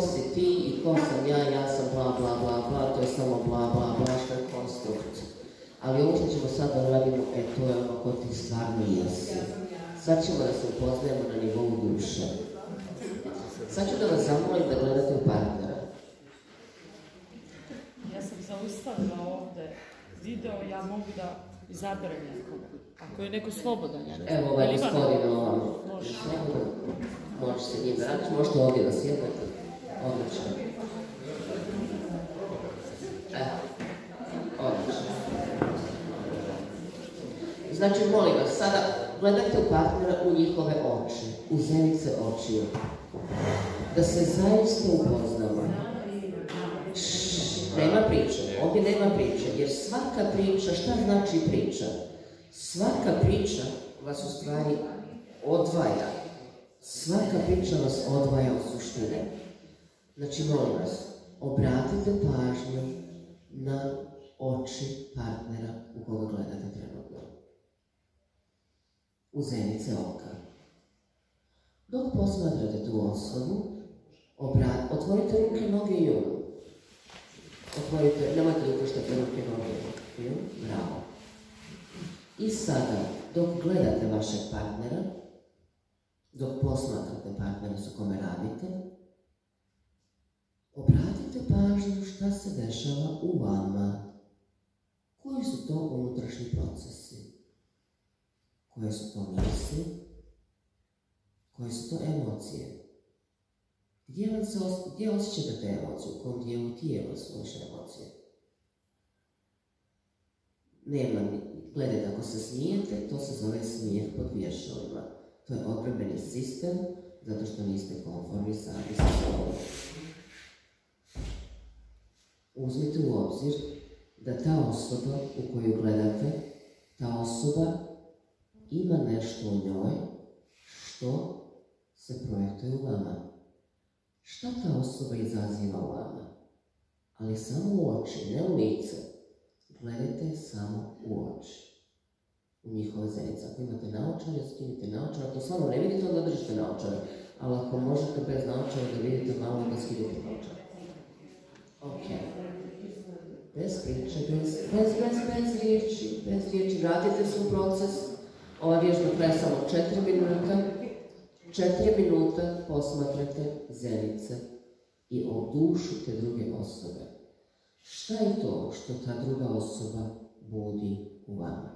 si ti i ko sam ja, ja sam bla bla bla bla, to je samo bla bla bla, što je konstrukt. Ali ovo što ćemo sad da radimo, e, to je ono ko ti stvarno jesi. Sad ćemo da se upoznajemo na nivou duše. Sad ću da vas zamolim da gledate u partnera. Ja sam zaustavila ovdje video, ja mogu da izaberem nekoga. Ako je neko slobodan, ja ne znam. Evo ovaj gospodin ovamo. Može. Može se njim raditi, možete ovdje da sjednete. Odlično. E, odlično. Znači, molim vas, sada gledajte u partnera u njihove oči, u zenice očiju. Da se zaista upoznamo. Nema priče, ovdje nema priče, jer svaka priča, šta znači priča? Svaka priča vas u stvari odvaja. Svaka priča vas odvaja od suštine. Znači, molim vas, obratite pažnju na oči partnera u koga gledate trenutno. U zenice oka. Dok posmatrate tu osobu, obra- otvorite ruke, noge i um. Otvorite, nemojte da upuštate ruke, noge i. Bravo. I sada, dok gledate vašeg partnera, dok posmatrate partnera sa kome radite, obratite pažnju šta se dešava u vama. Koji su to unutrašnji procesi? Koje su to misli? Koje su to emocije? Gdje, vam se os- gdje osjećate te emocije? U kom dijelu tijela su vaše emocije? Nema, gledajte, ako se smijete, to se zove smijeh pod vješalima. To je odbrbeni sistem, zato što niste konformi sami sa sobom. Uzmite u obzir da ta osoba u koju gledate, ta osoba ima nešto u njoj što se projektuje u vama. Šta ta osoba izaziva u vama? Ali samo u oči, ne u lice. Gledajte samo u oči. U njihove zenice. Ako imate naočare, skinite naočare. Ako stvarno ne vidite, onda držite naočare. Ali ako možete bez naočara da vidite malo, da skinite naočare. Ok. Bez priče, bez, bez, bez, bez riječi, bez riječi. Vratite se u proces. Ova vježba traje samo 4 minuta. 4 minuta posmatrate zenice i o dušu te druge osobe. Šta je to što ta druga osoba budi u vama?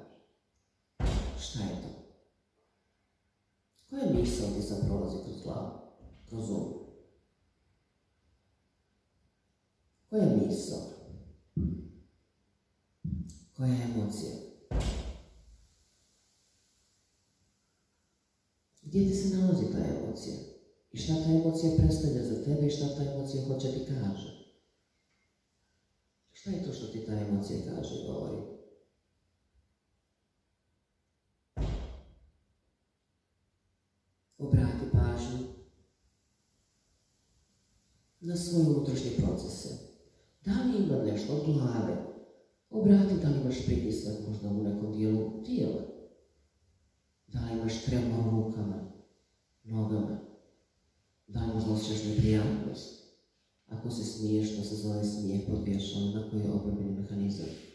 Šta je to? Koja misla ti sad prolazi kroz glavu, kroz um? Koja je misla? Koja je emocija? Gdje ti se nalazi ta emocija? I šta ta emocija predstavlja za tebe i šta ta emocija hoće ti kaže? Šta je to što ti ta emocija kaže i govori? Obrati pažnju na svoje unutrašnje procese. Da li ima nešto od glave? Obrati da li imaš pritisak možda u nekom dijelu tijela. Da li imaš tremor u rukama, nogama? Da li možda osjećaš neprijatnost? Ako se smiješ, to se zove smijeh pod vješalima koji je obrambeni mehanizam.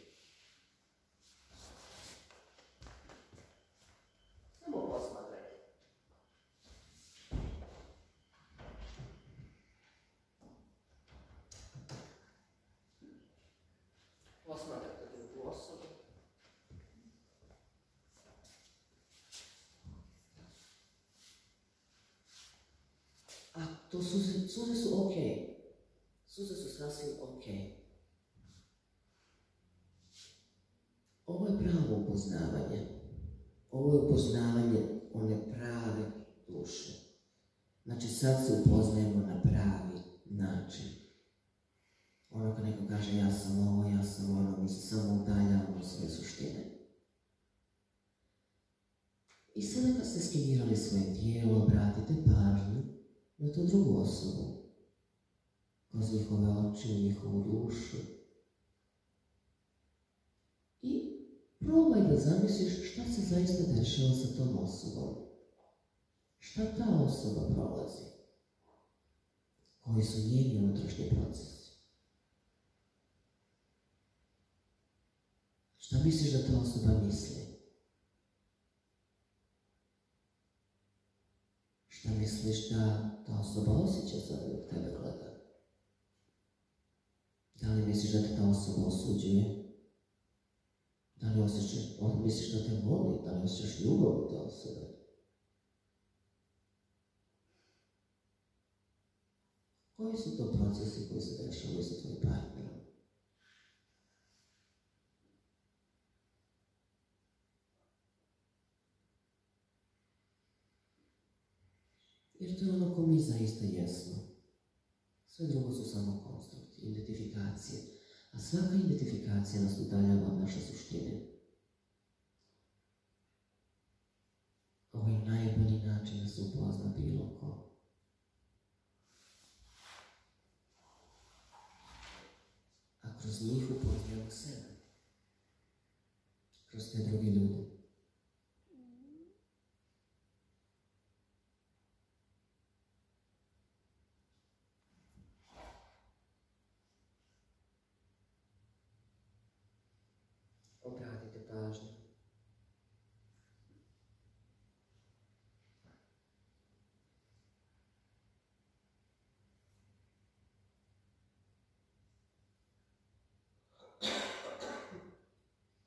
Misliš da te voli? Da li osjećaš ljubav te osobe? Koji su to procesi koji se dešavaju sa tvojim partnerom? Jer to je ono ko mi zaista jesmo. Sve drugo su samo konstrukti, identifikacije. A svaka identifikacija nas udaljava od naše suštine. Ovo je najbolji način da se upozna bilo ko. A kroz njih upoznajemo sebe. Kroz te ljudi. Obratite pažnju.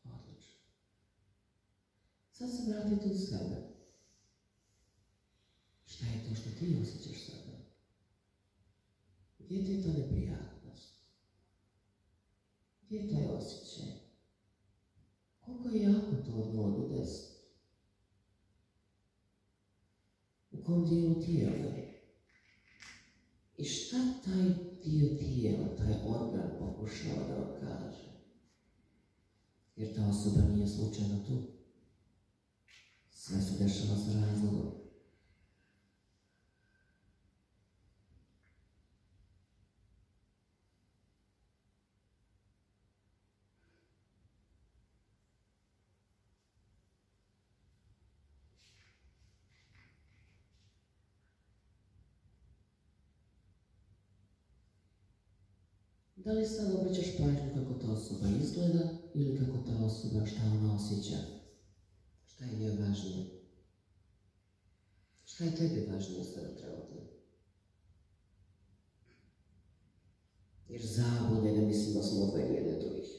Odlično. Sad se vratite u sebe. Šta je to što ti osjećaš sada? Gdje ti je ta neprijatnost? Gdje je taj osjećaj? Koliko je jako to od? U kom dijelu tijela? I šta taj dio tijela, taj organ pokušava da vam kaže? Jer ta osoba nije slučajno tu. Sve se dešava sa razlogom. Da li sad obraćaš pažnju kako ta osoba izgleda ili kako ta osoba šta ona osjeća? Šta je njoj važnije? Šta je tebi važnije sada trenutno? Jer zabude da mislim da smo odvojeni jedne drugih.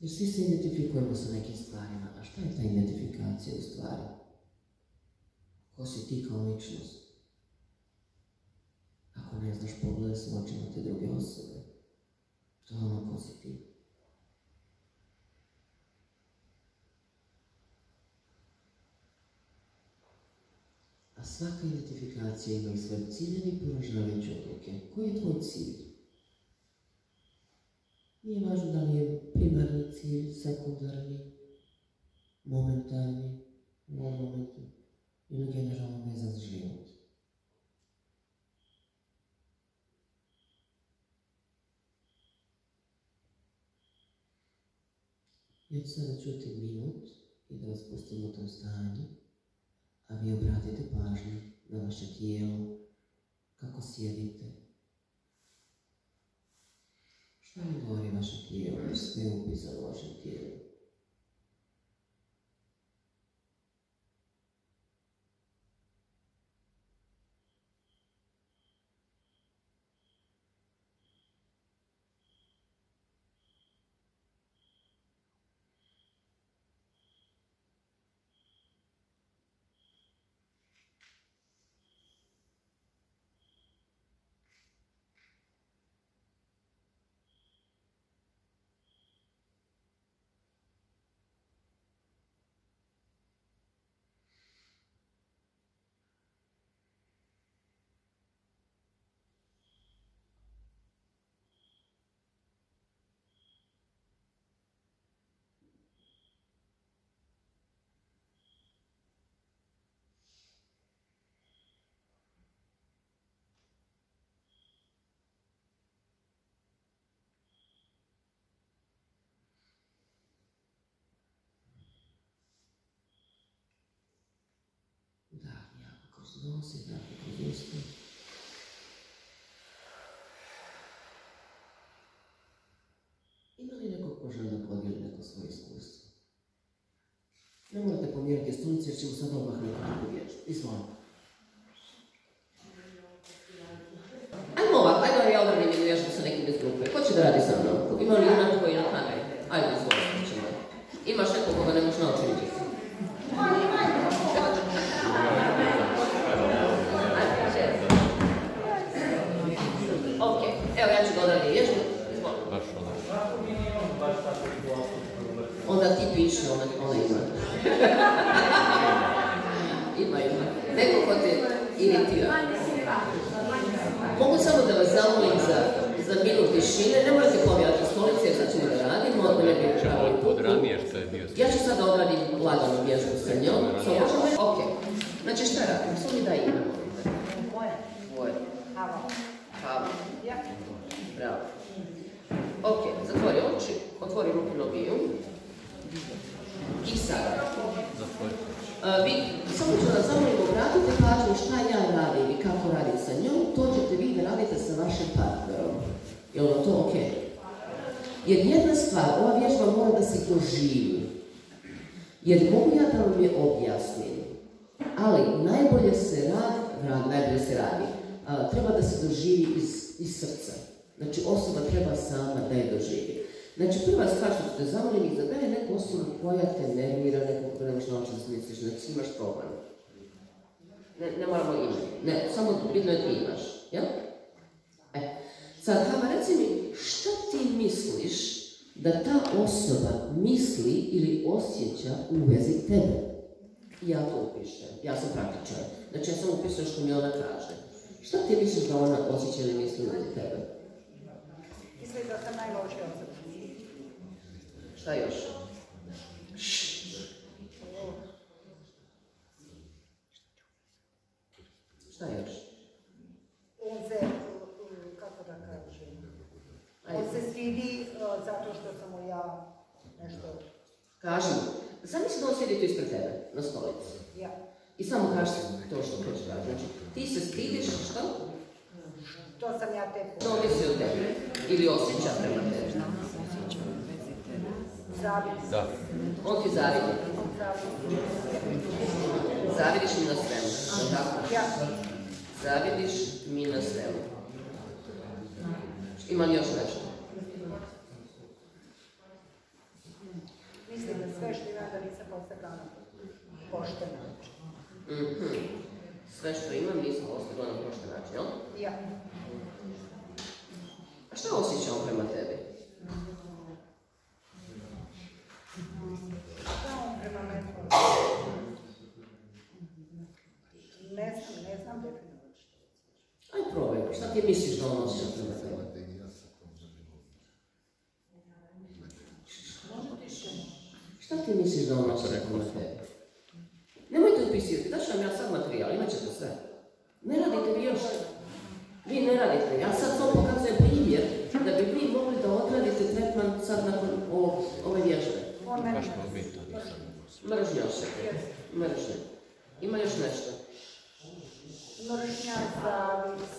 Jer svi se identifikujemo sa nekim stvarima, a šta je ta identifikacija u stvari? Ko si ti kao ličnost? Ne znaš pogledaj s očima te druge osobe, to je ono ti. A svaka identifikacija ima i svoj ciljani poražavajući odluke. Koji je tvoj cilj? Nije važno da li je primarni cilj, sekundarni, momentalni, u ovom momentu, ili generalno vezan za život. Ja ću sada čuti minut i da vas pustim u tom stanju, a vi obratite pažnju na vaše tijelo, kako sjedite, Šta mi govori vaše tijelo, sve upisano u vašem tijelu? Tako kroz usta. Ima li neko ko želi da podijeli neko svoje iskustvo? Ne morate pomjeriti stolice jer ćemo sad odmah. Izvolite. Ajmo ovako, ajmo ja odradim jednu vježbu sa nekim iz grupe. Ko će da radi sa mnom? Ima li jedan koji je na kameri? Ajde, izvolite, ćemo. Imaš nekog koga ne možeš naučiti? Ok, evo ja ću da odradim vježbu. Izvolite. Baš ono. Onda ti piši, ona, ona ima. ima, ima. Neko ko iritira. Mogu samo da vas zamolim za, za minut tišine, ne morate pomjerati stolice jer sad ćemo da radimo, onda ne bi pravili od ranije što je bio Ja ću sad odradim laganu vježbu sa njom. So, možemo? Ok. Znači šta radim? Samo mi daj ime, molim te. Moje. Tvoje. Hava. Hava. Ja. Bravo. Ok, zatvori oči, otvori ruku nobiju. I sada. A, vi, samo ću vas zamolim obratite pažnju šta ja radim i kako radim sa njom, to ćete vi da radite sa vašim partnerom. Je vam to ok? Jer jedna stvar, ova vježba mora da se doživi. Jer mogu ja da vam je objasnim, ali najbolje se radi, rad, najbolje se radi, a, treba da se doživi iz, iz srca. Znači osoba treba sama da je doživi. Znači prva stvar što ćete zamolim, izabere neku osobu koja te nervira, nekog ko ne možeš naučiti da se misliš, znači imaš problem. Ne, moramo imati, ne, samo bitno je ti imaš, jel? E, sad, Hava, reci mi, šta ti misliš da ta osoba misli ili osjeća u vezi tebe? Ja to upišem, ja sam praktičar. Znači ja samo upisujem što mi ona kaže. Šta ti misliš da ona osjeća ili misli u vezi tebe? Misli da sam osoba. Šta još? Šta još? On se, kako da kažem, on se stidi uh, zato što sam mu ja nešto, Kaži mi. Zamisli da on sjedi tu ispred tebe, na stolici. ja. I samo kaži to što hoćeš kaži. Znači, ti se stidiš, što? To sam ja te To misli o tebi. Ili osjeća prema tebi. Zavis. Da. On ti zavidi. Zavis. Zavidiš mi na svemu. tako? Ja. Zavidiš mi na svemu. Ima li još nešto? Mislim da sve što imam da nisam postigla na pošten način. Mhm. Sve što imam nisam na prošli način, jel? Ja. A šta osjeća on prema tebi? Šta on prema meni? Ne znam, ne znam definirati što. Aj probaj, šta ti misliš da on osjeća prema tebi? Šta ti misliš da on osjeća prema tebi? Nemojte upisivati, daš vam ja sad materijal, imat ćete sve. Ne radite vi još. Vi ne radite, ja sad samo pokazujem primjer da bi vi mogli da odradite tretman sad nakon ove vježbe. On smo mi nisam. Mržnja. Ima još nešto? mržnja, zavis,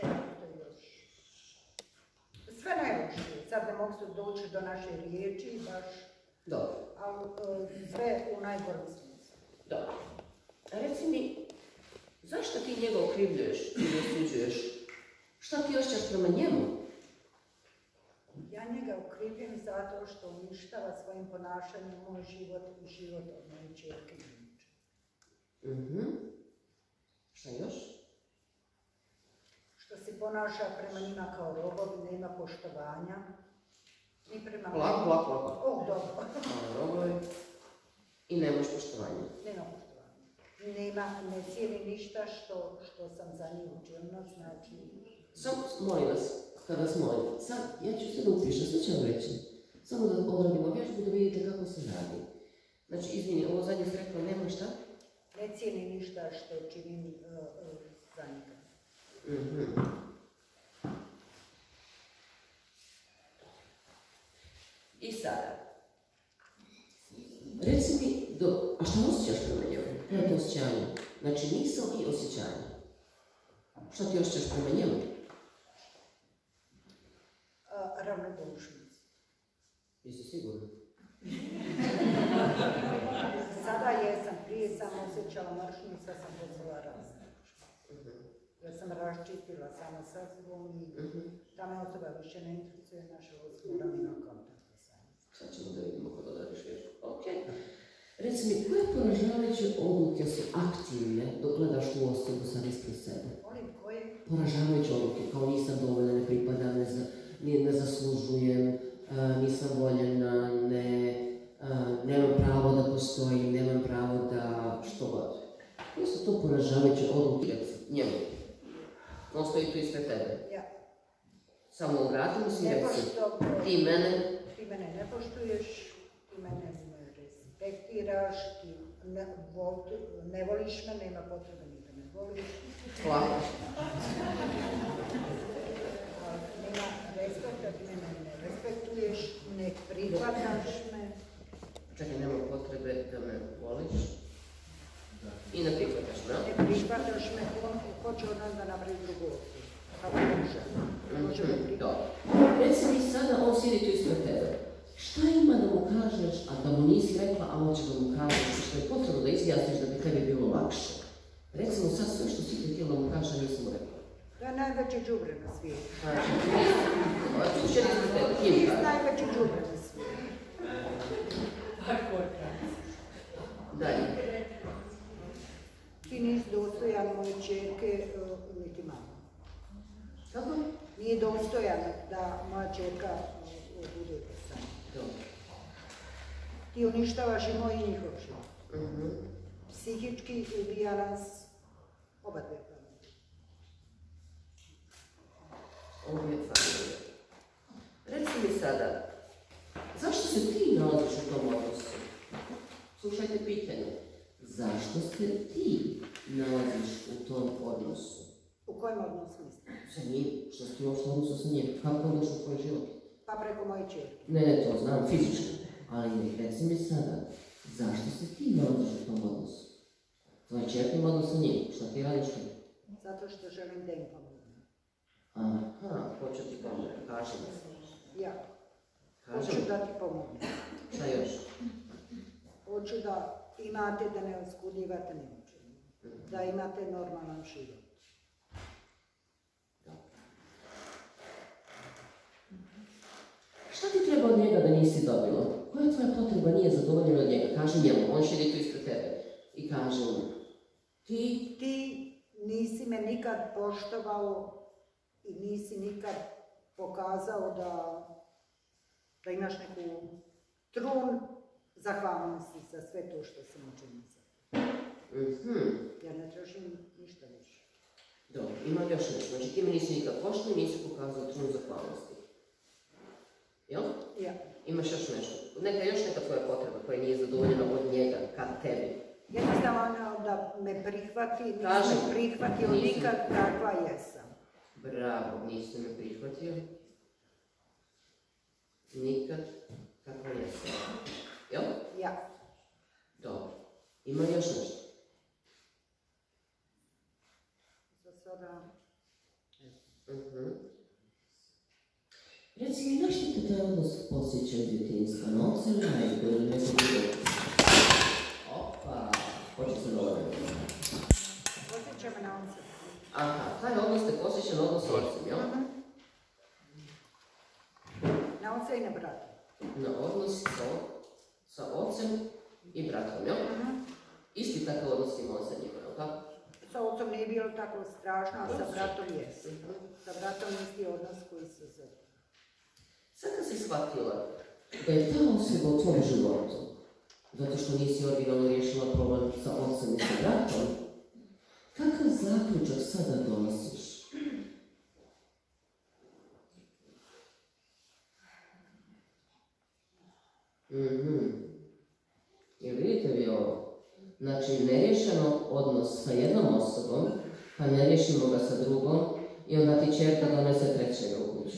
kako to još? sve najlošije. Sad ne mogu se doći do naše riječi, baš, Dobro. ali uh, sve u najgorem smislu. Dobro. Reci mi, zašto ti njega okrivljuješ ili osuđuješ? Šta ti osjećaš prema njemu? Ja njega okrivim zato što uništava svojim ponašanjem moj život i život od moje čerke i. Mhm. Šta još? Što se ponaša prema njima kao robovi, nema poštovanja. Ni prema Lako, meni. lako, lako. O, dobro. Robovi. I nemaš poštovanja. Nema poštovanja. Nema, ne cijeli ništa što, što sam za njih učinila, znači... Samo, molim vas, kad vas molim, sad, ja ću sve da upišem, sve ću vam reći. Samo da odradimo vježbu da vidite kako se radi. Znači, izvini, ovo zadnje ste rekla, nema šta? Ne cijeli ništa što činim uh, uh, za njega. Mhm. I sada, reci mi, do A šta osjećaš prema njemu? Koje je to osjećanje? Znači misao i osjećanje. Šta ti osjećaš prema njemu? A, ravnodušnost. Jesi sigurno? Sada jesam, prije sam osjećala mržnju, sad sam postala ravnodušnost. Ja sam raščistila sama sa sobom i ta me osoba više ne interesuje, nažalost moram i na kontakta sa. Sad ćemo da vidimo kako da radiš vježbu. Ok. Reci mi, koje poražavajuće odluke su aktivne dok gledaš tu osobu sad ispred sebe? Molim, koje? Poražavajuće odluke, kao nisam dovoljna, ne pripadam, ne, za, ne, ne zaslužujem, nisam voljena, ne, nemam pravo da postojim, nemam pravo da što god. Koje su to poražavajuće odluke njemu? On stoji tu ispred tebe. Ja. Samo obratimo se i reci. Ti mene, ti mene ne poštuješ, ti mene ne respektiraš, ti ne, vol, ne voliš me, nema potrebe ni da me voliš. hvala. Nema respekta, ti mene ne respektuješ, ne prihvataš me. Čekaj, nema potrebe da me voliš. I ne prihvataš me? Ne prihvataš me, on hoće od nas da napravi drugu opciju. Kako može? Ne može me. Reci mi sada, on sjedi tu ispred tebe. Šta ima da mu kažeš, a da mu nisi rekla, a hoće da mu kažeš, što je potrebno da izjasniš da bi tebi bilo lakše? Recimo sad sve što si ti htjela da mu kažeš, a nisi mu rekla. To je najveće đubre na svijetu. Ti najveće đubre na svijetu. Tako je. Dalje. Ti nisi dostojan moje čerke, e, niti mama. Kako? Nije dostojan da moja čerka e, bude sa mnom. Dobro. Ti uništavaš i moj i njihov život. Mhm. Psihički ubija nas oba dve familije. Ovo je familija. Reci mi sada, zašto se ti nalaziš u tom odnosu? Slušajte pitanje. Zašto se ti nalaziš u tom odnosu? U kojem odnosu mislim? Sa njim? Što si ti uopšte u odnosu sa njim? Kako je u tvoj život? Pa preko moje čerke. Ne, ne, to znam, fizički. Ali reci mi sada, zašto se ti nalaziš u tom odnosu? Tvoj čerka ima odnos sa njim. Šta ti radiš tu? Zato što želim da im. Aha, hoću ti pomoći. Kaži mi. Ja. Hoću da ti pomognem. Šta još? Hoću da imate da ne oskudljivate nemoćenje. Da imate normalan život. Šta ti treba od njega da nisi dobila? Koja tvoja potreba nije zadovoljena od njega? Kaži njemu, on šedi tu ispred tebe. I kaže mu, ti, Ti nisi me nikad poštovao i nisi nikad pokazao da, da imaš neku trun zahvalnosti za sve to što sam tebe. mhm, Ja ne tražim ništa više. dobro, ima još nešto. Znači ti me nisi nikad poštao i nisi pokazao trun zahvalnosti. Jel? Ja. Imaš još nešto? Neka još neka tvoja potreba koja nije zadovoljena od njega, ka tebi. Jednostavno da me prihvati, me prihvatio nisam. nikad kakva jesam. Bravo, nisi me prihvatio. Nikad kako jesam. Jel? Ja. Dobro. Ima još nešto? Za sada Mhm. Reci mi, na što te taj odnos posjeća djetinjstva? Novce ili majku ili neko drugo? Opa, hoće se dobro. Posjeća me na once. Aha, taj odnos te posjeća na odnos s ocem, jel? Na once i na brata. Na odnos sa, sa ocem i bratom, jel? Isti takav odnos imao sa njima, jel tako? Sa ocom nije bilo tako strašno, a sa bratom jesi. Sa bratom isti odnos koji se zove. Sad kad si shvatila da je ta osoba u tvom životu, zato što nisi originalno riješila problem sa ocem i sa bratom, kakav zaključak sada donosiš? Mhm. Jel vidite vi ovo? Znači, neriješeno odnos sa jednom osobom, pa ne riješimo ga sa drugom i onda ti čerka donese trećega u kuću.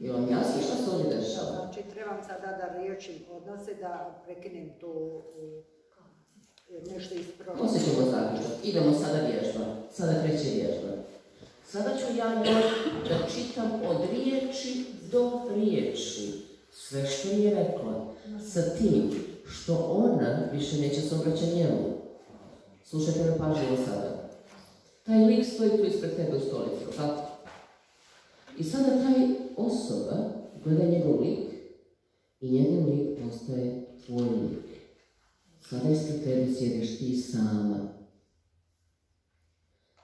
Je vam jasno šta se ovdje dešava? Znači, trebam sada da riješim odnose, da prekinem tu u, nešto iz prošlosti. Osjećamo zaključak. Idemo sada vježba. Sada kreće vježba. Sada ću ja da čitam od riječi do riječi. Sve što mi je rekla. Sa tim što ona više neće se obraćati njemu. Slušajte me pažljivo sada. Taj lik stoji tu ispred tebe u stolici, tako? I sada taj osoba gleda njegov lik i njegov lik postaje tvoj lik. Sada ispred tebe sjediš ti sama.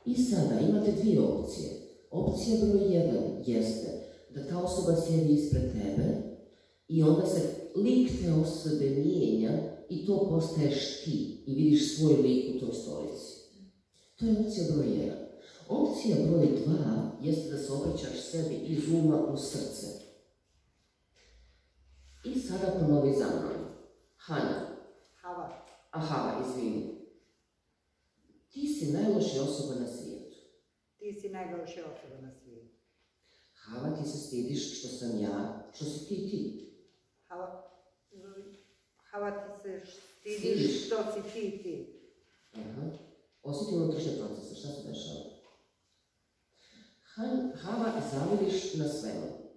I sada imate dvije opcije. Opcija broj jedan jeste da ta osoba sjedi ispred tebe i onda se lik te osobe mijenja i to postaješ ti i vidiš svoj lik u toj stolici. To je opcija broj jedan. Opcija broj dva jeste da se obraćaš sebi iz uma u srce. I sada ponovi za mnom. Hana, Hava, aha, izvini. Ti si najlošija osoba na svijetu. ti si najlošija osoba na svijetu. Hava, ti se stidiš što sam ja, što si ti ti. Hava, Hava ti se Stidiš. stidiš što si ti ti. Aha. Osjeti unutrašnje procese, šta se dešava? Hava, zavidiš na svemu.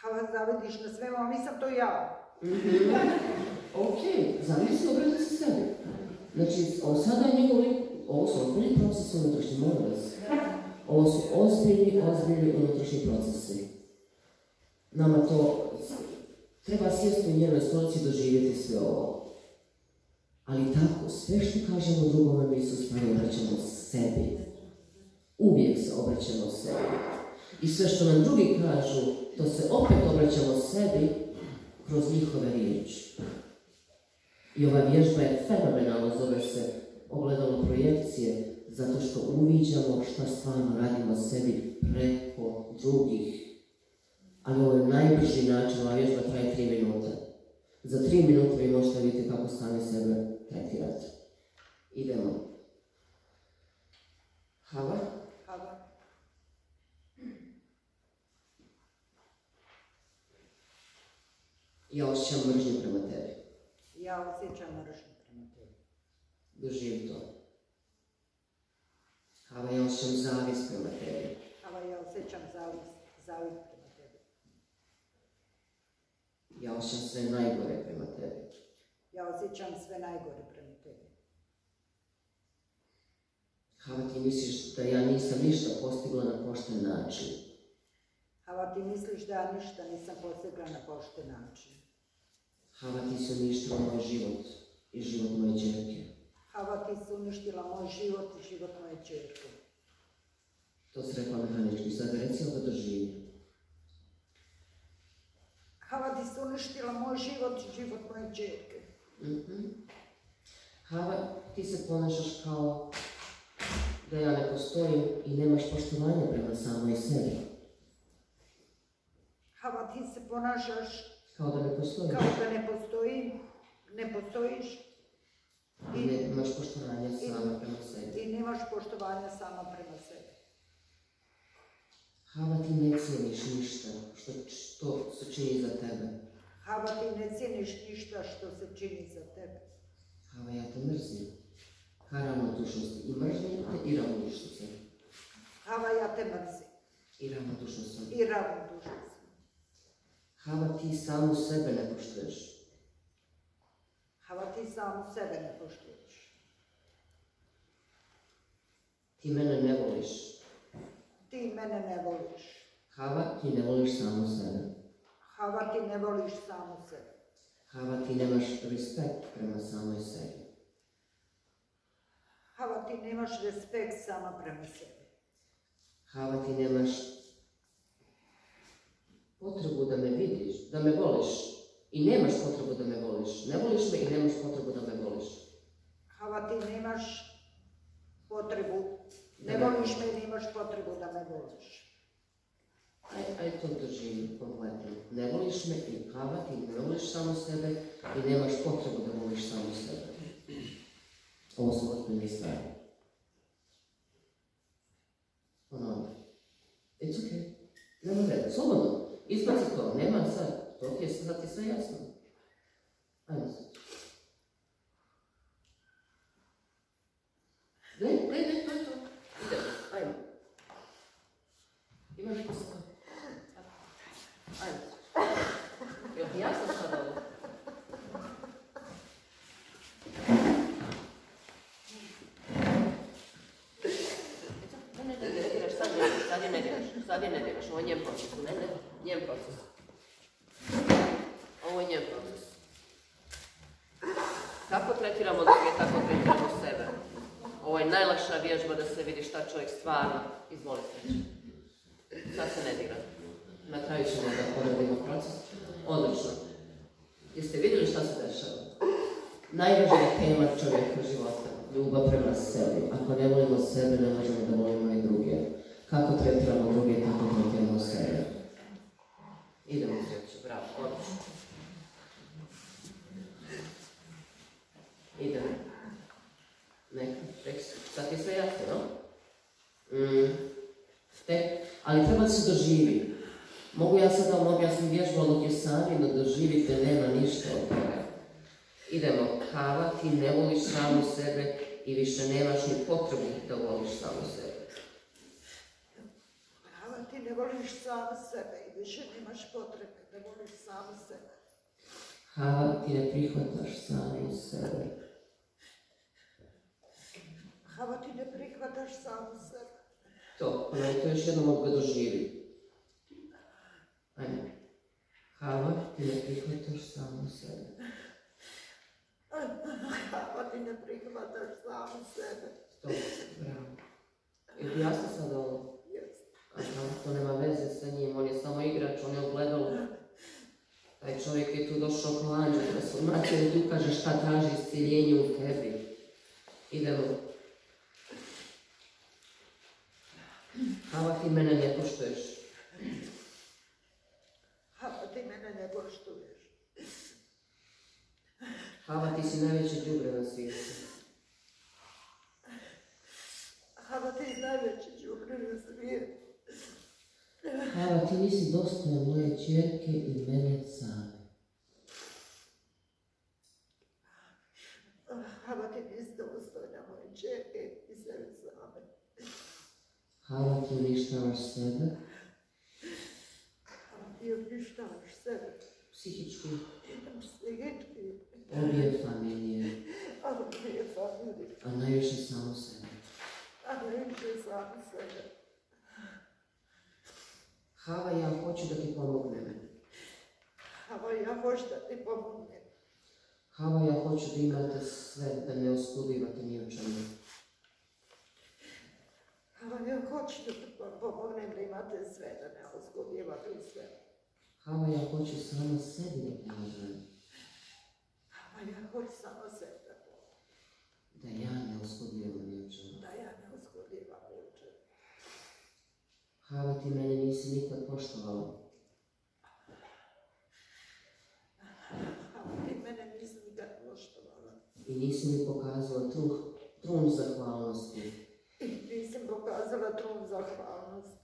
Hava zavidiš na svemu, ali nisam to ja. Ok, zamisli obrati se sebi. Znači, ovo sada je njegov lik, ovo su ozbiljni procesi unutrašnji, molim vas. Ovo su ozbiljni, ozbiljni unutrašnji procesi. Nama to, treba sjesti u njenoj stolici doživjeti sve ovo. Ali tako, sve što kažemo drugome, mi se stvari obraćamo sebi. Uvijek se obraćamo sebi. I sve što nam drugi kažu, to se opet obraćamo sebi kroz njihove riječi. I ova vježba je fenomenalna, zove se ogledalo projekcije, zato što uviđamo šta stvarno radimo sebi preko drugih. Ali ovo je najbrži način, ova vježba traje tri minute. Za tri minute vi možete vidjeti kako sami sebe tretirate. Idemo. Hava, Hava, ja osjećam mržnju prema tebi. ja osjećam mržnju prema tebi. Doživi to. Hava, ja osjećam zavis prema tebi. Hava, ja osjećam zavis, zavis prema tebi. Ja osjećam sve najgore prema tebi. Ja osjećam sve najgore prema tebi. Hava, ti misliš da ja nisam ništa postigla na pošten način. Hava, ti misliš da ja ništa nisam postigla na pošten način. Hava, ti si uništila moj život i život moje čerke. Hava, ti si uništila moj život i život moje čerke. To se rekla mehanički, sad reci ovo doživi. Hava, ti si uništila moj život i život moje čerke. Mhm. Hava, ti se ponašaš kao da ja ne postojim i nemaš poštovanja prema samoj sebi. Hava, ti se ponašaš Kao da ne postojim. kao da ne postoji, ne postojiš I nemaš poštovanja sama prema sebi. i nemaš poštovanja sama prema sebi. Hava, ti ne cijeniš ništa što, što se čini za tebe. Hava, ti ne cijeniš ništa što se čini za tebe. Hava, ja te mrzim. Ka ravnodušnosti. I mržim te i ravnodušnost sam. Hava, ja te mrzim I ravnodušnost sam. i ravnodušna sam. Hava, ti samu sebe ne poštuješ. Hava, ti samu sebe ne poštuješ. Ti mene ne voliš. Ti mene ne voliš. Hava, ti ne voliš samu sebe. Hava, ti ne voliš samu sebe. Hava, ti nemaš respekt prema samoj sebi. Hava, ti nemaš respekt sama prema sebi. Hava, ti nemaš potrebu da me vidiš, da me voliš. I nemaš potrebu da me voliš. Ne voliš me i nemaš potrebu da me voliš. Hava, ti nemaš potrebu, ne Da voliš me i nemaš potrebu da me voliš. Aj, aj to doživi kompletno. Ne voliš me i hava, ti ne voliš samo sebe i nemaš potrebu da voliš samo sebe. Ovo su ozbiljne stvari. Ponovi. It's okay. Nema veze. Slobodno. Izbaci to, nema sad, to je sad ti sve jasno. Ajmo se. Ne, ne, to je to. Idemo, ajmo. Ajmo. Jel ti jasno sad ovo? Ne, ne, ne, ne, ne, ne, ne, ne, ne, ne, ne, ne, ne, ne, ne, ne, ne, njen proces. Ovo je njen proces. Kako tretiramo druge, tako tretiramo sebe. Ovo je najlakša vježba da se vidi šta čovjek stvarno izvoli. Sad se ne dira. Na kraju ćemo da odradimo proces. Odlično. Jeste vidjeli šta se dešava? Najvažnija tema čovjeka života, ljubav prema sebi. Ako ne volimo sebe, ne možemo da volimo i druge. Kako tretiramo druge, tako tretiramo sebe. Idemo u sljedeću, bravo, odlično. Idemo. Neka, tek, sad je sve jasno, no? Mm. Tek, ali treba da se doživi. Mogu ja sad da vam objasnim vježbu, ali je sami da doživite, nema ništa od toga. Idemo, kava, ti ne voliš samu sebe i više nemaš ni potrebu da voliš samu sebe. Hava ti ne voliš sam sebe i više nemaš potrebe da voliš sam sebe. Hava, ti ne prihvataš samu sebe. Hava ti ne prihvataš sam sebe. To, onaj to još jednom mogu da doživi. Ajme. Hava, ti ne prihvataš samu sebe. Hava ti ne prihvataš sam sebe. To, bravo. Je ti jasno sad ovo? Jeste. Aha, to nema veze sa njim, on je samo igrač, on je ogledalo. Taj čovjek je tu došao klanja, transformacija da ti ukaže šta traži isciljenje u tebi. Idemo. Hava ti mene ne poštuješ. Ne poštuješ. Hava ti si najveće đubre na svijetu. Hava ti najveći đubre na svijetu. Hava ti nisi dostojan moje čerke i mene same. Hava ti nisi dostojna moje čerke i sebe same. Hava ti uništavaš sebe, Hava ti uništavaš. Psihički, Psihički. obje familije, Hava ti je familija. a najviše samo sebe. A ne više sam sebe. Hava, ja hoću da ti pomognem. Hava ja hoću da ti pomognem. Hava, ja hoću da imate sve, da ne oskudivate ni u čemu. Hava ja hoću da ti pomognem da imate sve, da ne oskudivate sve. Hava, ja hoću samo sebi da. Hava ja hoću samo sebe da pomognem. Da ja ne oskudivam ni u čemu. Da ja ne oskudivam u čemu. Hava, ti mene nisi nikad poštovala. Hava ti mene nisi nikad poštovala. I nisi mi pokazala truh, trun zahvalnosti. I nisam pokazala trun zahvalnost.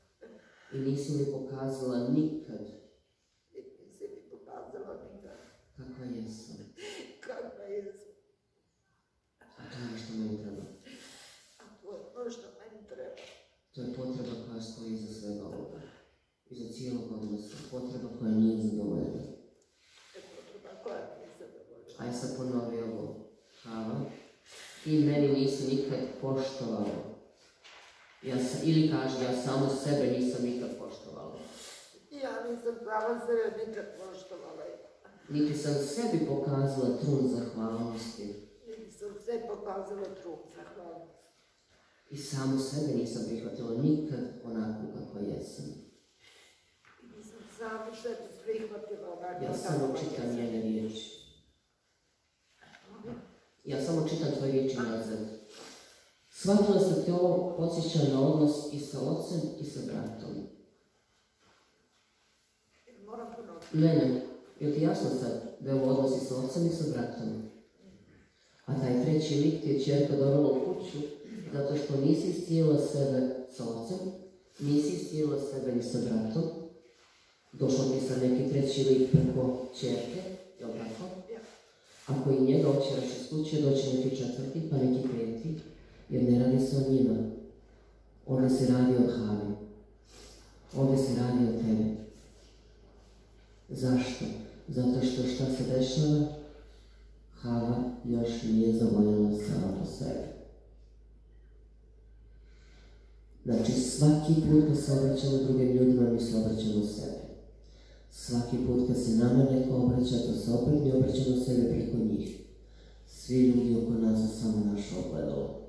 I nisi mi pokazala nikad I nisi mi pokazala nikad kakva jesam. kakva jesam. A to je ono što meni treba. A to je ono što meni treba. To je potreba koja stoji iza svega ovoga. Iza cijelog odnosa. Potreba koja nije zadovoljena. To je potreba koja mi je zadovoljena. Aj sad ponovi ovo. Hava, ti meni nisi nikad poštovao. Ja sa, ili kaži, ja samo sebe nisam nikad poštovala. Ja nisam sama sebe nikad poštovala. Niti sam sebi pokazala trun zahvalnosti. Niti sam sve pokazala trun zahvalnost. I samu sebe nisam prihvatila nikad onako kako jesam. Nisam samu sebe prihvatila onako Ja samo čitam njene riječi. Ja samo čitam tvoje riječi nazad. Shvatila sam te ovo podsjeća na odnos i sa ocem i sa bratom. Moram ponoviti. Ne, ne, je ti jasno sad da je ovo odnos i sa ocem i sa bratom? A taj treći lik ti je čerka dovela u kuću zato što nisi iscijela sebe sa ocem, nisi iscijela sebe ni sa bratom, došao ti sad neki treći lik preko čerke, jel tako? Ako i njega oćeraš iz kuće, doće neki četvrti, pa neki peti, jer ne radi se o njima. Ovdje se radi o Havi. Ovdje se radi o tebi. Zašto? Zato što šta se dešava? Hava još nije zavoljena sama po sebi. Znači, svaki put kad se obraćamo drugim ljudima, mi se obraćamo sebi. Svaki put kad se nama neko obraća, to se opet mi obraćamo sebe preko njih. Svi ljudi oko nas su samo naš ogledalo.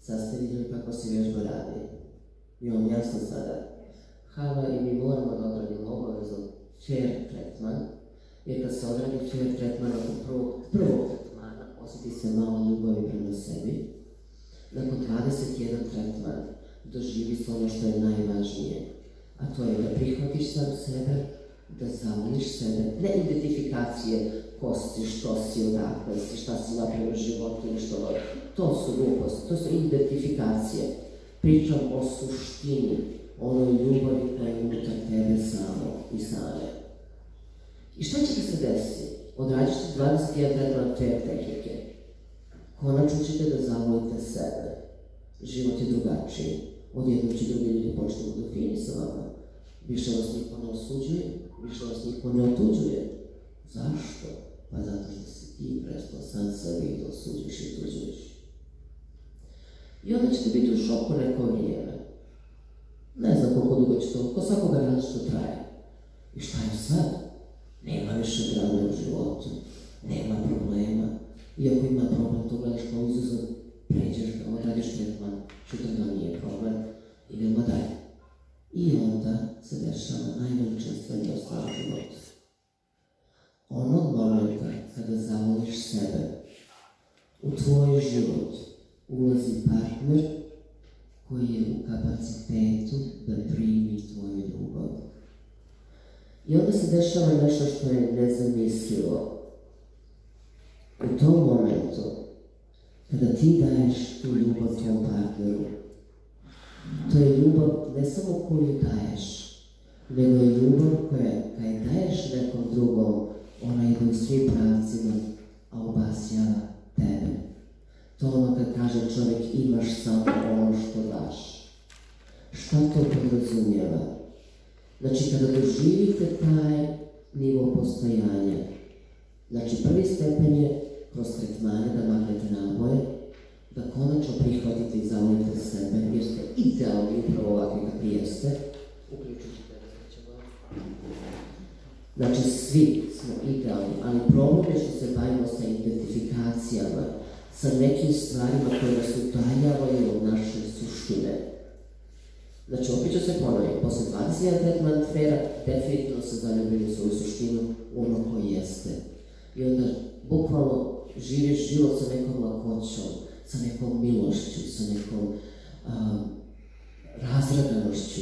Sad ste vidjeli kako se vježba radi. I on jasno sada. Hava i mi moramo da odradimo obavezno fair tretman, jer kad se odradi fair tretman nakon prvog, prvog tretmana, osjeti se malo ljubavi prema sebi. Nakon 21 tretman doživi se ono što je najvažnije, a to je da prihvatiš sam sebe, da zavoliš sebe, ne identifikacije ko si, što si, odakle si, šta si napravio u životu ili što voli. To su gluposti, to su identifikacije. Pričam o suštini, onoj ljubavi koja je unutar tebe samo i same. I šta će da se desi? Odradit ćete 21 tretman te tehnike. Konačno ćete da zavolite sebe. Život je drugačiji. Odjednom će drugi ljudi početi da fini sa vama. Više vas niko ne osuđuje, više vas niko ne otuđuje. Zašto? Pa zato što si ti prestao sam sebi i osuđuješ i tuđuješ. I onda ćete biti u šoku neko vrijeme. Ne znam koliko dugo će to, ko svakoga različito traje. I šta je sad? Nema više drame u životu, nema problema. Iako ima problem, to gledaš kao izazov, pređeš ga, odradiš tretman, što da nije problem, idemo dalje. I onda se dešava najveličanstvenija stvar u životu. Onog momenta kada zavoliš sebe, u tvoj život ulazi partner koji je u kapacitetu da primi tvoju ljubav. I onda se dešava nešto što je nezamislivo. U tom momentu, kada ti daješ tu ljubav tvom partneru, to je ljubav ne samo koju daješ, nego je ljubav koja, kada je daješ nekom drugom, ona ide u svim pravcima, a obasjava tebe. To ono kad kaže čovjek imaš samo ono što daš. Šta to podrazumijeva? Znači kada doživite taj nivo postojanja, znači prvi stepen je kroz tretmane da maknete naboje, da konačno prihvatite i zavolite sebe, jer ste idealni upravo ovakvi kakvi jeste, uključujući Znači svi smo idealni, ali problem je što se bavimo sa identifikacijama, sa nekim stvarima koje nas utaljavaju od naše suštine. Znači, opet ću se ponoviti, posle 21 tretman tfera, definitivno se zaljubili u svoju suštinu ono koji jeste. I onda, bukvalno, živiš život sa nekom lakoćom, sa nekom milošću, sa nekom um, razradanošću,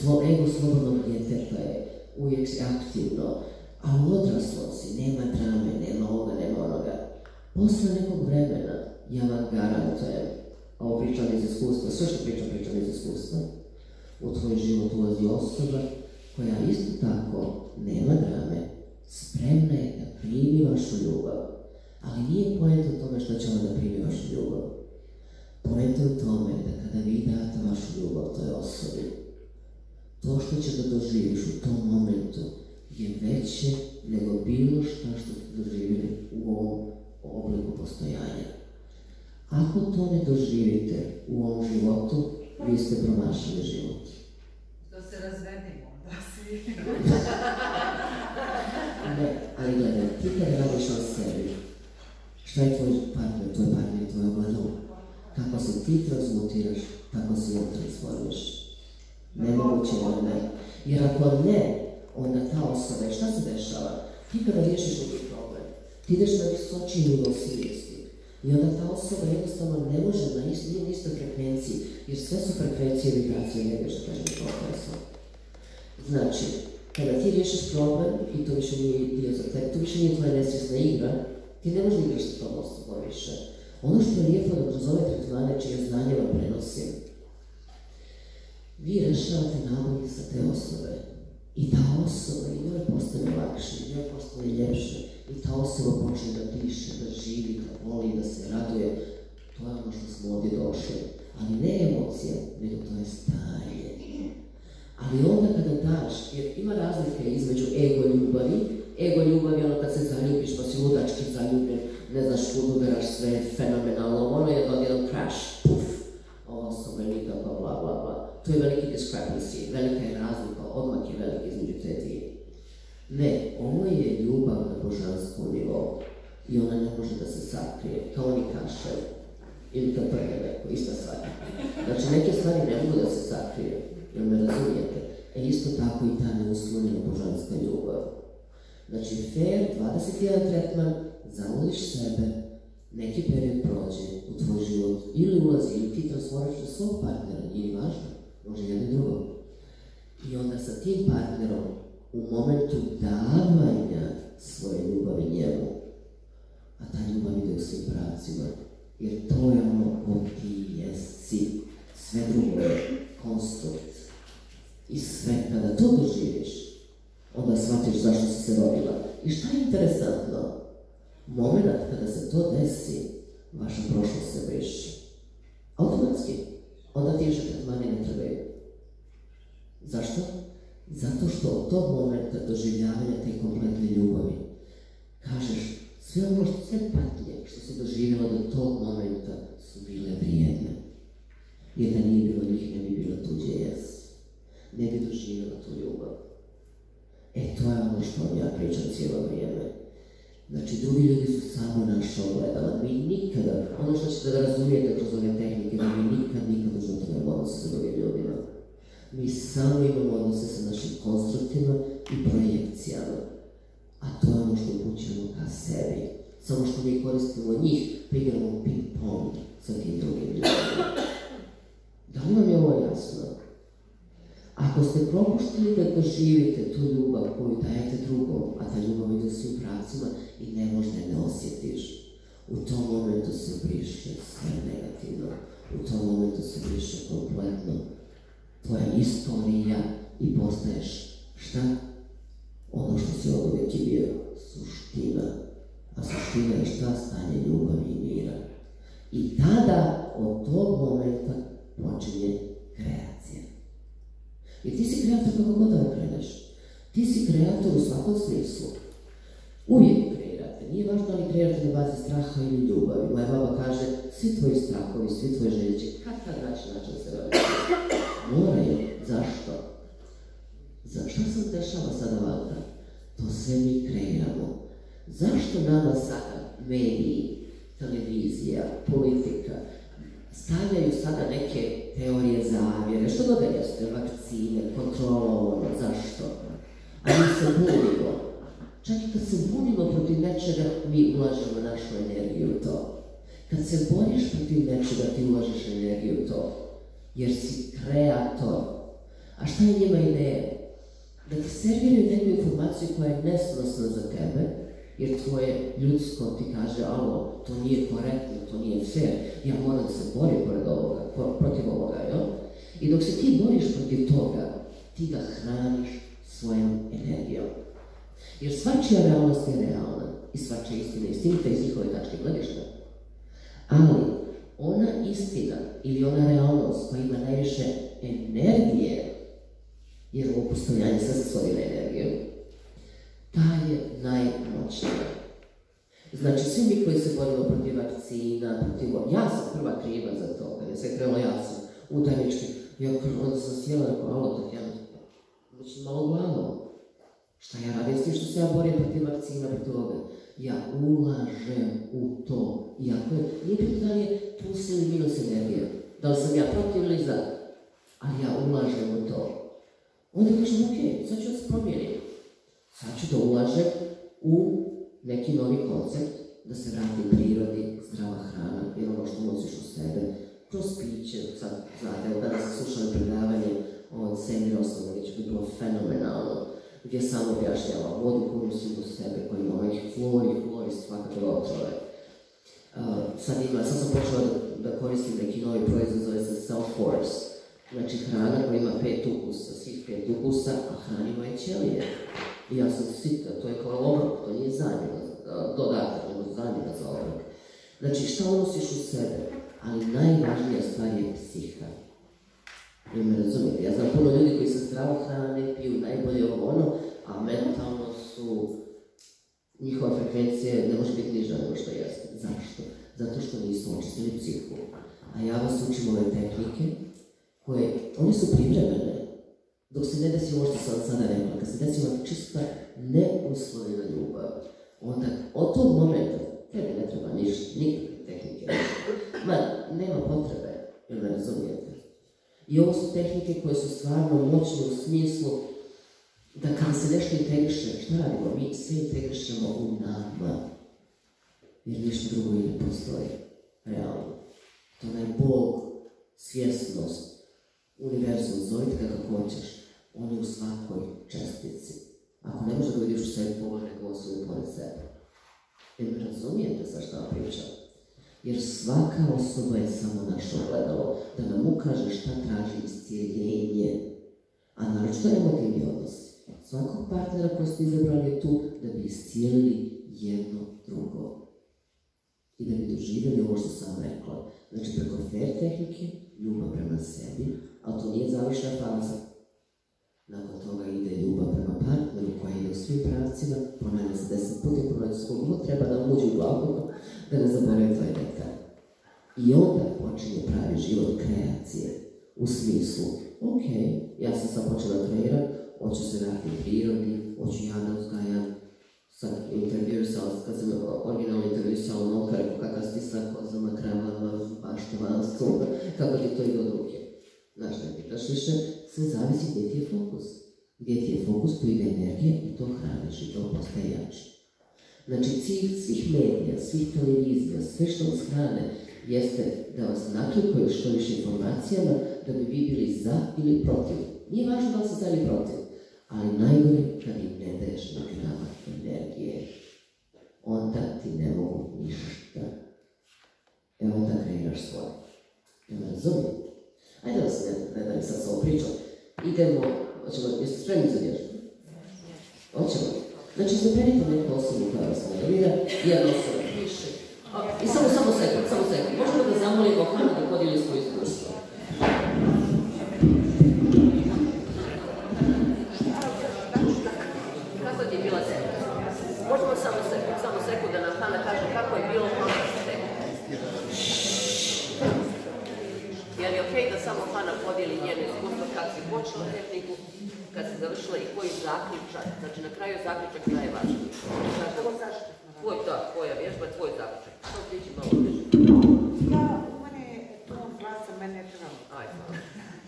svo, ego slobodnog djeteta je uvijek aktivno, a u odraslosti nema drame, nema ovoga, nema onoga. Posle nekog vremena, ja vam garantujem, ovo pričam iz iskustva, sve što pričam, pričam iz iskustva, u tvoj život ulazi osoba koja isto tako nema drame, spremna je da primi vašu ljubav, ali nije pojenta u tome što će ona da primi vašu ljubav. Pojenta u tome da kada vi date vašu ljubav toj osobi, to što će da doživiš u tom momentu je veće nego bilo što što ste doživjeli u ovom obliku postojanja. Ako to ne doživite u ovom životu, vi ste promašili život. Da se razvedimo, da svi. ne, ali gledaj, ti kad radiš o sebi, šta je tvoj partner, tvoj partner tvoj ogledalo? Kako se ti transmutiraš, tako se on transformiš. Nemoguće ne. Jer ako ne, onda ta osoba, šta se dešava? Ti kada riješiš problem, ti ideš na visoči nivo svijesti. I onda ta osoba jednostavno ne može na ist, nije na istoj frekvenciji, jer sve su frekvencije vibracije, ne što kažem profesor. Znači, kada ti riješiš problem i to više nije dio za tebe, to više nije tvoja nesvjesna igra, ti ne možeš igraš sa tom osobom više. Ono što je lijepo da kroz ove tretmane čije znanje vam prenosim, vi rešavate nabavke sa te osobe. I ta osoba i njoj postane lakše, i njoj postane ljepše, i ta osoba počne da diše, da živi, da voli, da se raduje. To je ono što smo ovdje došli. Ali ne emocija, nego to je stanje. Ali onda kada daš, jer ima razlike između ego ljubavi, ego ljubavi je ono kad se zaljubiš pa si ludački zaljubljen, ne znaš kud udaraš sve fenomenalno, ono je odjedan crash, puf, ovo osoba i nikakva bla bla bla. To je veliki discrepancy, velika je razlika, odmak je veliki između te dvije. Ne, ovo je ljubav na božanskom nivou i ona ne može da se sakrije, kao ni kašelj ili kad prde neko, ista stvar. Znači, neke stvari ne mogu da se sakrije, jel me razumijete? E isto tako i ta neuslovljena božanska ljubav. Znači, fair, 21 tretman, zavoliš sebe, neki period prođe u tvoj život, ili ulazi, ili ti transformiš na svog partnera, nije važno, može jedno drugo. I onda sa tim partnerom, u momentu davanja svoje ljubavi njemu, a ta ljubav ide u svim pravcima, jer to je ono ko ti jesi, sve drugo je konstrukt. I sve, kada to doživiš, onda shvatiš zašto si se rodila. I šta je interesantno? Moment kada se to desi, vaša prošlost se briše. Automatski. Onda ti više tretmani ne trebaju. Zašto? Zato što od tog momenta doživljavanja te kompletne ljubavi kažeš sve ono što sve patnje što se doživjela do tog momenta su bile vrijedne. Jer da nije bilo njih, ne bi bilo tuđe jes. Ne bi doživjela tu ljubav. E, to je ono što ja pričam cijelo vrijeme. Znači, drugi ljudi su samo naša ogledala. Mi nikada, ono što ćete da razumijete kroz ove tehnike, da mi nikad, nikad u životu ne odnose sa drugim ljudima. Mi samo imamo odnose sa našim konstruktima i projekcijama. A to je ono što upućujemo ka sebi. Samo što mi koristimo njih, pa igramo ping-pong sa tim drugim ljudima. Da li vam je ovo jasno? Ako ste propuštili da doživite tu ljubav koju dajete drugom, a ta ljubav ide svim pravcima i ne možda ne osjetiš, u tom momentu se briše sve negativno. U tom momentu se briše kompletno tvoja istorija i postaješ šta? Ono što si od uvijek i bio, suština. A suština je šta? Stanje ljubavi i mira. I tada, od tog momenta, počinje kreacija. Jer ti si kreator kako god da okreneš. Ti si kreator u svakom smislu. Uvijek kreirate. Nije važno li kreirate na bazi straha ili ljubavi. Moja baba kaže, svi tvoji strahovi, svi tvoji želje će kad kad naći način se roditi. Moraju. Zašto? Za šta se dešava sada valjda? To sve mi kreiramo. Zašto nama sada mediji, televizija, politika, stavljaju sada neke teorije zavjere, što da jeste, vakcine, kontrola, ono, zašto? A mi se bunimo. Čak i kad se bunimo protiv nečega, mi ulažemo našu energiju u to. Kad se boriš protiv nečega, ti ulažeš energiju u to. Jer si kreator. A šta je njima ideja? Da ti serviraju neku informaciju koja je nesnosna za tebe, jer tvoje ljudsko ti kaže, alo, to nije korektno, to nije fair, ja moram se boriti pored ovoga, protiv ovoga, jel? I dok se ti boriš protiv toga, ti ga hraniš svojom energijom. Jer svačija realnost je realna i svačija istina istinita iz njihove tačke gledišta. Ali, ona istina ili ona realnost koja ima najviše energije, jer ovo se svodi na energiju, ta je najmoćnija. Znači, svi mi koji se borimo protiv vakcina, protiv... Ja sam prva kriva za to, kad je sve krenulo, ja sam utajnički. Ja onda sam sjela, rekao, alo, Tatjana, znači malo glavom. Šta ja radim s tim što se ja borim protiv vakcina, protiv ovoga? Ja ulažem u to. Iako je, nije pitanje plus ili minus energija. Da li sam ja protiv ili za? Ali ja ulažem u to. Onda kažem, ok, sad ću da se promijenim. Sad ću da ulažem u neki novi koncept, da se vrati prirodi, zdrava hrana, jer ono što nosiš u sebe, kroz piće, sad znate, evo danas sam slušala predavanje od Semir Osnović, koji je bilo fenomenalno, gdje sam objašnjava vodu koju nosim u sebe, koji ima ovih flor i flor i svakakve otrove. Uh, sad ima, sad sam počela da, da koristim neki novi proizvod, zove se Self Force. Znači hrana koja ima pet ukusa, svih pet ukusa, a hrani moje ćelije. I ja sam sita, to je kao obrok, to nije zamjena, dodatak, nego zamjena za obrok. Znači šta unosiš u sebe, ali najvažnija stvar je psiha. Vi me razumijete, ja znam puno ljudi koji se zdravo hrane, piju najbolje ovo ono, a mentalno su, njihova frekvencija ne može biti niža nego što jeste. Zašto? Zato što nisu očistili psihu. A ja vas učim ove tehnike koje, one su privremene. Dok se ne desi ovo što sam sada rekla, kad se desi ova čista neuslovljena ljubav, onda od tog momenta tebi ne treba ništa, nikakve tehnike. Ma, nema potrebe, jel me razumijete? I ovo su tehnike koje su stvarno moćne u smislu da kada se nešto integriše, šta radimo? Mi sve integrišemo u nama. Jer ništa drugo i ne postoji. Realno. To je Bog, svjesnost, univerzum, zovite kako hoćeš. On je u svakoj čestici. Ako ne možeš da vidiš u sebi, pogledaj osobu pored sebe. Jer razumijete sa šta pričam? Jer svaka osoba je samo naše ogledalo da nam ukaže šta traži iscijeljenje. A naročito emotivni odnosi. Svakog partnera koji ste izabrali je tu da bi iscijelili jedno drugo. I da bi doživjeli ovo što sam rekla. Znači, preko fair tehnike, ljubav prema sebi, ali to nije zavišna faza. Nakon toga ide ljubav prema partneru koja ide u svim pravcima, ponavlja se deset puta i ponavlja se koliko treba da uđe u glavu, da ne zaboravim taj detalj. I onda počinje pravi život kreacije. U smislu, ok, ja sam sad počela trenirat, hoću se vratiti prirodi, hoću ja da uzgajam, sam intervjuisao, kad sam originalno intervjuisao Noka, rekao kakav si ti sa kozama, kravama, baštovanstvom, kako ti to ide od ruke. Znaš, ne pitaš više, sve zavisi gdje ti je fokus. Gdje ti je fokus, tu ide energija i to hraniš i to postaje jače. Znači, cilj svih medija, svih televizija, sve što vas hrane, jeste da vas naklikaju što više informacijama, da bi vi bili za ili protiv. Nije važno da li se za ili protiv, ali najgore kad im ne daješ na energije, onda ti ne mogu ništa. E onda kreiraš svoje. Jel me? Ajde da se ne, ne sad s ovom pričom. Idemo, hoćemo, jeste spremni za vježbu? Hoćemo. Znači, izaberite neku osobu koja vas motivira, jedna osoba više. I samo, samo sekund, samo sekund. Možemo da zamolimo Hanu da podijeli svoje iskustvo. Kako ti je bila tebe? Možemo samo sekund, samo sekund da nam Hana kaže kako je bilo kontra tebe. Je li okej da samo Hana podijeli njeno iskustvo kad si počela tehniku, kad si završila i koji zaključak, znači na kraju zaključak najvažniji. Kaže, tvoj, da, tvoja vježba, tvoj zaključak. To ti će malo više. Da, u mene je ton glasa, mene je trao. Ajde.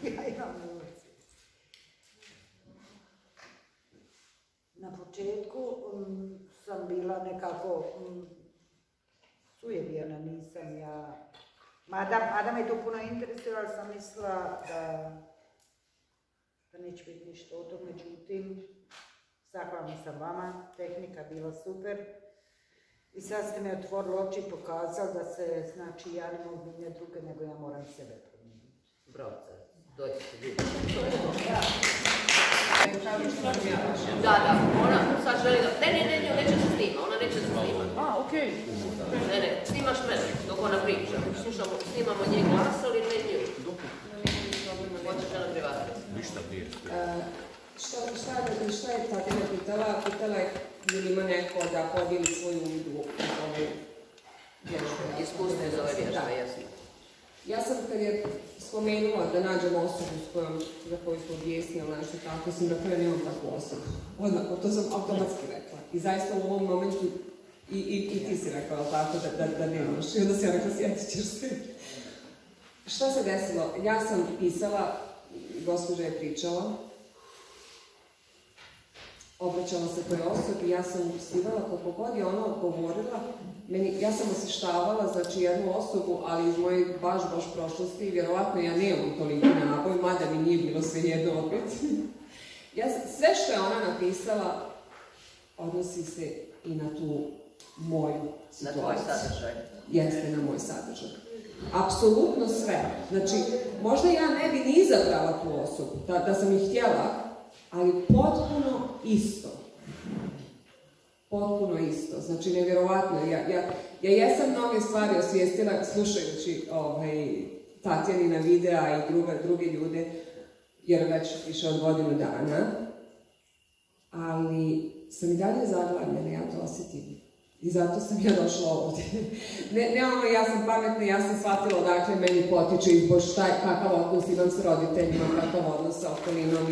Ja imam ulici. Na početku um, sam bila nekako um, nisam ja... Mada, mada me to puno interesiralo, sam mislila da, da neće biti ništa od međutim, zahvalna sam vama, tehnika bila super. I sad ste mi otvorili oči i pokazali da se, znači, ja ne mogu mijenjati druge, nego ja moram sebe promijeniti. Bravo. Dođi se vidi. Da, da, ona sad želi da... Ne, ne, ne, neće se snima, ona neće da snima. A, okej. Ne, ne, snimaš mene dok ona priča. Slušamo, snimamo njen glas, ali ne nju. Ništa nije. Šta, šta, šta je Tatjana pitala? Pitala je je li ima neko da podijeli svoju uvidu u ove vježbe. Iskustvo iz ove vježbe, jasno. Ja sam kad je spomenula da nađem osobu s kojom, za koju smo objesni ili nešto tako, sam rekla ja nemam takvu osobu. Odmah, to sam automatski rekla. I zaista u ovom momentu i, i, i ti si rekla jel tako da, da, da nemaš. I onda ja rekla sjetit ćeš se. Šta se desilo? Ja sam pisala, gospođa je pričala, obraćala se toj osobi, ja sam usivala koliko god je ona odgovorila, meni, ja sam osještavala znači jednu osobu, ali iz moje baš baš prošlosti, vjerovatno ja nemam toliki naboj, mada mi nije bilo sve jedno opet. ja, sve što je ona napisala odnosi se i na tu moju Na situaciju. tvoj sadržaj. Jeste na moj sadržaj. Apsolutno sve. Znači, možda ja ne bi ni izabrala tu osobu, da, da sam ih htjela, ali potpuno isto. Potpuno isto. Znači, nevjerovatno. Ja, ja, ja jesam mnoge stvari osvijestila slušajući ovaj, Tatjanina videa i druge, druge ljude, jer već više od godinu dana. Ali sam i dalje zaglavljena, ja to osjetim. I zato sam ja došla ovdje. Ne, ne ono, ja sam pametna, ja sam shvatila odakle meni potiče izbor šta, kakav odnos imam s roditeljima, kakav odnos sa okolinom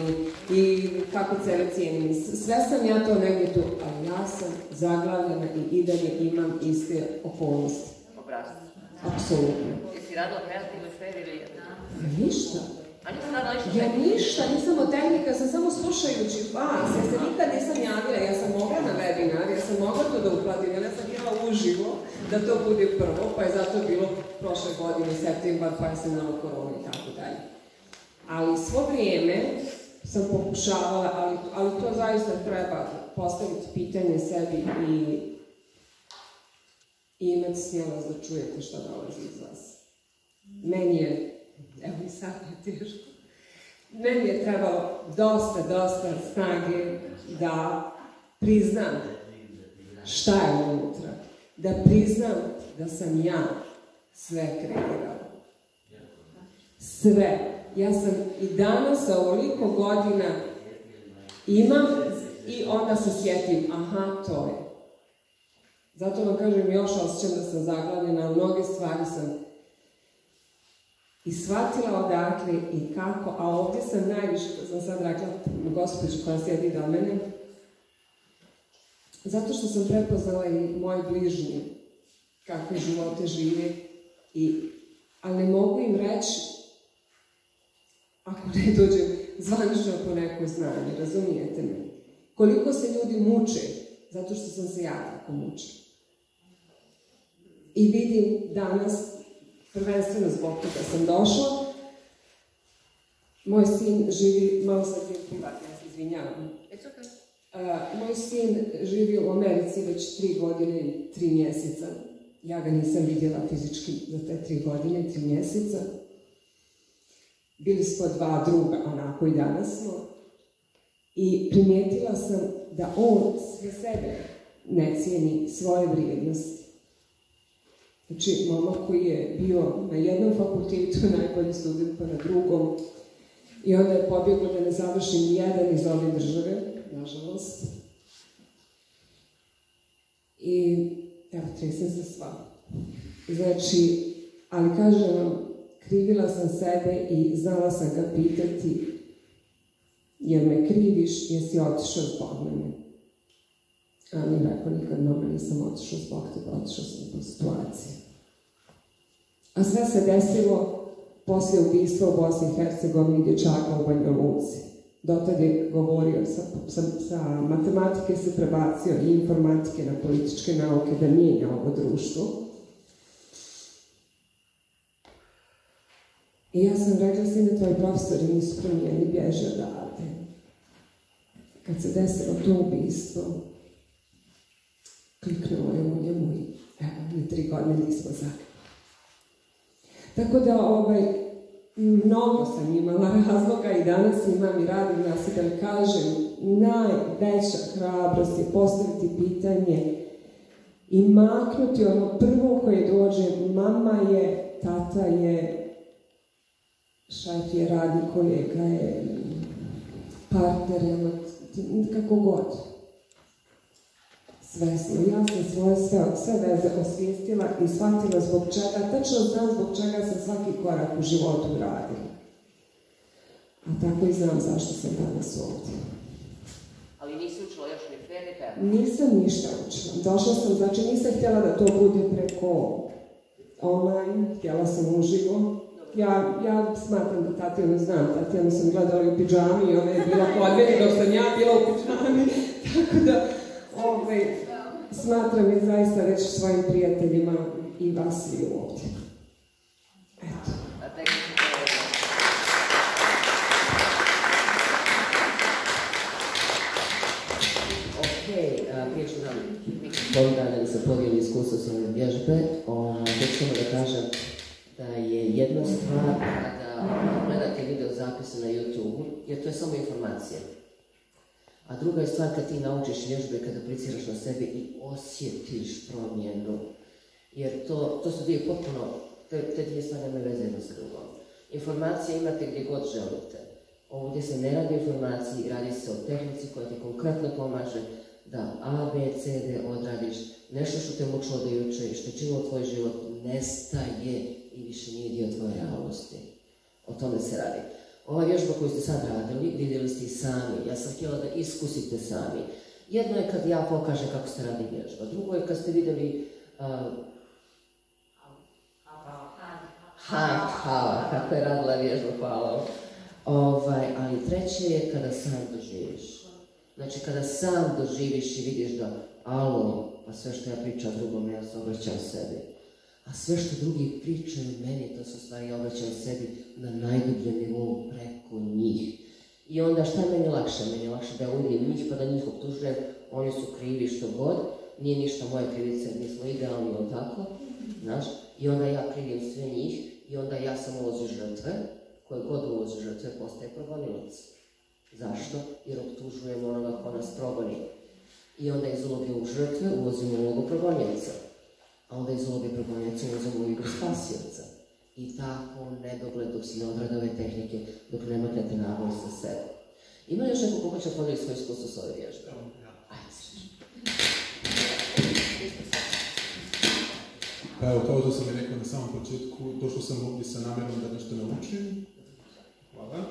i, i kako cele cijenim. Sve sam ja to negdje tu, ali ja sam zaglavljena i i dalje imam iste okolnosti. Obrazac. Apsolutno. Jesi radila u ili? Ništa. A Ja ništa, nisam od tehnika, sam samo slušajući vas, ja se nikad nisam javila, ja sam mogla na webinar, ja sam mogla to da uplatim, ja sam htjela uživo da to bude prvo, pa je zato bilo prošle godine, septembar, pa je se nama korona i tako dalje. Ali svo vrijeme sam pokušavala, ali, ali to zaista treba postaviti pitanje sebi i, i imati smjelost da čujete šta dolazi iz vas. Meni je, evo i sad je teško, meni je trebalo dosta, dosta snage da priznam šta je unutra. Da priznam da sam ja sve kreirala. Sve. Ja sam i danas sa ovoliko godina imam i onda se sjetim, aha, to je. Zato vam kažem, još osjećam da sam zaglavljena, mnoge stvari sam i shvatila odakle i kako, a ovdje sam najviše, to sam sad rekla gospođi koja sjedi do mene, zato što sam prepoznala i moje bližnje, kakve živote žive, i, ali ne mogu im reći, ako ne dođem zvanično po neko znanje, razumijete me? Koliko se ljudi muče, zato što sam se ja tako mučila. I vidim danas, prvenstveno zbog toga sam došla, moj sin živi, malo sad je privatno, ja se izvinjavam. Uh, moj sin živi u Americi već tri godine i tri mjeseca. Ja ga nisam vidjela fizički za te tri godine i tri mjeseca. Bili smo dva druga, onako i danas smo. I primijetila sam da on sve sebe ne cijeni svoje vrijednosti. Znači, momak koji je bio na jednom fakultetu, najbolji student, pa na drugom, i onda je pobjegao da ne završi ni jedan iz ove države, nažalost. I, evo, tresem se sva. Znači, ali kažem vam, krivila sam sebe i znala sam ga pitati, jer me kriviš, jesi otišao zbog mene. A mi rekao, nikad mnogo nisam otišao zbog tebe, otišao sam zbog situacije. A sve se desilo poslije ubistva u Bosni i Hercegovini dječaka u Banja Luci. Dotad je govorio, sa, sa, sa matematike se prebacio i informatike na političke nauke da mijenja ovo društvo. I ja sam rekla, sine, tvoji profesori nisu promijenili, bježe odavde. Kad se desilo to ubistvo, kliknulo je u njemu evo, mi tri godine nismo zajedno. Tako da, ovaj, mnogo sam imala razloga i danas imam i radim na da kažem, najveća hrabrost je postaviti pitanje i maknuti ono prvo koje dođe, mama je, tata je, šajt je radi, kolega je, partner je, kako god. Svesno, ja sam svoje sve, sve veze osvijestila i shvatila zbog čega, tačno znam zbog čega sam svaki korak u životu radila. A tako i znam zašto sam danas ovdje. Ali nisi učila još ni peva. Nisam ništa učila. Došla sam, znači nisam htjela da to bude preko online, htjela sam uživo. Ja, ja smatram da Tatjanu znam, Tatjanu sam gledala u pidžami i ona je bila kod mene dok sam ja bila u pidžami, tako da ovaj, smatram je zaista već svojim prijateljima i vas svi ovdje. Eto. A tek si Ok, a, prije ću nam Bogdane da se podijeli iskustvo s ove vježbe. O, tek samo da kažem da je jedna stvar kada gledate video zapise na YouTube, jer to je samo informacija. A druga je stvar kad ti naučiš vježbe, kada apliciraš na sebe i osjetiš promjenu. Jer to, to su dvije potpuno, te, te dvije stvari nemaju veze jedno sa drugom. Informacije imate gdje god želite. Ovdje se ne radi o informaciji, radi se o tehnici koja ti konkretno pomaže da A, B, C, D odradiš, nešto što te mučilo do juče i što je činilo tvoj život, nestaje i više nije dio tvoje realnosti. O tome se radi. Ova vježba koju ste sad radili, vidjeli ste i sami. Ja sam htjela da iskusite sami. Jedno je kad ja pokažem kako se radi vježba. Drugo je kad ste vidjeli ha, ha, kako je radila vježba, hvala. Ovaj, ali treće je kada sam doživiš. Znači kada sam doživiš i vidiš da alo, pa sve što ja pričam drugom, ja se obraćam sebi. A sve što drugi pričaju meni, to su stvari ja obraćam sebi na najdubljem nivou preko njih. I onda šta je meni lakše? Meni je lakše da uvidim njih pa da njih optužujem, oni su krivi što god, nije ništa moja krivica, mi smo idealni, ili tako, znaš, i onda ja krivim sve njih i onda ja sam ulozi žrtve, koje god ulozi žrtve postaje progonilac. Zašto? Jer optužujemo onoga ko nas progoni. I onda iz uloge u žrtve ulazimo u ulogu progonioca. A onda iz uloge progonioca ulazimo u igru spasioca. I tako nedogled dok si ne odrade ove tehnike, dok ne maknete nagoj sa sebe. Ima li još neko koga će podijeliti svoje iskustvo s ove vježbe? Pa evo, kao što sam i rekao na samom početku, došao sam ovdje sa namjerom da nešto naučim. Hvala.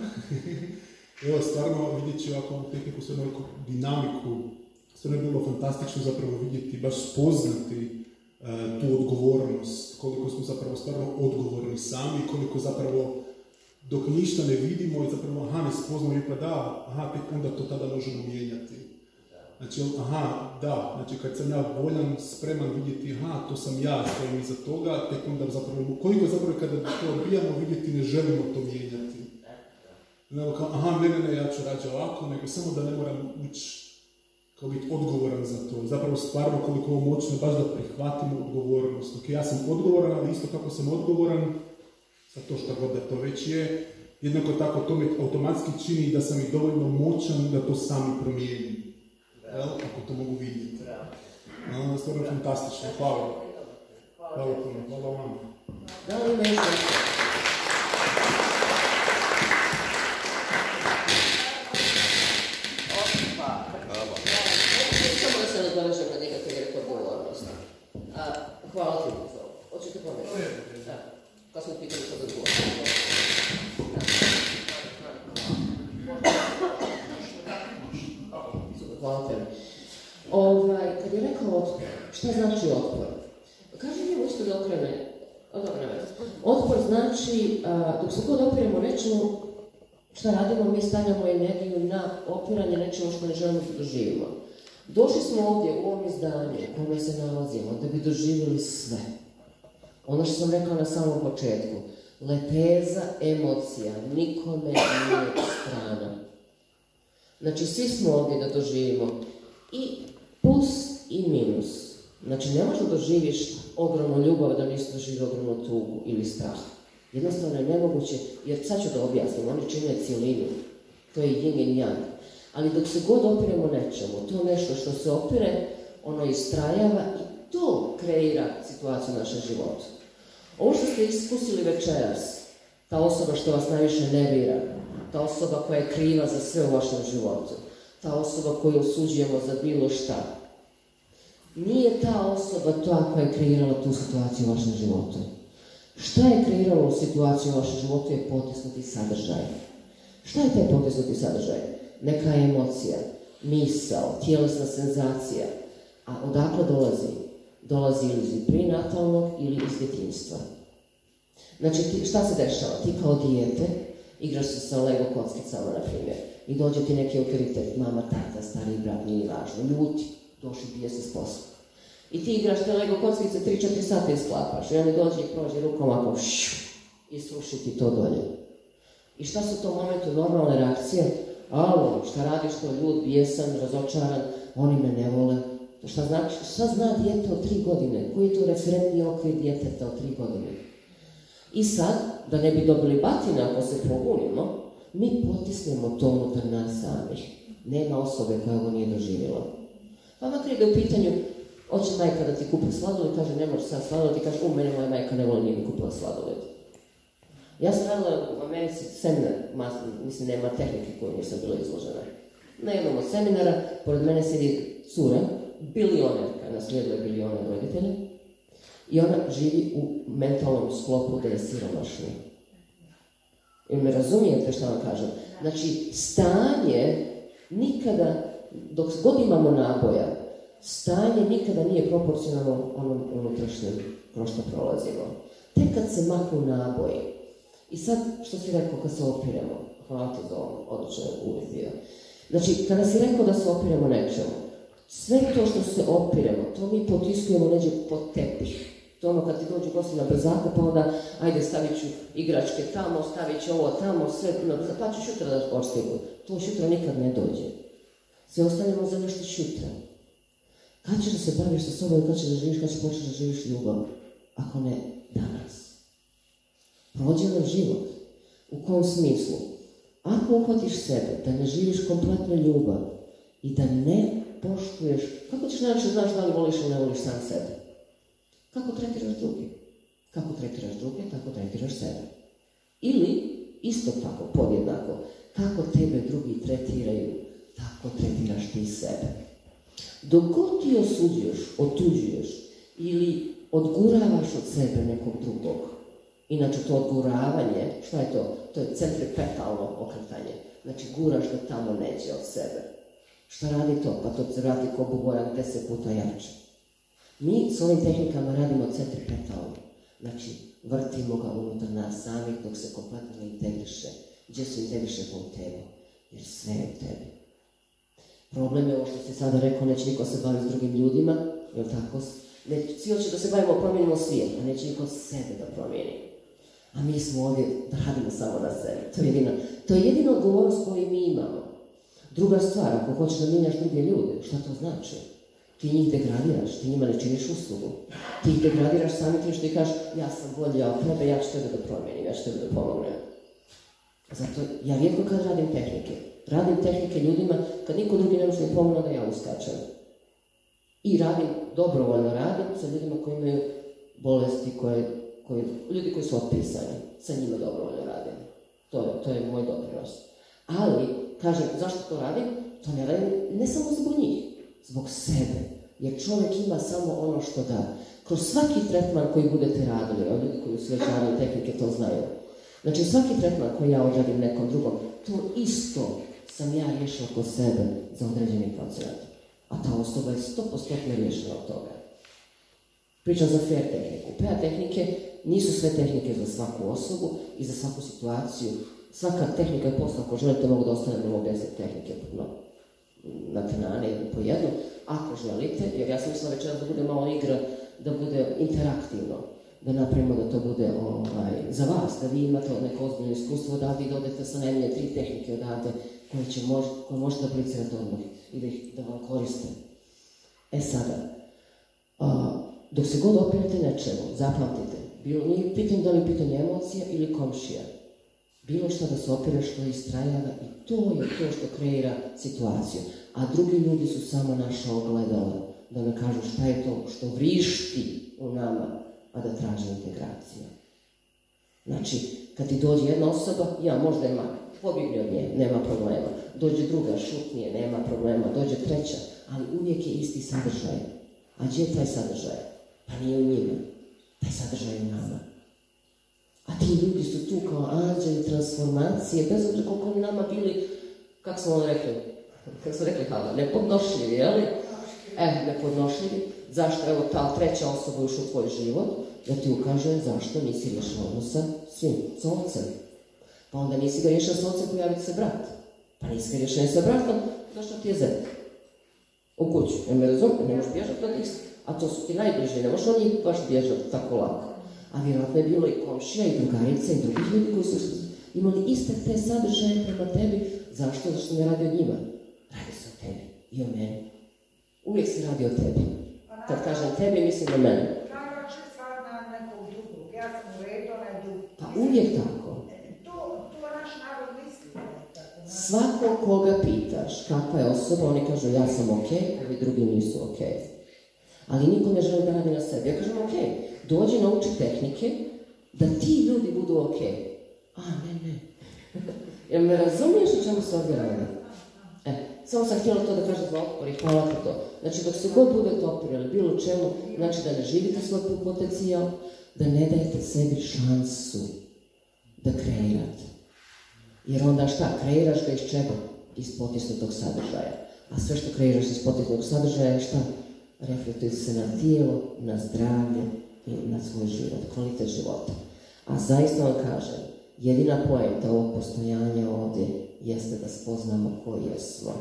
Evo, stvarno vidjet ću ovako ovu tehniku, stvarno ovakvu dinamiku. Stvarno je bilo fantastično zapravo vidjeti, baš spoznati tu odgovornost, koliko smo zapravo stvarno odgovorni sami, koliko zapravo dok ništa ne vidimo i zapravo aha, ne spoznamo i pa da, aha, tek onda to tada možemo mijenjati. Znači, aha, da, znači kad sam ja voljan, spreman vidjeti, aha, to sam ja, stojim iza toga, tek onda zapravo, koliko zapravo kada to odbijamo vidjeti, ne želimo to mijenjati. Nego kao, aha, ne, ne, ne, ja ću rađe ovako, nego samo da ne moram ući kao biti odgovoran za to. Zapravo stvarno koliko je moćno, baš da prihvatimo odgovornost. Ok, ja sam odgovoran, ali isto kako sam odgovoran, za to što god da to već je, jednako tako to mi automatski čini da sam i dovoljno moćan da to sami promijenim. Jel? Ako to mogu vidjeti. No, stvarno fantastično. Hvala. Hvala puno. Hvala vam. Da li ima još nešto? Opa. Kava. Samo da se nadovežem na njega kad je rekao odgovornost. A, hvala ti za. Hoćete? Da. Kad smo pitali kod odgovornosti. Super, hvala. Ovaj, kad je rekao otpor, šta znači otpor? Kaže njemu isto da okrene. Otpor znači, a, dok se god opiremo nečemu, šta radimo, mi stavljamo energiju na opiranje nečemu što ne želimo da doživimo. Došli smo ovdje u ovom izdanju u kome se nalazimo da bi doživjeli sve. Ono što sam rekla na samom početku, lepeza emocija nikome nije strana. Znači, svi smo ovdje da doživimo i plus i minus. Znači, ne možeš da doživiš ogromnu ljubav da nisi doživio ogromnu tugu ili strah. Jednostavno je nemoguće, jer sad ću da objasnim, oni čine cijelinu. To je yin i yang. Ali dok se god opiremo nečemu, to nešto što se opire, ono istrajava i to kreira situaciju u našem životu. Ovo što ste iskusili večeras, ta osoba što vas najviše nervira, ta osoba koja je kriva za sve u vašem životu, ta osoba koju osuđujemo za bilo šta, nije ta osoba ta koja je kreirala tu situaciju u vašem životu. Šta je kreiralo situaciju u vašem životu je potisnuti sadržaj. Šta je taj potisnuti sadržaj? Neka emocija, misao, tjelesna senzacija. A odakle dolazi? Dolazi ili iz prinatalnog ili iz djetinjstva. Znači, šta se dešava? Ti kao dijete igraš se sa Lego kockicama, na primjer. I dođe ti neki autoritet, mama, tata, stari brat, nije važno, ljuti, došli bije se s posla. I ti igraš te Lego kockice 3-4 sata i sklapaš. I on dođe i prođe rukom šu, i sruši ti to dolje. I šta su u tom momentu normalne reakcije? Alo, šta radiš to ljud, bijesan, razočaran, oni me ne vole. Šta, znači, šta zna dijete od tri godine? Koji je to referentni okvir djeteta od tri godine? I sad, da ne bi dobili batine ako se pobunimo, mi potisnemo to unutar nas samih. Nema osobe koja ovo nije doživjela. Pa makar ide u pitanju, hoće majka da ti kupi sladoled, kaže ne može sad sladoled, ti kaže u mene moja majka ne voli, nije mi kupila sladoled. Ja sam radila u Americi seminar, mislim nema tehnike koju nisam bila izložena. Na jednom od seminara, pored mene sjedi cura, bilionerka, naslijedila je bilione od roditelja, i ona živi u mentalnom sklopu da je siromašna. Jel me razumijete što vam kažem? Znači, stanje nikada, dok god imamo naboja, stanje nikada nije proporcionalno onom unutrašnjem kroz što prolazimo. Tek kad se maknu naboji, i sad, što si rekao, kad se opiremo, hvala ti za ovo, odličan uvijek bio. Znači, kada si rekao da se opiremo nečemu, sve to što se opiremo, to mi potiskujemo neđe pod tepih. To ono kad ti dođu gosti na brzaka, pa onda, ajde, stavit ću igračke tamo, stavit ću ovo tamo, sve na brzaka, pa ću šutra da postignu. To šutra nikad ne dođe. Sve ostavljamo za nešto šutra. Kad ćeš da se baviš sa sobom kad ćeš da živiš, kad ćeš početi da živiš ljubav? Ako ne, danas. Prođe nam život. U kom smislu? Ako uhvatiš sebe da ne živiš kompletno ljubav i da ne poštuješ, kako ćeš najviše znaš da li voliš ili ne voliš sam sebe? Kako tretiraš drugi? Kako tretiraš druge, tako tretiraš sebe. Ili, isto tako, podjednako, kako tebe drugi tretiraju, tako tretiraš ti sebe. Dok god ti osuđuješ, otuđuješ ili odguravaš od sebe nekog drugog, inače to odguravanje, što je to? To je centripetalno okretanje. Znači guraš da tamo neće od sebe. Šta radi to? Pa to se radi ko buborak deset puta jače. Mi s ovim tehnikama radimo centripetalno. Znači, vrtimo ga unutar nas samih dok se kompletno ne integriše. Gdje se integriše po tebi? Jer sve je u tebi. Problem je ovo što si sada rekao, neće niko se baviti s drugim ljudima, jel tako? Ne, svi hoće da se bavimo, promijenimo svijet, a neće niko sebe da promijeni. A mi smo ovdje da radimo samo na sebi. To je jedina, to je jedina odgovornost koju mi imamo. Druga stvar, ako hoćeš da mijenjaš druge ljude, šta to znači? Ti njih degradiraš, ti njima ne činiš uslugu. Ti ih degradiraš sami tim što ti kažeš, ja sam bolji od tebe, ja ću tebe da promijenim, ja ću tebe da pomognem. Zato ja rijetko kad radim tehnike, radim tehnike ljudima kad niko drugi ne može mi pomoći da ja uskačem. I radim, dobrovoljno radim sa ljudima koji imaju bolesti, koje, koji, ljudi koji su otpisani, sa njima dobrovoljno radim. To je, to je moj doprinos. Ali, kažem, zašto to radim? To ne radim ne samo zbog njih, zbog sebe. Jer čovjek ima samo ono što da. Kroz svaki tretman koji budete radili, a ljudi koji su već radili tehnike to znaju. Znači svaki tretman koji ja odradim nekom drugom, to isto sam ja riješila kod sebe za određeni procenat. A ta osoba je 100% riješena od toga. Pričam za fair tehniku. PA tehnike nisu sve tehnike za svaku osobu i za svaku situaciju. Svaka tehnika je posla, ako želite mogu da ostanem ovo 10 tehnike na tenane ili po jednu, ako želite, jer ja sam mislila večeras da bude malo igra, da bude interaktivno, da napravimo da to bude ovaj, za vas, da vi imate neko ozbiljno iskustvo, da vi dodete sa najmanje tri tehnike odavde koje, će mož, koje možete aplicirati odmah i da, ih, da vam koriste. E sada, dok se god opirate nečemu, zapamtite, bilo nije pitanje da li je pitanje emocija ili komšija, bilo šta da se opire što istrajava i to je to što kreira situaciju. A drugi ljudi su samo naša ogledala da me kažu šta je to što vrišti u nama, a da traži integraciju. Znači, kad ti dođe jedna osoba, ja možda ima, pobjegni od nje, nema problema. Dođe druga, šutnije, nema problema. Dođe treća, ali uvijek je isti sadržaj. A gdje je taj sadržaj? Pa nije u njima. Taj sadržaj je u nama. A ti ljudi su tu kao anđeli transformacije, bez obzira koliko oni nama bili, kako smo ono rekli, kako smo rekli Hala, nepodnošljivi, jel? E, nepodnošljivi. Zašto? Evo, ta treća osoba ušla u tvoj život, da ti ukaže zašto nisi riješila odnosa svim, sa ocem. Pa onda nisi ga riješila sa ocem, pojaviti se brat. Pa nisi ga riješila sa bratom, zašto ti je zet? U kuću, ne me ne možeš bježati od a to su ti najbliži, ne možeš od njih baš bježati tako lako. A vjerojatno je bilo i komšija, i drugarica, i drugih ljudi koji su imali iste te sadržaje prema tebi. Zašto? Zašto ne radi o njima? Radi se o tebi i o meni. Uvijek se radi o tebi. Kad kažem tebi, mislim na mene. Pa uvijek tako. Znaš. Svako koga pitaš kakva je osoba, oni kažu ja sam ok, ovi drugi nisu ok. Ali niko ne želi da radi na sebi. Ja kažem ok, dođi nauči tehnike da ti ljudi budu ok. A, ne, ne. Jel me razumiješ o čemu se ovdje radi? E, Samo sam htjela to da kažem za otpor i hvala ti to. Znači, dok se god budete opirali bilo čemu, znači da ne živite svoj potencijal, da ne dajete sebi šansu da kreirate. Jer onda šta, kreiraš ga iz čega? Iz potisnutog sadržaja. A sve što kreiraš iz potisnutog sadržaja je šta? Reflektuje se na tijelo, na zdravlje i na svoj život, kvalitet života. A zaista vam kažem, jedina poenta ovog postojanja ovdje jeste da spoznamo ko jesmo.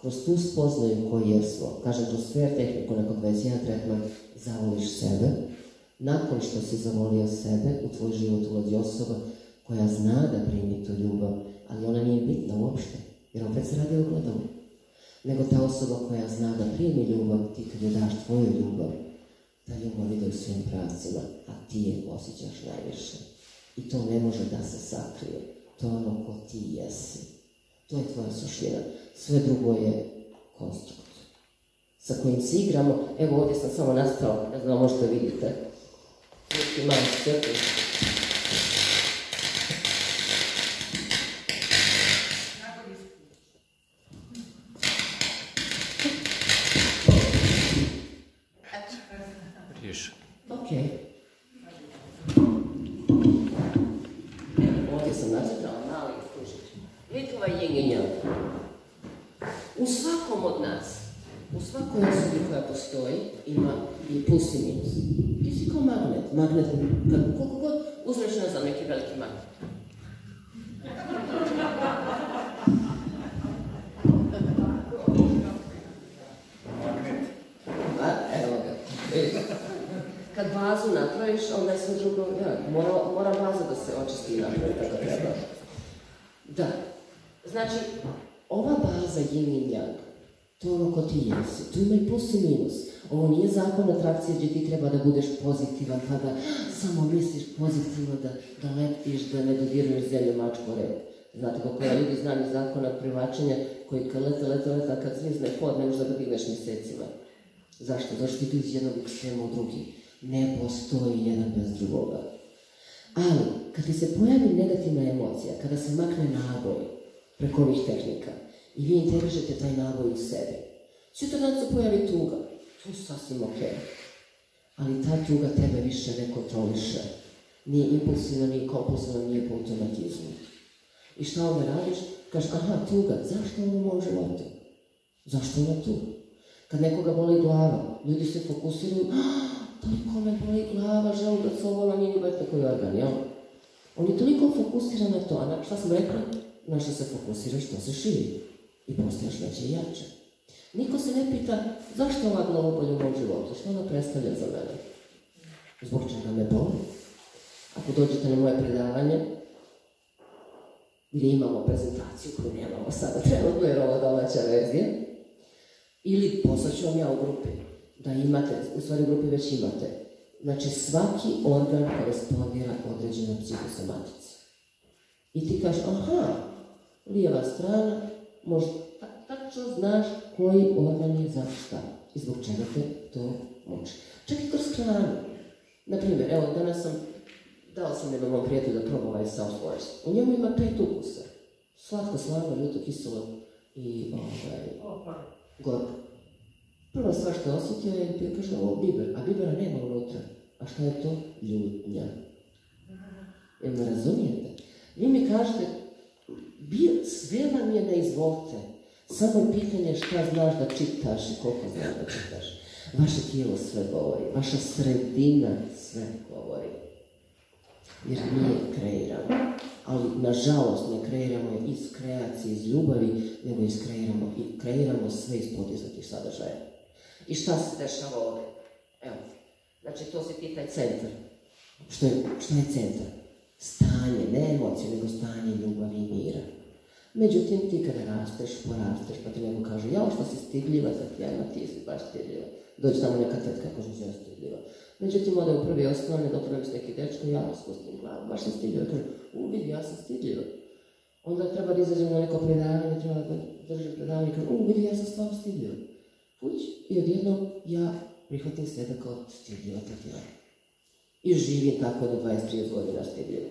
Kroz tu spoznaju ko jesmo, kažem kroz sve tehniku nakon 21 tretman, zavoliš sebe. Nakon što si zavolio sebe, u tvoj život ulazi osoba koja zna da primi tu ljubav, ali ona nije bitna uopšte, jer opet se radi o ogledalu. Nego ta osoba koja zna da primi ljubav, ti kad joj daš tvoju ljubav, ta ljubav ide u svim pravcima, a ti je osjećaš najviše. I to ne može da se sakrije. To je ono ko ti jesi. To je tvoja suština. Sve drugo je konstrukt. Sa kojim se igramo, evo ovdje sam samo nastao, ne znam možete vidite. Neki mali crtu. Riješ. Ok. Ovdje sam nacrtala mali kružić. Vidite ovaj yin i yang. U svakom od nas, u svakoj osobi koja postoji, ima i plus i minus. Ti si kao magnet. Magnet, kad, koliko god uzmeš, ne znam, neki veliki magnet. A, evo ga. Vidite. Kad vazu napraviš, onda je sve drugo, ja, mora, mora vaza da se očisti i napravi kako treba. Da. Znači, ova baza yin i yang, to je ono ko ti jesi. Tu ima i plus i minus. Ovo nije zakon atrakcije gdje ti treba da budeš pozitivan, pa da samo misliš pozitivno, da, da letiš, da ne dodiruješ zemlju mačku red. Znate koliko ja ljudi znam iz zakona privlačenja koji kad lete, lete, lete, a kad zvizne pod, ne možeš da digneš mjesecima. Zašto? Zašto ti iz jednog ekstrema u drugi? Ne postoji jedan bez drugoga. Ali, kad ti se pojavi negativna emocija, kada se makne naboj preko ovih tehnika i vi integrišete taj naboj u sebi, sutra dan se pojavi tuga. To je sasvim ok. Ali ta tuga tebe više ne kontroliše. Nije impulsivna, nije kompulsivna, nije po automatizmu. I šta onda radiš? Kažeš, aha, tuga, zašto ona u mom? Zašto ona tu? Kad nekoga boli glava, ljudi se fokusiraju, "Ah, toliko me boli glava, želim da se ovo na njeni bitno koji organ, jel? On je toliko fokusiran na to, a na šta sam rekla? Na što se fokusiraš, to se širi. I postaješ veće i jače. Niko se ne pita zašto ova glava boli u mom životu, što ona predstavlja za mene. Zbog čega me boli? Ako dođete na moje predavanje, gdje imamo prezentaciju koju nemamo sada trenutno jer ovo domaća verzija, ili poslaću vam ja u grupi, da imate, u stvari u grupi već imate. Znači svaki organ korespondira određenoj psihosomatici. I ti kažeš, aha, lijeva strana, možda tačno znaš koji organ je za šta i zbog čega te to muči. Čak i kroz hranu. Naprimjer, evo danas sam, dao sam jednom mom prijatelju da proba ovaj South Forest. U njemu ima pet ukusa. Slatko, slavno, ljuto, kiselo i ovaj, gorko. Prva stvar što je osjetio je kaže ovo biber, a bibera nema unutra. A šta je to? Ljutnja. Jel me razumijete? Vi mi kažete, sve vam je na izvolte. Samo je pitanje šta znaš da čitaš i koliko znaš da čitaš. Vaše tijelo sve govori, vaša sredina sve govori. Jer nije kreiramo. Ali, nažalost, ne kreiramo je iz kreacije, iz ljubavi, nego iskreiramo i kreiramo sve iz potisnutih sadržaja. I šta se dešava ovdje? Evo, znači to si ti taj centar. Što je, šta je centar? Stanje, ne emocije, nego stanje ljubavi i mira. Međutim, ti kada rasteš, porasteš, pa ti neko kaže, jao što si stidljiva za tjena, ti si baš stidljiva. Dođe tamo neka tetka, kaže, ja stidljiva. Međutim, ode u prvi osnovne, dopravo se neki dečko, ja spustim glavu, baš sam stidljiva. Kaže, u, vidi, ja sam stidljiva. Onda treba da izađem na neko predavanje, treba da držim predavanje, kaže, u, vidi, ja sam stvarno stidljiva. Kuć, i odjednom ja prihvatim sebe kao stidljiva Tatjana. I živim tako do 23 godina stidljiva.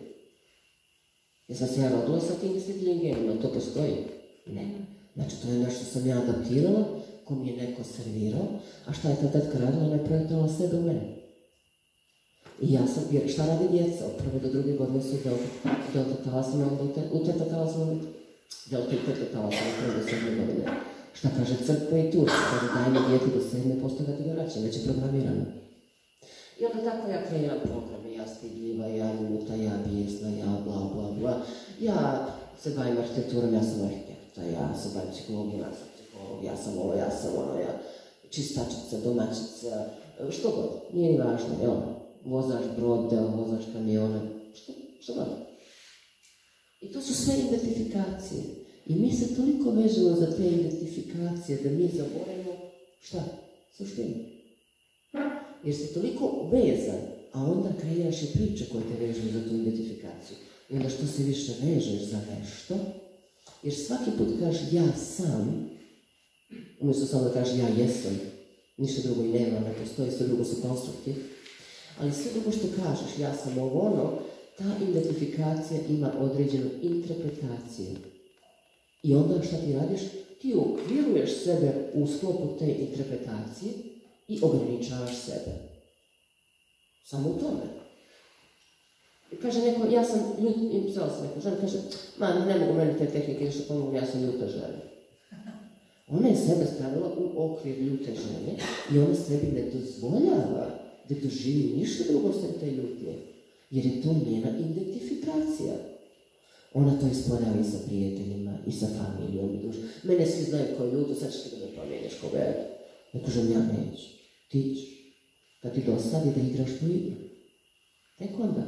Jesam se ja rodila sa tim stidljivim genima, to postoji? Ne. Znači, to je nešto što sam ja adaptirala, ko mi je neko servirao, a šta je ta tetka radila, ona je projektovala sebe u mene. I ja sam, jer šta radi djeca? Od prve do druge godine su delta, delta talasima, u teta talasima, delta i teta talasima, od prve do sedme godine. Šta kaže crkva i tu? Kaže daj mi djeti do sedme postavati kategorijače, već je programirano. I onda tako ja kreiram programe, ja stidljiva, ja ljuta, ja bijesna, ja bla bla bla. Ja se bavim arhitekturom, ja sam arhitekta, ja se bavim psihologijom, ja sam psiholog, ja sam ovo, ja sam ono, ja čistačica, domaćica, što god, nije ni važno, jel? Vozač broda, vozač kamiona, što, što god. I to su sve identifikacije. I mi se toliko vežemo za te identifikacije da mi zaboravimo šta? Suštinu. Jer si toliko vezan, a onda kreiraš i priče koje te vežu za tu identifikaciju. I onda što se više vežeš za nešto, jer svaki put kažeš ja sam, umjesto samo da kažeš ja jesam, ništa drugo i nema, ne postoji, sve drugo su konstrukti, ali sve drugo što kažeš, ja sam ovo ono, ta identifikacija ima određenu interpretaciju. I onda šta ti radiš? Ti okviruješ sebe u sklopu te interpretacije i ograničavaš sebe. Samo u tome. Kaže neko, ja sam i psala sam neko žena, kaže, ma ne mogu meni te tehnike što pomogu, ja sam ljuta žena. Ona je sebe stavila u okvir ljute žene i ona sebi ne dozvoljava da doživi ništa drugo sem te ljutnje. Jer je to njena identifikacija. Ona to ispoljava i sa prijateljima, i sa familijom, i duž. Mene svi znaju je ljuto, sad ti da me promijeniš koga je. Ja kažem, ja neću. Ti ćeš. Kad ti dostadi da igraš tu igru. Tek onda.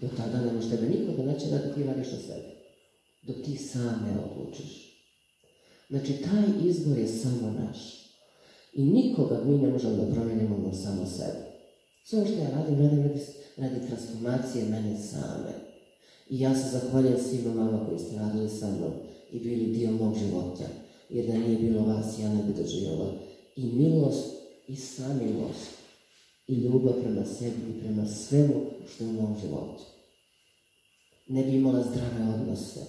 Do tada ne može tebe niko da neće da ti radiš na sebi. Dok ti sam ne odlučiš. Znači, taj izbor je samo naš. I nikoga mi ne možemo da promijenimo samo sebe. Sve što ja radim, radim radi, radi transformacije mene same. I ja se zahvaljujem svima vama koji ste radili sa mnom i bili dio mog života. Jer da nije bilo vas, ja ne bi doživjela i milost i samilost i ljubav prema sebi i prema svemu što je u mom životu. Ne bi imala zdrave odnose.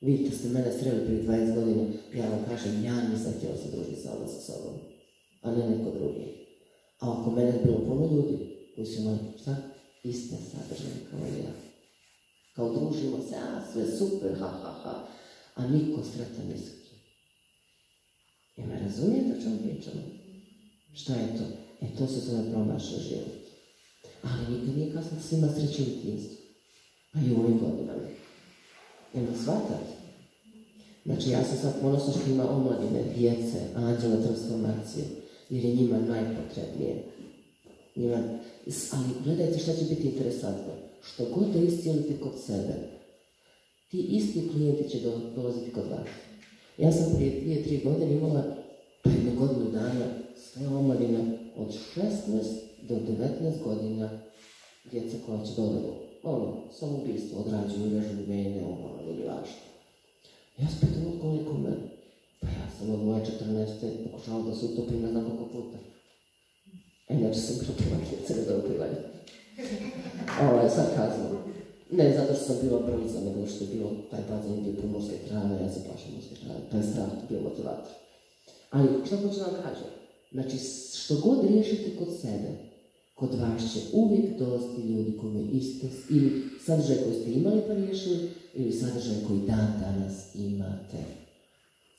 Vidite, ste mene sreli prije 20 godina, ja vam kažem, ja nisam htjela se družiti sa sobom, a ne neko drugi. A oko mene je bilo puno ljudi koji su imali, šta? Iste sadržaje kao ja. Kao družimo se, a sve super, ha, ha, ha. A niko sretan nisam. Jel me razumijete o čemu pričamo? Šta je to? E to se zove promašao život. Ali nikad nije kasno svima sreće u djetinstvu. Pa i u ovim godinama. Jel shvatate? Znači ja sam sad ponosna što ima omladine, djece, anđela transformacije, jer je njima najpotrebnije. Njima, ali gledajte šta će biti interesantno. Što god da iscijelite kod sebe, ti isti klijenti će dolaziti kod vas. Ja sam prije dvije, tri godine imala jednu godinu dana sve omladine od 16 do 19 godina djeca koja će dodati ono, samoubistvo, odrađuju vežu vene, ono, ili važno. Ja se pitam od koliko pa ja sam od moje 14. pokušala da se utopim ne znam koliko puta. A inače sam bila privatnica, ne da upivanje. Ovo je. Ne zato što sam bila brza, nego što je bilo taj bazen bio po morske trave, ja se plašam morske trave, taj strah bio motivator. Ali što hoću vam kažem? Znači, što god riješite kod sebe, kod vas će uvijek dolaziti ljudi koji iste, ili sadržaj koji ste imali pa riješili, ili sadržaj koji dan danas imate.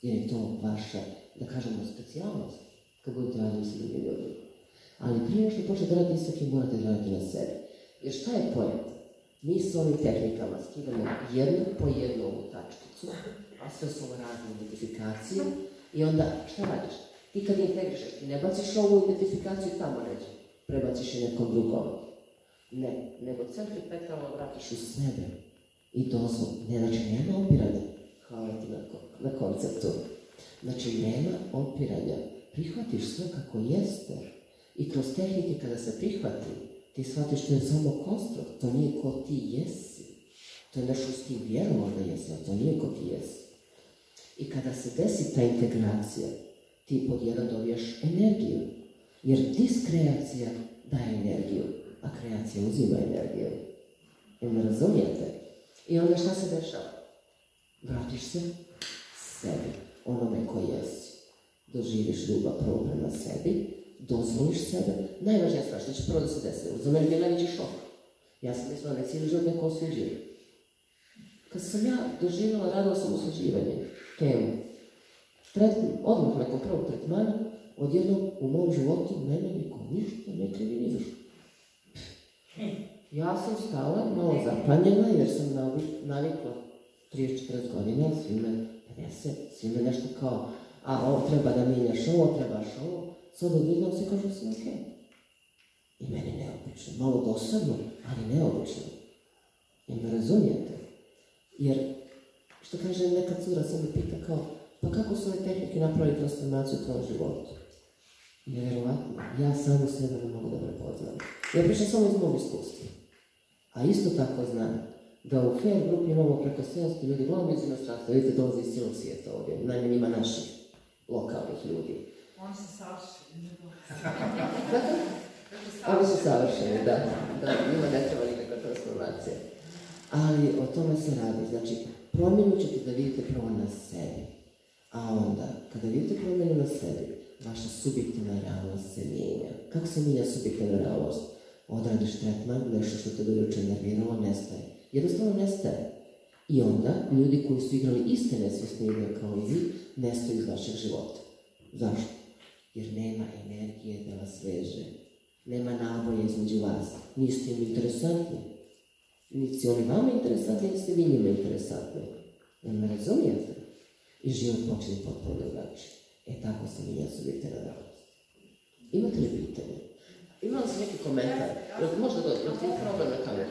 Jer je to vaša, da kažemo, specijalnost, kad budete radili sa drugim ljudima. Ali prije što počnete raditi sa kim morate raditi na sebi. Jer šta je pojent? Mi s ovim tehnikama skidamo jednu po jednu ovu tačkicu, a sve su razne identifikacije i onda šta radiš? Ti kad integrišeš, ti ne baciš ovu identifikaciju tamo neđe, prebaciš je nekom drugom. Ne, nego centri petalno vratiš u sebe i dozvol. Ne, znači nema opiranja. Hvala ti na, na konceptu. Znači nema opiranja. Prihvatiš sve kako jeste. I kroz tehnike kada se prihvati, ti shvatiš to je samo konstrukt, to nije ko ti jesi. To je nešto s tim vjerovao da jesi, a to nije ko ti jesi. I kada se desi ta integracija, ti pod jedan dobijaš energiju. Jer diskreacija daje energiju, a kreacija uzima energiju. Jel me razumijete? I onda šta se dešava? Vratiš se sebi. onome ko jesi. Doživiš ljubav prvo prema sebi, dozvoliš sebe. Najvažnija stvar što će prvo da se desi. Mene je najveći šok. Ja sam mislila da je cijeli život neko. Kad sam ja doživjela, radila sam temu. Tret, odmah nakon prvog tretmana, odjednom u mom životu mene niko ništa ne krivi ni za što. Ja sam stala malo zapanjena jer sam navi- navikla 30-40 godina, svi me 50, svi me nešto kao, a ovo treba da mijenjaš ovo, trebaš ovo. Sad odjednom se kaže sam okej. I meni neobično, malo dosadno, ali neobično. Jel me razumijete? Jer, što kaže neka cura se me pita kao, pa kako su ove tehnike napravili transformaciju u tvojom životu? Nevjerovatno, ja samo sebe ne mogu da prepoznam. Ja pričam samo iz mog iskustva. A isto tako znam da u fair grupi imamo preko 700 ljudi, uglavnom iz inostranstva, vidite dolaze iz cijelog svijeta ovdje, najmanje ima naših lokalnih ljudi. Oni su savršeni. Oni su savršeni, da. Da, njima ne treba nikakva transformacija. Ali o tome se radi. Znači, promjenu ćete da vidite prvo na sebi. A onda, kada vidite promjenu na sebi, vaša subjektivna realnost se mijenja. Kako se mijenja subjektivna realnost? Odradiš tretman, nešto što te do jučer nerviralo, nestaje. Jednostavno nestaje. I onda, ljudi koji su igrali iste nesvjesne igre kao i vi, nestaju iz vašeg života. Zašto? Jer nema energije da vas veže. Nema naboja između vas. Niste im interesantni. Niti su oni vama interesantni, niti ste vi njima interesantni. Jel me razumijete? I život počne potpuno drugačije. E tako se mijenja subjektivna realnost. Imate li pitanje? Imala sam neki komentar. Jel možda doći? Jel ti problem na kameru?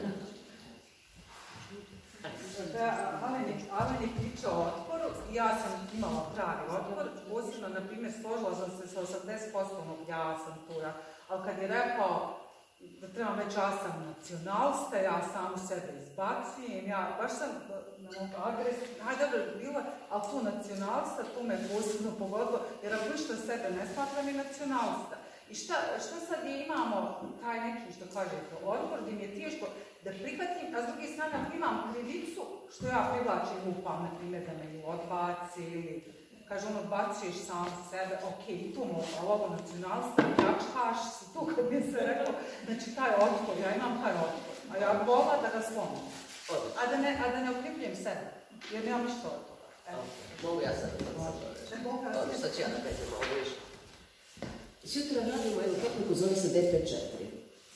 Alen je, pričao o otporu i ja sam imala pravi otpor. Posebno, na primjer, složila sam se sa 80% onog ja sam tu. Ja. Ali kad je rekao da trebam reći ja sam nacionalista, ja samu sebe izbacujem, ja baš sam na mog agresiju, aj dobro, bilo, ali tu nacionalista, tu me posebno pogodilo, jer ako ništa sebe ne smatram i nacionalista. I šta, šta sad imamo taj neki, što kažete, odbor gdje mi je teško da prihvatim, a s druge strane imam krivicu, što ja privlačim lupam, na primjer, da me odbaci ili kaže ono, odbacuješ sam sebe, ok, i tu mogu, ali ovo nacionalista, pljačkaš si tu kad mi se rekao, znači taj otpor, ja imam taj otpor, a ja vola da ga slomim. A da ne, a da ne okrivljujem sebe, jer nemam ništa od toga. Evo. Mogu ja sad Dobro, sad ću ja da petim ovo više. Sutra radimo jednu tehniku, zove se DP4.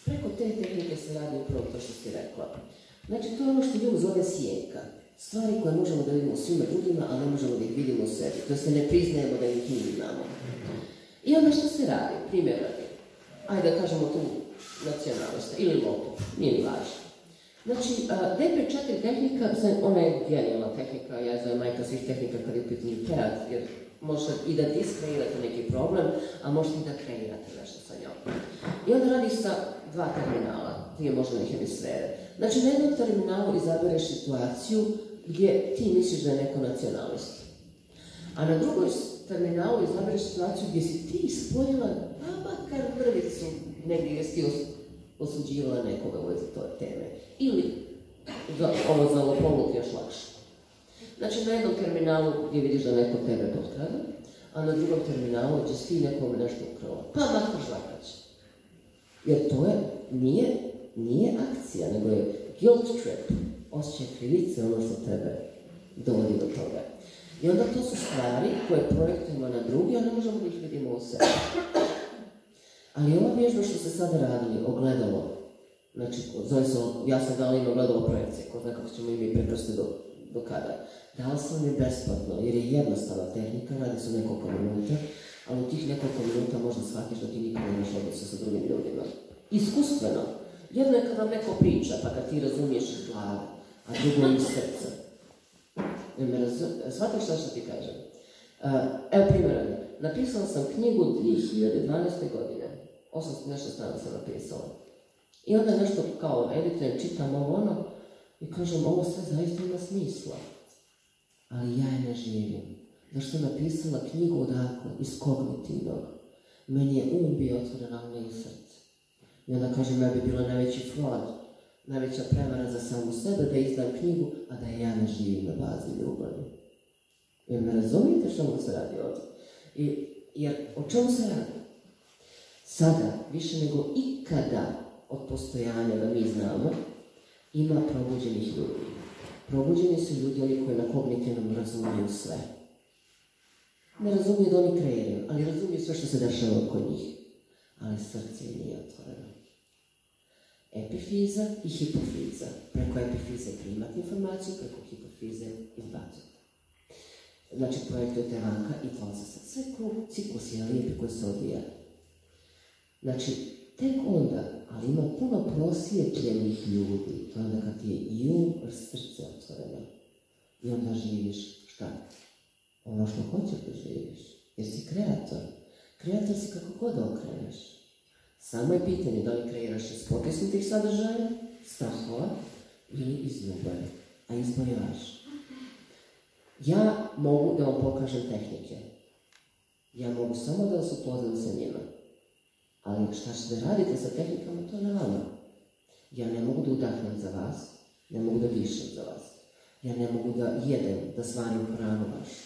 Preko te tehnike se radi upravo to što si rekla. Znači, to je ono što Jung zove sjenka. Stvari koje možemo da vidimo svima drugima, a ne možemo da ih vidimo u sebi. To se ne priznajemo da ih mi imamo. I onda što se radi? Primjer radi. Ajde da kažemo tu nacionalista ili lopov, nije ni važno. Znači, a, DP4 tehnika, ona je genijalna tehnika, ja zovem majka svih tehnika kad je pitanju teat, jer možete i da diskreirate neki problem, a možete i da kreirate nešto sa njom. I onda radi sa dva terminala, dvije moždane hemisfere. Znači, na jednom terminalu izabereš situaciju gdje ti misliš da je neko nacionalist. A na drugoj terminalu izabereš situaciju gdje si ti spojila, a makar mrvicu, negdje gdje si osuđivala nekoga u vezi toj teme. Ili, za, ovo za lopovluk još lakše. Znači, na jednom terminalu gdje vidiš da neko tebe potkrada, a na drugom terminalu gdje si ti nekome nešto ukrala. Pa makar žvakać. Jer to je, nije, nije akcija, nego je guilt trip, osjećaj krivice, ono što tebe dovodi do toga. I onda to su stvari koje projektujemo na drugi, a ne možemo da ih vidimo u sebi. Ali ova vježba što se sada radili, ogledalo, znači, zove se, ja sam dala ime ogledalo projekcije, ko zna kako ćemo i mi preprosti do, do kada. Dala sam je besplatno, jer je jednostavna tehnika, radi se nekoliko minuta, ali u tih nekoliko minuta možda shvatiš da ti nikad nemaš odnosa sa drugim ljudima. Iskustveno. Jedno je vam neko priča, pa kad ti razumiješ iz glave, a drugo iz srca. Jel šta što ti kažem? Uh, evo primjera, napisala sam knjigu 2012. godine. 800 nešto strana sam napisala. I onda nešto kao editujem, čitam ovo ono i kažem ovo sve zaista ima smisla. Ali ja je ne živim. Zašto sam napisala knjigu odakle, iz kognitivnog. Meni je um bio otvoren, ali ne srce. I onda kažem, ja bi bila najveći fraud, najveća prevara za samu sebe da izdam knjigu, a da ja ne živim na bazi ljubavi. Jer ne razumijete što mu se radi ovdje. I, jer o čemu se radi? Sada, više nego ikada od postojanja da mi znamo, ima probuđenih ljudi. Probuđeni su ljudi oni koji na kognitivnom razumiju sve. Ne razumiju da oni kreiraju, ali razumiju sve što se dešava oko njih. Ali srce nije otvoreno. Epifiza i hipofiza. Preko epifize primati informaciju, preko hipofize izbaciti. Znači, projektujete vanka i tlanca se. Sve ko ciklus je lijepi koji se odvija. Znači, tek onda, ali ima puno prosvjetljenih ljudi, to je onda kad je i um, srce otvoreno. I onda živiš šta? Ono što hoćeš da živiš. Jer si kreator. Kreator si kako god okreneš. Samo je pitanje da li kreiraš iz potisnutih sadržaja, strahova ili iz ljubavi. A vaš. Ja mogu da vam pokažem tehnike. Ja mogu samo da vas upoznam sa njima. Ali šta ćete radite sa tehnikama, to je na vama. Ja ne mogu da udahnem za vas, ne mogu da dišem za vas. Ja ne mogu da jedem, da svarim hranu vašu.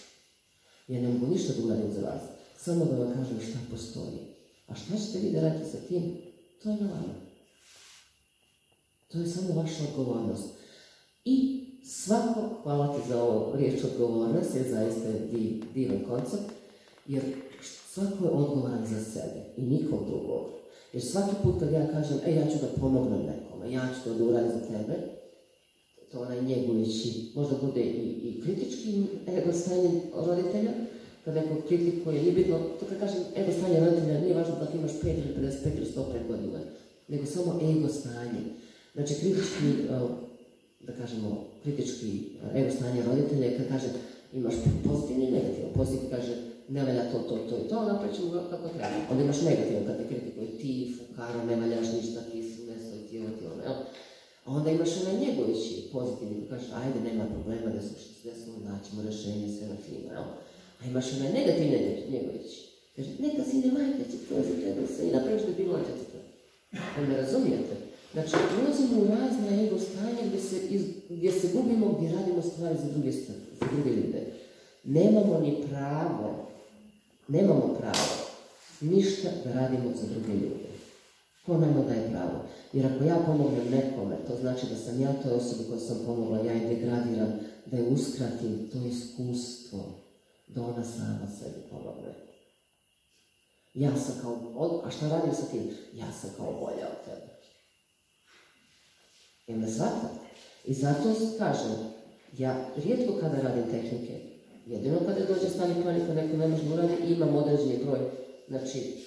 Ja ne mogu ništa da uradim za vas. Samo da vam kažem šta postoji. A šta ćete vi da radite sa tim, to je na. To je samo vaša odgovornost. I svako, hvala ti za ovo riječ odgovornost, jer zaista je div, divan koncept, jer svako je odgovoran za sebe i nikom drugog. Jer svaki put kad ja kažem, e, ja ću da pomognem nekome, ja ću da uradim za tebe, to onaj njegujući, možda bude i, i kritički ego roditelja, kad neko kritikuje, nije bitno, to kad kažem ego stanje roditelja, nije važno da ti imaš 5 ili 55 ili 105 godina, nego samo ego stanje. Znači, kritički, da kažemo, kritički uh, ego stanje roditelja je kad kaže imaš pozitivni i negativno. Pozitivno kaže ne valja to, to, to i to, napravit ćemo kako treba. Onda imaš negativno kad te kritikuje ti, fukaro, ne valjaš ništa, ti su meso i tijelo, tijelo, jel? A onda imaš onaj njegovići pozitivni kaže ajde, nema problema, da su sve smo, naćemo rješenje, sve na fino, jel? A imaš onaj negativni njegovići. Kaže, neka sine majka će to za tebe i napraviš da bi mlađa to. Ali ne razumijete? Znači, ulazimo u razne ego stanje gdje se, iz, gdje se gubimo, gdje radimo stvari za druge, stvari, za druge ljude. Nemamo ni pravo, nemamo pravo ništa da radimo za druge ljude. Ko nama daje pravo? Jer ako ja pomognem nekome, to znači da sam ja toj osobi koju sam pomogla, ja je degradiram, da je uskratim to iskustvo, da ona sama sebi pomogne. Ja sam kao, a šta radim sa tim? Ja sam kao bolja od tebe. Jel me? I zato kažem, ja rijetko kada radim tehnike, jedino kada dođe stani panika, neko ne može uradi, imam određeni broj, znači,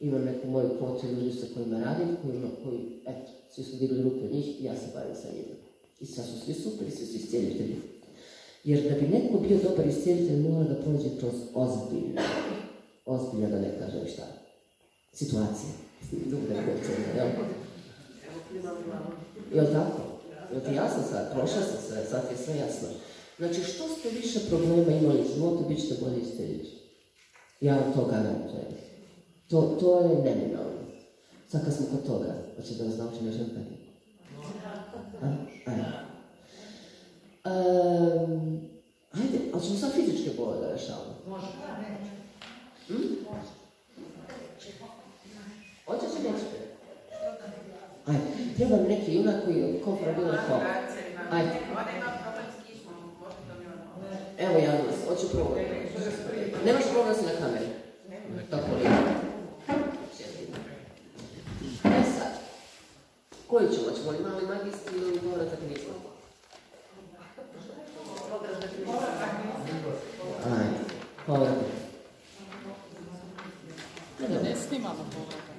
imam neku moju kvotu ljudi sa kojima radim, kojima, koji, eto, svi su digli ruke od njih ja se bavim sa njima. I sad su svi super svi su. Jer da bi neko bio dobar iscijelitelj, mora da prođe kroz ozbiljno, ozbiljno da ne kažem šta, situacije. Dugo jel? Jel tako? Jel ti jasno sad? Prošla sam sve, sad je sve jasno. Znači, što ste više problema imali u životu, bit ćete bolje isceljići. Ja vam to garantujem. To, to je neminovno. Sad kad smo kod toga, hoće da vas naučim još jedan Ajde. Um, ajde, ali ćemo sad fizičke bole da rešavamo? Može. Hm? Hoćeš ili nećete? Ajde, treba mi neki junak koji je komparabilan kao. Ajde. Evo ja vas, hoću probati. Nemaš problem si na kameri? Tako li? E sad, koji ćemo? Hoćemo li mali magistri ili povratak nismo? Ajde, povratak. Ne snimamo povratak.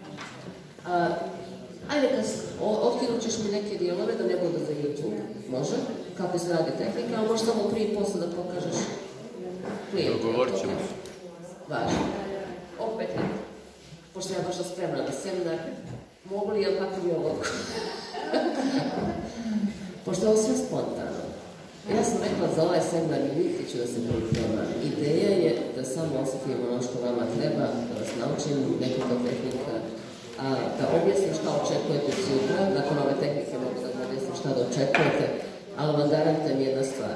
Ajde, kad otkinut ćeš mi neke dijelove da ne budu za YouTube, može? Kako se radi tehnika, ali možeš samo prije i posle da pokažeš klijentu. Dogovorit ćemo se. Važno. Opet, pošto ja baš spremna na seminar, mogu li, jel kako ovo Pošto je ovo sve spontano. Ja sam rekla za ovaj seminar niti ću da se priprema. Ideja je da samo osjetim ono što vama treba, da vas naučim nekoliko tehnika, a, da objasnim šta očekujete sutra, nakon ove tehnike mogu da objasnim šta da očekujete, ali vam garantujem jedna stvar.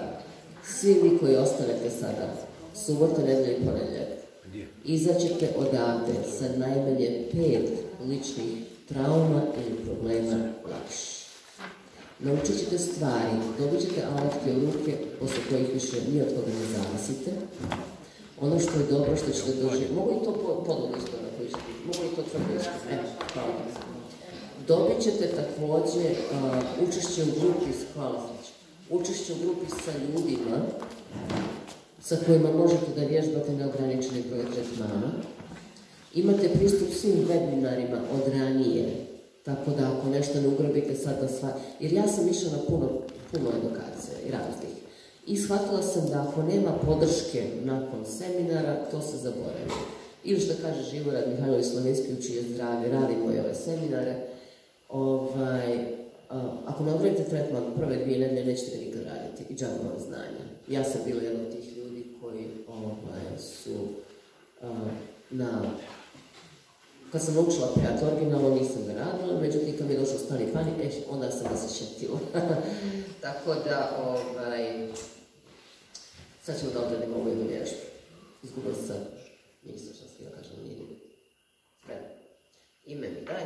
Svi vi koji ostanete sada, subotu, nedelju i ponedjeljak, izaćete odavde sa najmanje pet ličnih trauma ili problema lakše. Naučit ćete stvari, dobit ćete alatke u ruke posle kojih više ni od koga ne zavisite. Ono što je dobro, što ćete doživjeti, mogu i to po- podlogu isto napišiti, mogu i to tvrdo isto, hvala. Dobit ćete također učešće u grupi, hvala učešće u grupi sa ljudima sa kojima možete da vježbate neograničeni broj tretmana. Imate pristup svim webinarima od ranije, tako da ako nešto ne ugrabite sad da sva... Jer ja sam išla na puno, puno edukacija i raznih. I shvatila sam da ako nema podrške nakon seminara, to se zaboravi. Ili što kaže Živorad Mihajlović Slovenski uči je zdravlje, radimo i ove seminare. Ovaj, ako ne tretman prve dvije nedelje, nećete nikad raditi i džabe vam znanja. Ja sam bila jedna od tih ljudi koji ovaj, su a, na kad sam naučila prijat originalno, nisam ga radila, međutim kad mi je došao stani pani, e, onda sam ga se šetila. Tako da, ovaj, sad ćemo da odradimo ovu jednu vježbu. Izgubila sam, nisam što sam htjela kažem, nije. Ime mi daj.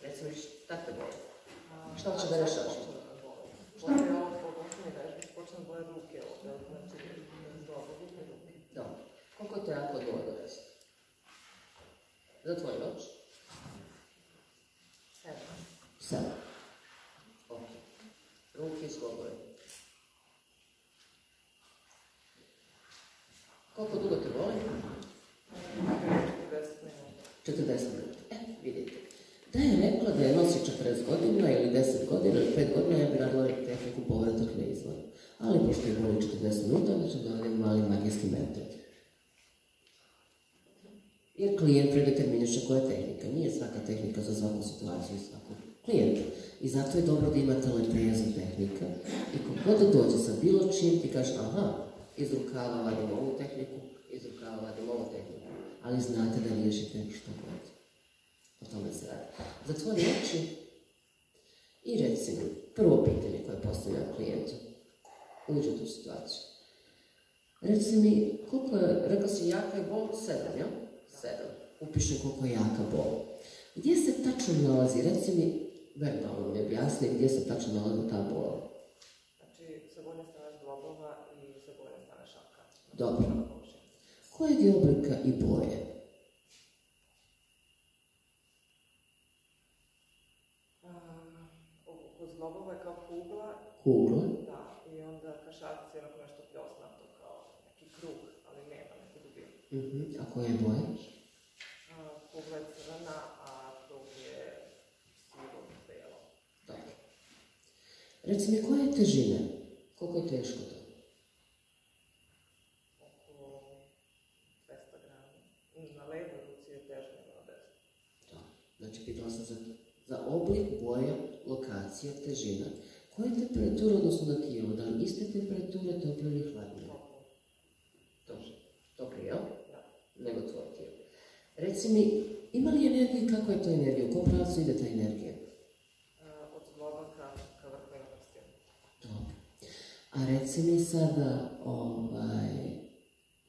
Reci mi šta te boli? Šta hoće da rešavaš? Šta je ovo zbog osnovne vežbe, počnem boje ruke ovdje, znači, dobro, ruke. Dobro. Koliko te jako dole dovesti? Zatvori oči. Sedam. Sedam. Ok. Ruke izgovore. Koliko dugo te boli? 40 minuta. 40 minuta. E, vidite. Da je rekla da je nosi 40 godina ili 10 godina ili 5 godina, ja bi radila tehniku povratak na izvor. Ali pošto je boli 40 minuta, onda ću da radim mali magijski metod. Jer klijent predeterminiše koja je tehnika. Nije svaka tehnika za svaku situaciju i svaku klijenta. I zato je dobro da imate lepezu tehnika. I kako god dođe sa bilo čim, ti kažeš, aha, iz rukava vadim ovu tehniku, iz rukava vadim ovu tehniku. Ali znate da riješite što god. O tome se radi. Zatvori oči i reci mi prvo pitanje koje postavljam klijentu. Uđu u tu situaciju. Reci mi, koliko je, rekao si jaka je bol? Sedam, jel? Sedam. Upiši koliko je jaka bol. Gdje se tačno nalazi? Reci mi, verbalno mi objasni gdje se tačno nalazi ta bol. Znači, sa strane zglobova i sa strane šaka. Dobro. Kojeg je oblika i boje? Kod zglobova je kao kugla, Kugla. da, i onda kašac je onako nešto pljosnato, kao neki krug, ali nema neku dubinu. Mhm. A koje je boje? Kugla je crvena, a krug je sivo belo. Dobro. Reci mi, koja je težina? Koliko je teško to? oko 200 grama. I Na levoj ruci je teže nego na desnoj. Da. Znači, pitala sam za, za oblik, boja, lokacija, težina. Koja je temperatura odnosno na tijelo? Da li iste temperature, tople ili hladnije? Dobro. Tople, jel? Da. Nego tvoje tijelo. Reci mi, ima li energije, kako je to energija? U kom pravcu ide ta energija? A, Od zgloba ka, prstiju. Dobro. A reci mi sada, ovaj,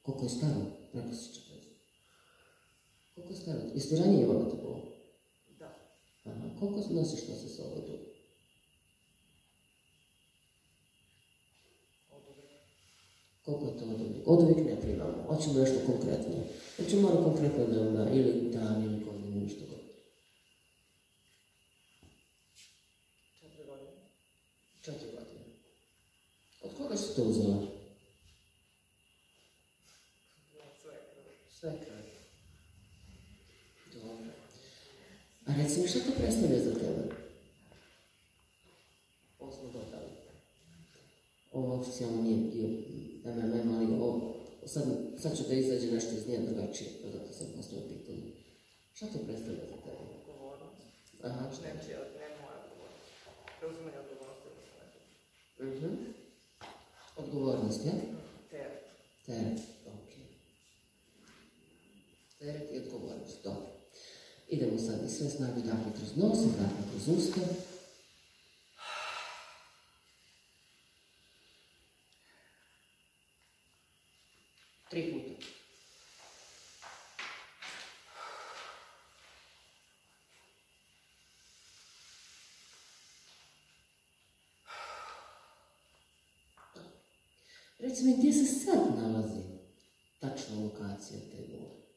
koliko je staro? Si 40. Koliko je staro? Jesi li ranije imala to koliko nosiš to sa sobom uvijek. Koliko je to od uvijek? Od uvijek ne primamo. Hoćemo nešto konkretno. Znači mora konkretno da nam da ili dan ili godinu ili što god. Četiri godine. Četiri godine. Od koga si to uzela? Od sve krvi. Sve kraj. Dobro. A reci mi šta to predstavlja za tebe? Ovo smo dodali. Ovo oficijalno nije bio MMM, ali ovo, sad, sad će da izađe nešto iz nje drugačije, pa zato sam postavila pitanje. Šta to predstavlja za tebe? Odgovornost. Aha, Znači, ne moja odgovornost. Preuzimanje odgovornosti. Mhm. Odgovornost, ja? Teret. Teret, ok. Teret i odgovornost, dobro. Idemo sad i sve snage dakle kroz nos i kroz usta. Tri puta. Reci mi gdje se sad nalazi tačna lokacija te boli?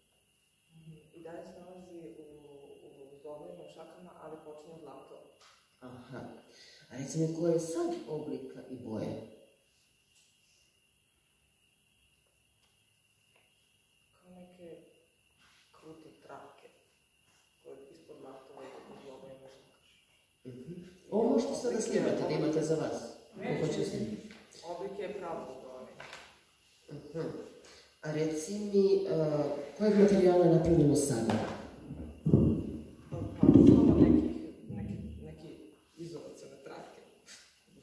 Šakama, ali počinje od laktova. Aha. A reci mi, koje je sad oblika i boje? Kao neke krute trake koje ispod laktova i u zobovima šakaš. Mhm. Ovo možete sada snimati, da imate za vas. Ko hoće snimati. Oblik je pravdobrovi. Mhm. A reci mi, uh, kojeg materijala je napravljeno sada? Pa samo nekih, neki, neki izolacione trake.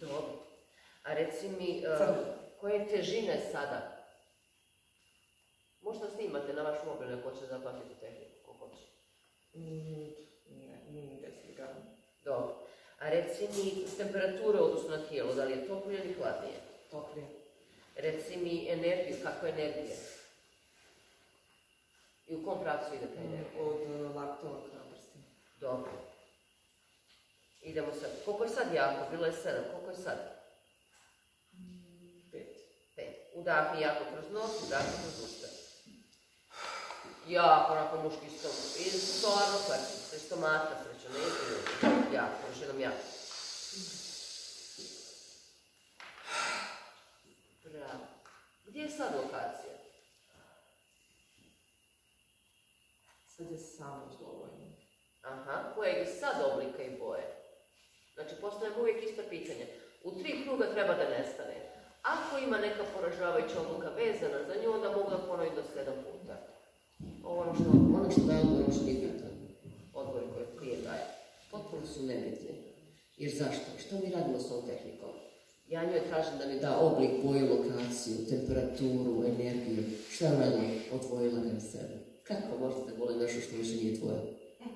Dobro. A reci mi, uh, Sad. koje težine sada? Možda snimate na vaš mobil ako hoće zapamtiti tehniku, ko hoće. Mm, ne, 10 grama. Dobro. A reci mi temperature odnosno na tijelo, da li je toplije ili hladnije? Toplije. Reci mi energiju, kakva je energija? I u kom pravcu ide ta energija? Od uh, laktova. Dobro. Idemo sad. Koliko je sad jako? Bilo je sedam. Koliko je sad? Udahni jako kroz nos, udahni kroz usta. Jako, onako muški stomak. I stvarno kvarci. Se stomaka sreća, ne ide. Jako, još jednom jako. Bravo. Gdje je sad lokacija? Sad je samo zlobojno. Aha, kojeg je sad oblika i boje? Znači, postavljam uvijek isto pitanje. U tri kruga treba da nestane. Ako ima neka poražavajuća odluka vezana za nju, onda mogu da ponovim do sedam puta. Ovo ono što, Ono što daje odgovor, ono što nije odgovor koji prije daje. Potpuno su nebitni. Jer zašto? Što mi radimo s ovom tehnikom? Ja njoj tražim da mi da oblik, boju, lokaciju, temperaturu, energiju. Šta je radila? Odvojila ga sebe. Kako možete voliti nešto što više nije tvoje?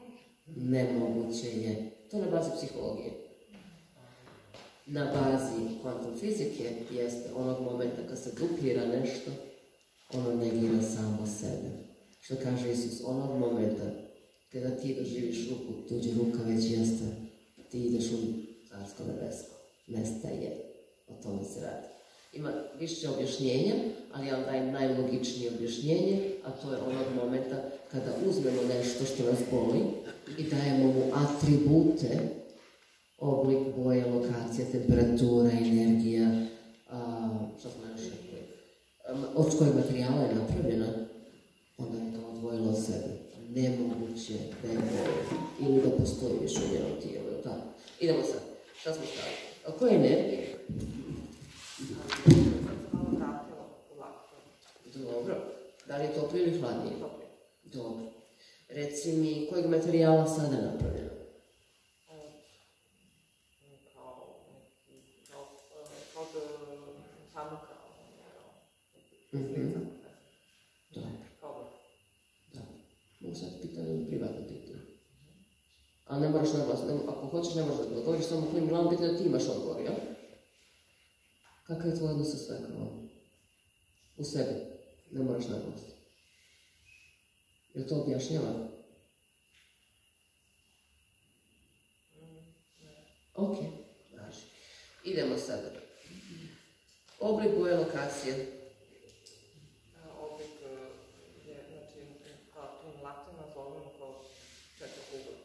Nemoguće je. To na bazi psihologije. Na bazi kvantum fizike jeste onog momenta kad se duplira nešto, ono negira samo sebe. Što kaže Isus, onog momenta kada ti doživiš ruku, tuđe ruka već jeste, ti ideš u carsko nebesko. Nestaje. O tome se radi. Ima više objašnjenja, ali ja vam dajem najlogičnije objašnjenje, a to je onog momenta kada uzmemo nešto što nas boli i dajemo mu atribute, oblik, boje, lokacija, temperatura, energija, a, šta smo još od kojeg materijala je napravljena, onda je to odvojilo od sebe. Nemoguće da je boli ili da postoji više u njenom tijelu, tako? Idemo sad, šta smo stavili? A koja je energija? Dobro. Da li je toplije ili hladnije? Dobro. Reci mi, kojeg materijala sada je napravljeno? Od, mm, kao neki, kao, eh, od eh, pamuka, ono, Mhm. slica, ne, Dobro. kao vrh. Da. Mogu sad pitanje privatno pitanje. A ne moraš ne, ako hoćeš ne možeš da odgovoriš, samo kojim glavnom pitanje da ti imaš odgovor, jel? Kakav je tvoj odnos sa svekrvom? U sebi. Ne moraš naglasiti. Jel to objašnjava? Ok, važi. Idemo sada. Oblik boje lokacije. Eh, Oblik eh, je, znači, kao tu laktom nazovemo kao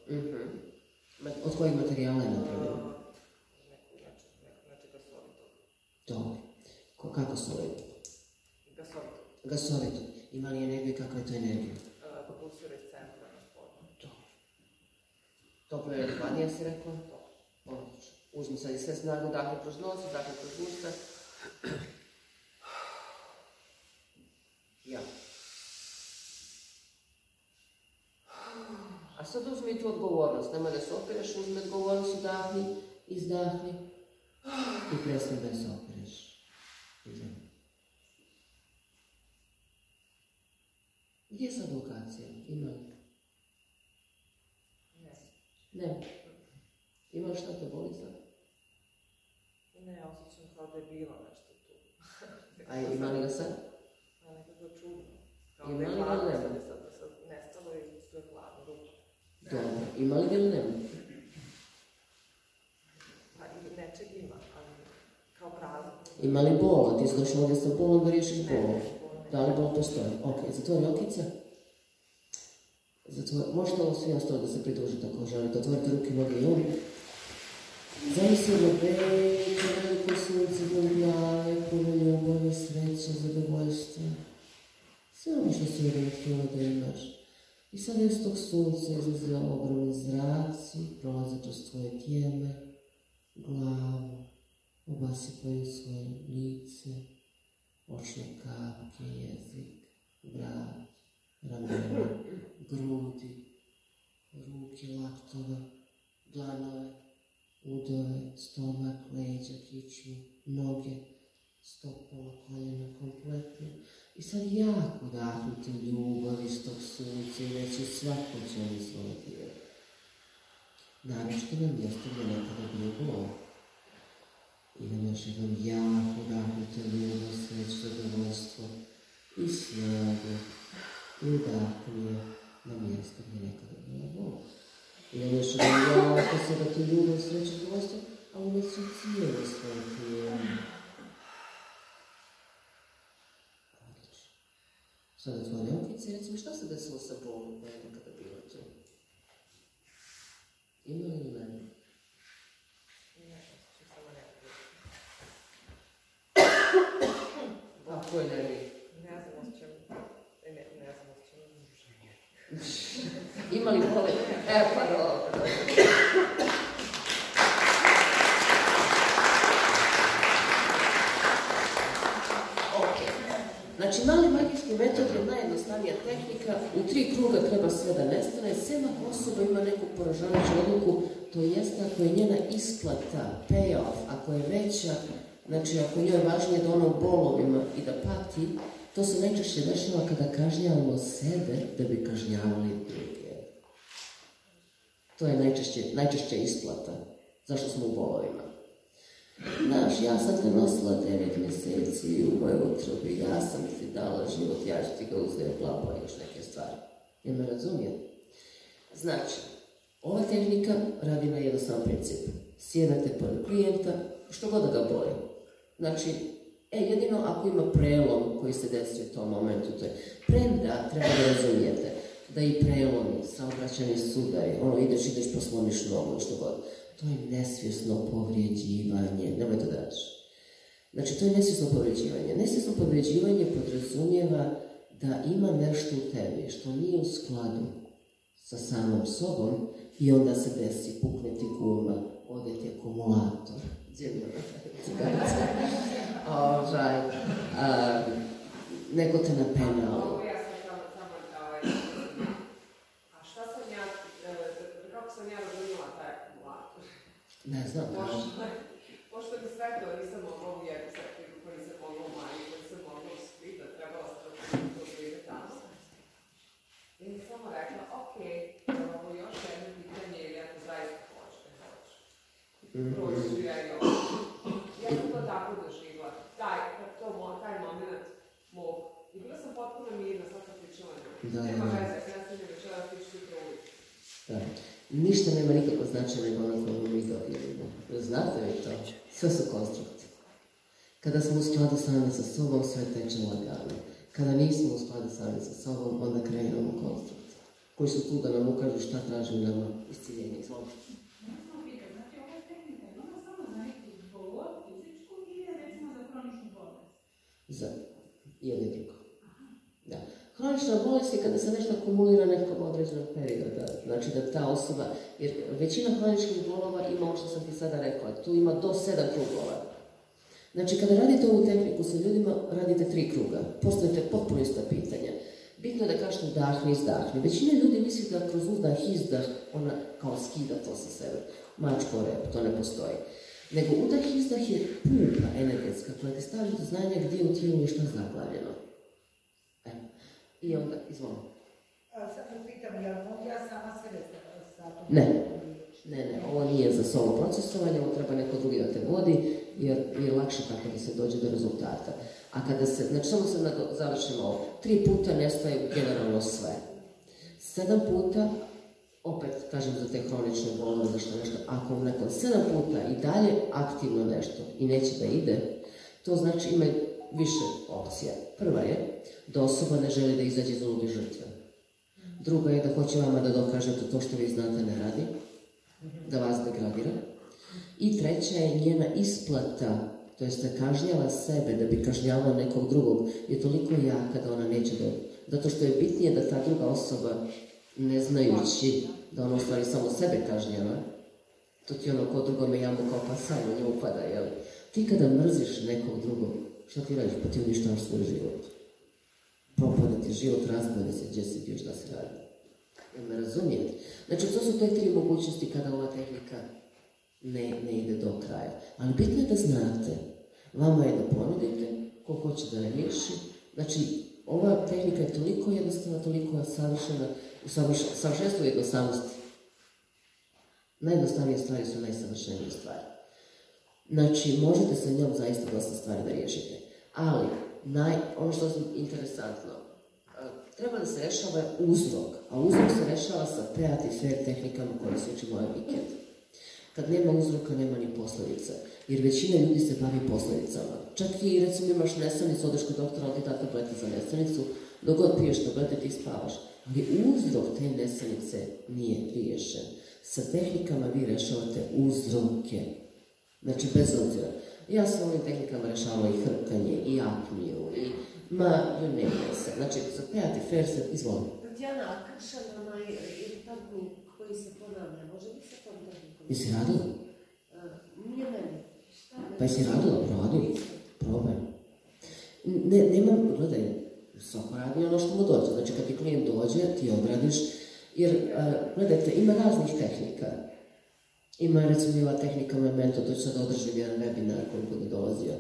Ma- Od kojeg materijala je napravljeno? Znači. Dobro. Ko, kako solidno? Gasovitog. Gasovito. Ima li energiju, kakva je to energija? Uh, pulsira iz centra na spodnju. Dobro. Toplo je hladnija si rekla? Odlično. Uzmi sad i sve snagu, dakle kroz nos, dakle kroz usta. Ja. A sad uzmi tu odgovornost. Nemoj da se opereš, uzmi odgovornost, udahni, izdahni. I prestani da se opereš. Idemo. Gdje je sad lokacija? Ima li? Ne. Ne. Ima li šta te boli sad? Ne, osjećam kao da je bilo nešto tu. A ima li ga sad? A nekako čudno Ima li ili sad nema? je sad, sad nestalo i tu je hladno, rupa. Dobro, ima li ga ili nema? Pa i nečeg ima, ali kao prazno. Ima li bola? Ti došla ovdje sa bolom da riješiš ne, Da li bol postoji? Ok, zatvori okice. Zatvori, možete ovo svi ostalo da se pridružite ako želite. Otvorite ruke, noge i um. Zamisli jedno veliko, veliko sunce, glave, puno ljubavi, sreće, zadovoljstva. Sve ono što si jednom htjela da imaš. I sad iz tog sunca izlaze ogromni zraci, prolaze kroz tvoje tijeme, glavu, obasipaju svoje lice, očne kapke, jezik, vrat, ramena, grudi, ruke, laktove, dlanove, udove, stomak, leđa, kičmu, noge, stopala, koljena, kompletno. I sad jako dahnute ljubav iz tog sunca i reći svako će oni svoje tijelo. Naročito na mjestu gdje nekada bio bol. Idem još jednom jako dahnute ljubav, sreću, zadovoljstvo i snagu. I udahnije na mjesto gdje nekada bila bol. Idem još jednom jako tu ljubav, sreću, zadovoljstvo, a unesi cijelo svoje tijelo. Odlično. Sada otvori okice i reci mi šta se desilo sa bolom koja je nekada bila tu? Ima li ili nema? Kako je ne Ne znam osjećam, ne, ne, ne znam osjećam. Ima li? E, pa dobro. Ok. Znači, mali magijski metod je najjednostavnija tehnika. U tri kruga treba sve da nestane. Ako osoba ima neku poražavajuću odluku, to jeste ako je njena isplata, payoff, ako je veća, znači ako njoj je važnije da ona u bolovima i da pati, to se najčešće dešava kada kažnjavamo sebe da bi kažnjavali druge. To je najčešće, najčešća isplata. Zašto smo u bolovima? Znaš, ja sam te nosila devet mjeseci u mojoj utrobi, ja sam dala život, ja ću ti ga uzeti, bla, bla, još neke stvari. Jel me razumijete? Znači, ova tehnika radi na jednostavan princip. Sjedate pored klijenta, što god da ga boli. Znači, e, jedino ako ima prelom koji se desi u tom momentu, to je premda treba da razumijete da i prelomi, saobraćani sudari, ono ideš, ideš, posloniš nogu, što god. To je nesvjesno povrijeđivanje, nemoj to daći. Znači, to je nesvjesno povrijeđivanje. Nesvjesno povrijeđivanje podrazumijeva da ima nešto u tebi što nije u skladu sa samom sobom i onda se desi, pukne ti guma, ode ti akumulator, ovaj, a, neko te samo ovaj, a šta sam ja, e, kako sam ja razumjela taj akumulator? Ne znam, Pošto, mi sve nisam mogla u jednu sekundu, koji nisam mogla u manju, nisam mogla u split, da trebala sam da to svide tamo. I mi samo rekla, ok, ovo još jedno pitanje, ja to zaista hoću, ne hoću. Proći ću ja i ovo. Ja sam to tako doživjela, taj, to, taj moment mog, i bila sam potpuno mirna, sad sam pričala. Da, Nema da, da. veze, ja sam ne večera sutra ujutro. Da. Ništa nema nikakvo značaja nego ono koje mi doživimo. Znate vi to? Sve su konstrukte. Kada smo u skladu sami sa sobom, sve teče lagano. Kada nismo u skladu sami sa sobom, onda krenemo konstrukte. Koji su tu da nam ukažu šta traži nama isciljenje. Izvolite. Za jedno i drugo. Da. Hronična bolest je kada se nešto akumulira nekom određenog perioda. Znači da ta osoba, jer većina hroničnih bolova ima ovo što sam ti sada rekla, tu ima do sedam krugova. Znači kada radite ovu tehniku sa ljudima, radite tri kruga. Postavite potpuno ista pitanja. Bitno je da kažete udahni, izdahni. Većina ljudi misli da kroz uzdah, izdah, ona kao skida to sa sebe. Mačko rep, to ne postoji. Nego udah, izdah je pumpa energetska koja ti stavlja do znanja gdje u tijelu je zaglavljeno. I onda, izvolite. Sad me pitam, jel mogu ja sama sebe Ne. Ne, ne, ovo nije za solo procesovanje, ovo treba neko drugi da te vodi, jer je lakše tako da se dođe do rezultata. A kada se, znači samo se nado- završimo ovo, tri puta nestaju generalno sve. Sedam puta, opet kažem za te hronične bolove, za što nešto, ako vam nakon sedam puta i dalje aktivno nešto i neće da ide, to znači ima više opcija. Prva je da osoba ne želi da izađe iz uloge žrtve. Druga je da hoće vama da dokažete to što vi znate ne radi, da vas degradira. I treća je njena isplata, to jest da kažnjava sebe da bi kažnjavala nekog drugog, je toliko jaka da ona neće da... Zato što je bitnije da ta druga osoba, ne znajući da ona u samo sebe kažnjava, to ti ono ko drugome jamu kao pasaj u nju upada, jel? Ti kada mrziš nekog drugog, šta ti radiš? Pa ti uništavaš svoj život. Propada ti život, razbode se, gdje si bio, šta se radi. Jel me razumijete? Znači, to su te tri mogućnosti kada ova tehnika ne, ne ide do kraja. Ali bitno je da znate, vama je da ponudite, ko hoće da je riješi. Znači, ova tehnika je toliko jednostavna, toliko je savršena, u savrš- savršenstvu jednostavnosti. Najjednostavnije stvari su najsavršenije stvari. Znači, možete sa njom zaista dosta stvari da riješite. Ali, naj, ono što je interesantno, treba da se rešava uzrok, a uzrok se rešava sa peat i fair tehnikama koje se učimo ovaj vikend. Kad nema uzroka, nema ni posljedica. Jer većina ljudi se bavi posljedicama. Čak i recimo imaš nesanicu, odeš kod doktora, on ti da tablete za nesanicu, dok god piješ tablete ti spavaš. Ali uzrok te nesanice nije riješen. Sa tehnikama vi rešavate uzroke. Znači, bez obzira. Ja sam ovim tehnikama rešavala i hrkanje, i apniju, i ma, you name it. Znači, za peat i fair se, izvolim. Tatjana, a kršan onaj irritantni koji se ponavlja, može sa tom tehnikom? Jesi radila? E, Nije meni. Pa jesi radila? Radi. Probaj. Ne, nema, gledaj, svako radi ono što mu dođe. Znači, kad ti klijent dođe, ti odradiš, jer, a, gledajte, ima raznih tehnika. Ima, recimo, ova tehnika Memento, to ću sad održim jedan webinar koji bude dolazio.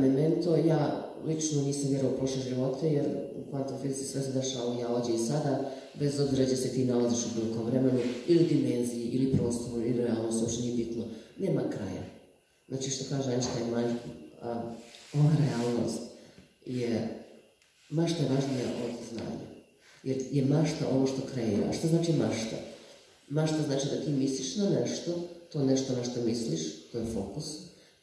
Memento, ja lično nisam vjerovao u prošle živote, jer u kvantum fizici sve se dešava ja ovdje i sada, bez obzira gdje se ti nalaziš u bilo vremenu, ili dimenziji, ili prostoru, ili realnosti, uopšte nije bitno. Nema kraja. Znači što kaže Einstein, manj, ova realnost je, mašta važnija od znanja. Jer je mašta ono što kreira. A što znači mašta? Mašta znači da ti misliš na nešto, to nešto na što misliš, to je fokus,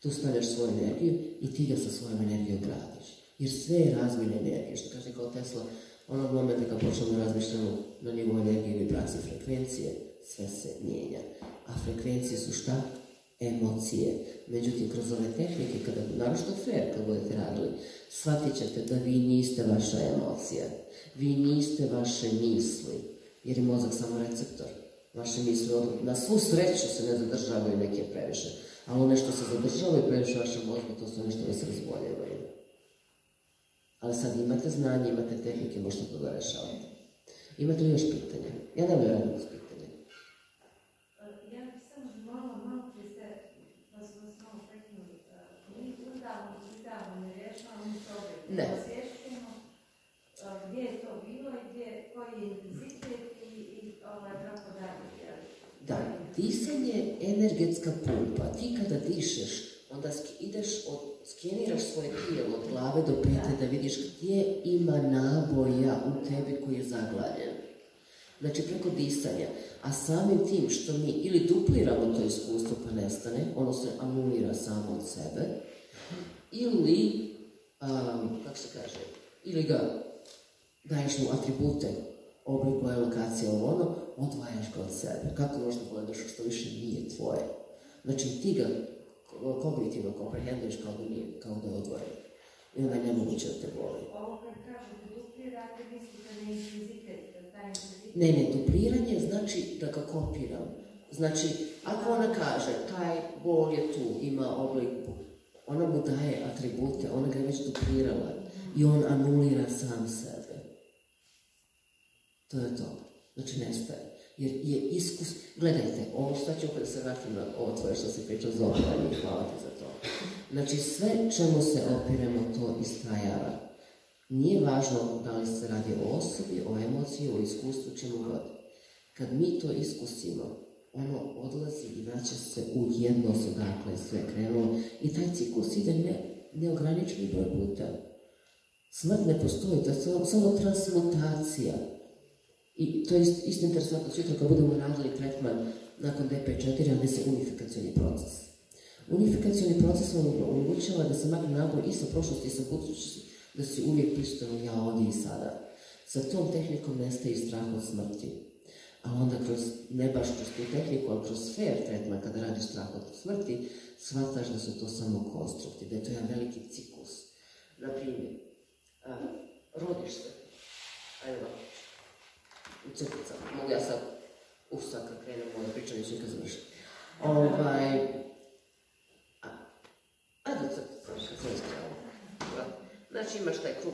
tu stavljaš svoju energiju i ti ga sa svojom energijom gradiš. Jer sve je razmjena energije, što kaže kao Tesla, onog momenta kad počnemo razmišljamo na nivou energije, vibracije, frekvencije, sve se mijenja. A frekvencije su šta? emocije. Međutim, kroz ove tehnike, kada, naročito fair, kad budete radili, shvatit ćete da vi niste vaša emocija. Vi niste vaše misli, jer je mozak samo receptor. Vaše misli, odu- na svu sreću se ne zadržavaju neke previše. Ali ono što se zadržavaju previše u vašem mozgu, to su nešto da se razboljevaju. Ali sad imate znanje, imate tehnike, možete to da rešavate. Imate li još pitanja? Ja nemam radimo s pitanja. Ja bih samo molila, malo prije ste vas vas malo prekinuli. E, Mi udavno, udavno ne rješavamo problem. Ne. Osvješćujemo e, gdje je to bilo i gdje, koji je intenzitet i, i ovaj, kako dalje. jel? Da, disanje je energetska pumpa. Ti kada dišeš, onda ideš, od, skeniraš svoje tijelo od glave do pete da vidiš gdje ima naboja u tebi koji je zaglavljen. Znači preko disanja. A samim tim što mi ili dupliramo to iskustvo pa nestane, ono se anulira samo od sebe, ili, um, kako se kaže, ili ga daješ mu atribute, oblikuje lokacije ovo ono, odvajaš ga od sebe. Kako možda nešto što više nije tvoje? Znači ti ga ko- kognitivno komprehenduješ kao da, nije, kao da je odvojen. I onda je nemoguće da te boli. Ovo kad kažete duplirate, mislite na intenzitet... Ne, ne, dupliranje znači da ga kopiram. Znači, ako ona kaže, taj bol je tu, ima oblik, ona mu daje atribute, ona ga je već duplirala i on anulira sam sebe. To je to. Znači, nestaje. Jer je iskus... Gledajte, ovo što ću opet se vratim na ovo tvoje što si pričao za opranje, hvala ti za to. Znači, sve čemu se opiremo, to istrajava. Nije važno da li se radi o osobi, o emociji, o iskustvu, čemu god. Kad mi to iskusimo, ono odlazi i vraća se u jedno s odakle je sve krenulo. I taj ciklus ide ne, neograničeni broj puta. Smrt ne postoji, to je samo transmutacija. I to je isto, interesantno sutra kad budemo radili tretman nakon DP4, ali se unifikacioni proces. Unifikacioni proces vam omogućava da se makne nabor i sa prošlosti i sa budućnosti, da si uvijek pristojno ja ovdje i sada. Sa tom tehnikom nestaje i strah od smrti. A onda kroz, ne baš kroz tu tehniku, ali kroz fair tretman, kada radiš strah od smrti, shvataš da su to samo konstrukti, da je to jedan veliki ciklus. Naprimjer, a, rodiš se, ovako, u crticama, mogu ja sad, uf, sad kad krenem, moja priča neću nikad završiti. Ovaj, ajde sam iskreno. Znači imaš taj krug,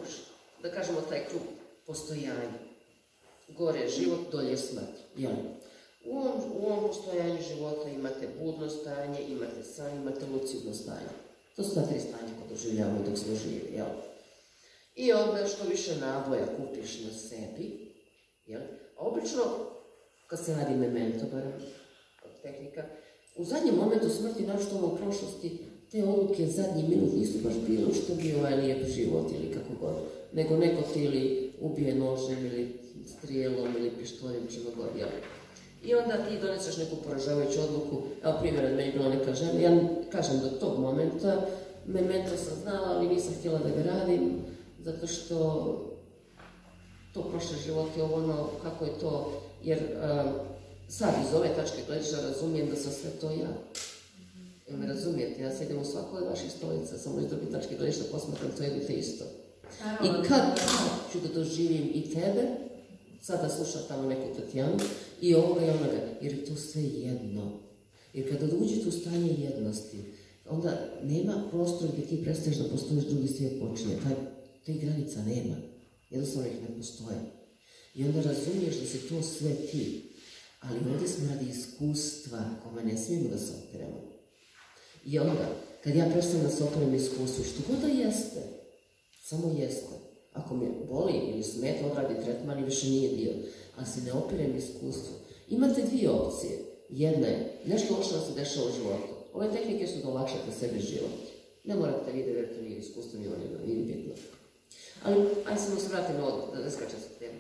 da kažemo taj krug postojanja. Gore je život, dolje je smrt. U ovom, postojanju života imate budno stanje, imate san, imate lucidno stanje. To su ta tri stanja koje doživljavamo dok smo živi? I onda što više naboja kupiš na sebi, jel? A obično, kad se radi memento, barem tehnika, u zadnjem momentu smrti, našto u prošlosti, te odluke zadnji minut nisu baš bilo što bi ovaj lijep život ili kako god, nego neko ti ili ubije nožem ili strijelom ili pištoljem, čega god, jel? I onda ti doneseš neku poražavajuću odluku, evo primjer, od meni bila neka žena, ja kažem do tog momenta, memento sam znala, ali nisam htjela da ga radim, zato što to prošle život je ono, kako je to, jer um, sad iz ove tačke gledišta razumijem da sam sve to ja. Jel me razumijete? Ja sjedim u svakoj od vaših stolica, samo iz druge tačke gledišta posmatram to jedno te isto. I kad ću da doživim i tebe, sada slušam tamo neku Tatjanu, i ovoga i onoga, jer je to sve jedno. Jer kada uđete u stanje jednosti, onda nema prostora gdje ti prestaješ da postojiš, drugi svijet počinje. Taj, te granica nema. Jednostavno ih ne postoje. I onda razumiješ da si to sve ti. Ali ovdje smo radi iskustva kome ne smijemo da se opiremo. I onda, kad ja prestanem da se iskustvu, što god da jeste, samo jeste. Ako me boli ili smeta odradi tretman i više nije dio, ali se ne opirem iskustvu. Imate dvije opcije. Jedna je, nešto loše vam se dešava u životu. Ove tehnike su da olakšate sebi život. Ne morate vidjeti jer to nije iskustvo, ni ono, nije bitno. Ali, ajde samo se vratim na ovo, da ne skačem sa teme.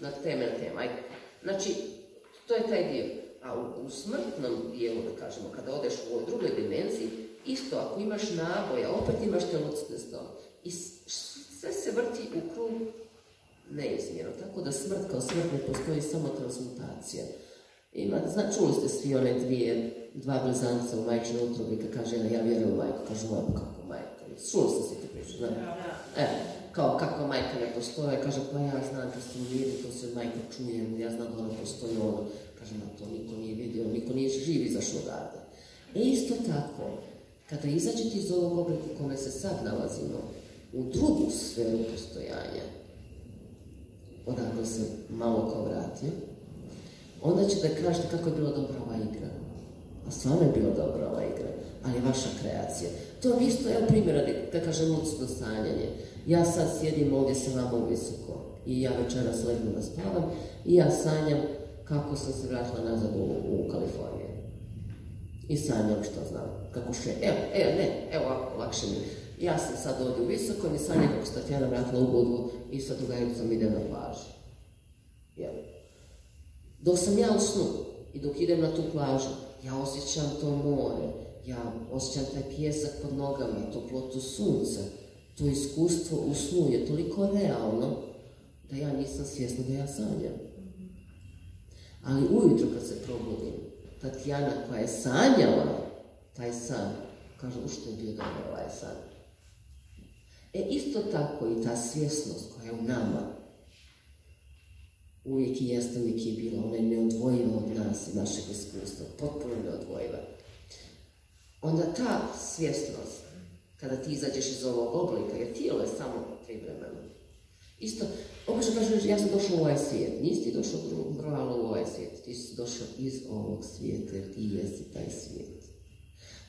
Na teme, na teme, ajde. Znači, to je taj dio. A u, u smrtnom dijelu, da kažemo, kada odeš u ovoj drugoj dimenziji, isto, ako imaš naboja, opet imaš te lucidne snove. I sve se vrti u krug neizmjerno. Tako da smrt kao smrt ne postoji samo transmutacija. Ima, zna, čuli ste svi one dvije, dva blizanca u majčinoj utrobi kaže ja vjerujem u majku, kažu ovo kako majka. Čuli ste svi te priče, znam. E, kao kako majka ne postoje, kaže pa ja znam kad ste vidi, to se od majke čujem, ja znam da ona postoji ono. Kaže, ma to niko nije vidio, niko nije živ izašao odavde. E isto tako, kada izađete iz ovog oblika u kome se sad nalazimo, u drugu sferu postojanja, odakle se malo ko vratio, onda ćete da kažete kako je bila dobra ova igra. A stvarno je bila dobra ova igra, ali vaša kreacija. To je isto, evo primjera, da kažem lucidno sanjanje. Ja sad sjedim ovdje sa vama u visoko i ja večeras legnu da spavam i ja sanjam kako sam se vratila nazad u, u Kaliforniju. I sanjam što znam, kako še, evo, evo, ne, evo lakše mi. Ja sam sad ovdje u visokom i sanjam kako se Tatjana vratila u Budvu i sa drugaricom idem na plažu. Jel? Dok sam ja u snu i dok idem na tu plažu, ja osjećam to more, ja osjećam taj pjesak pod nogama, toplotu sunca. To iskustvo u snu je toliko realno da ja nisam svjesna da ja sanjam. Ali ujutro kad se probudim, Tatjana koja je sanjala taj san, kaže, u što je bio dobar ovaj san. E isto tako i ta svjesnost koja je u nama, uvijek i jeste, uvijek je bila, ona je neodvojiva od nas i našeg iskustva, potpuno neodvojiva. Onda ta svjesnost, kada ti izađeš iz ovog oblika, jer tijelo je samo privremeno. Isto, obično kažeš, ja sam došao u ovaj svijet, nisi ti došao brojalo u ovaj svijet, ti si došao iz ovog svijeta, jer ti jesi taj svijet.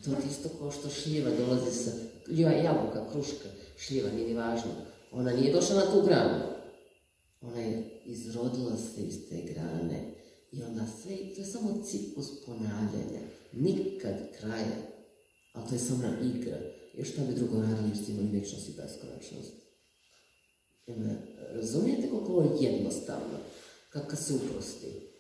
To ti isto kao što šljiva dolazi sa, jabuka, kruška, šljiva, nije ni važno. Ona nije došla na tu granu. Ona je izrodila se iz te grane I onda sve, to je samo ciklus ponavljanja. Nikad kraja. Ali to je samo igra. Jer šta bi drugo radili jer ste imali vječnost i beskonačnost? Razumijete koliko ovo je jednostavno? Kako se uprosti?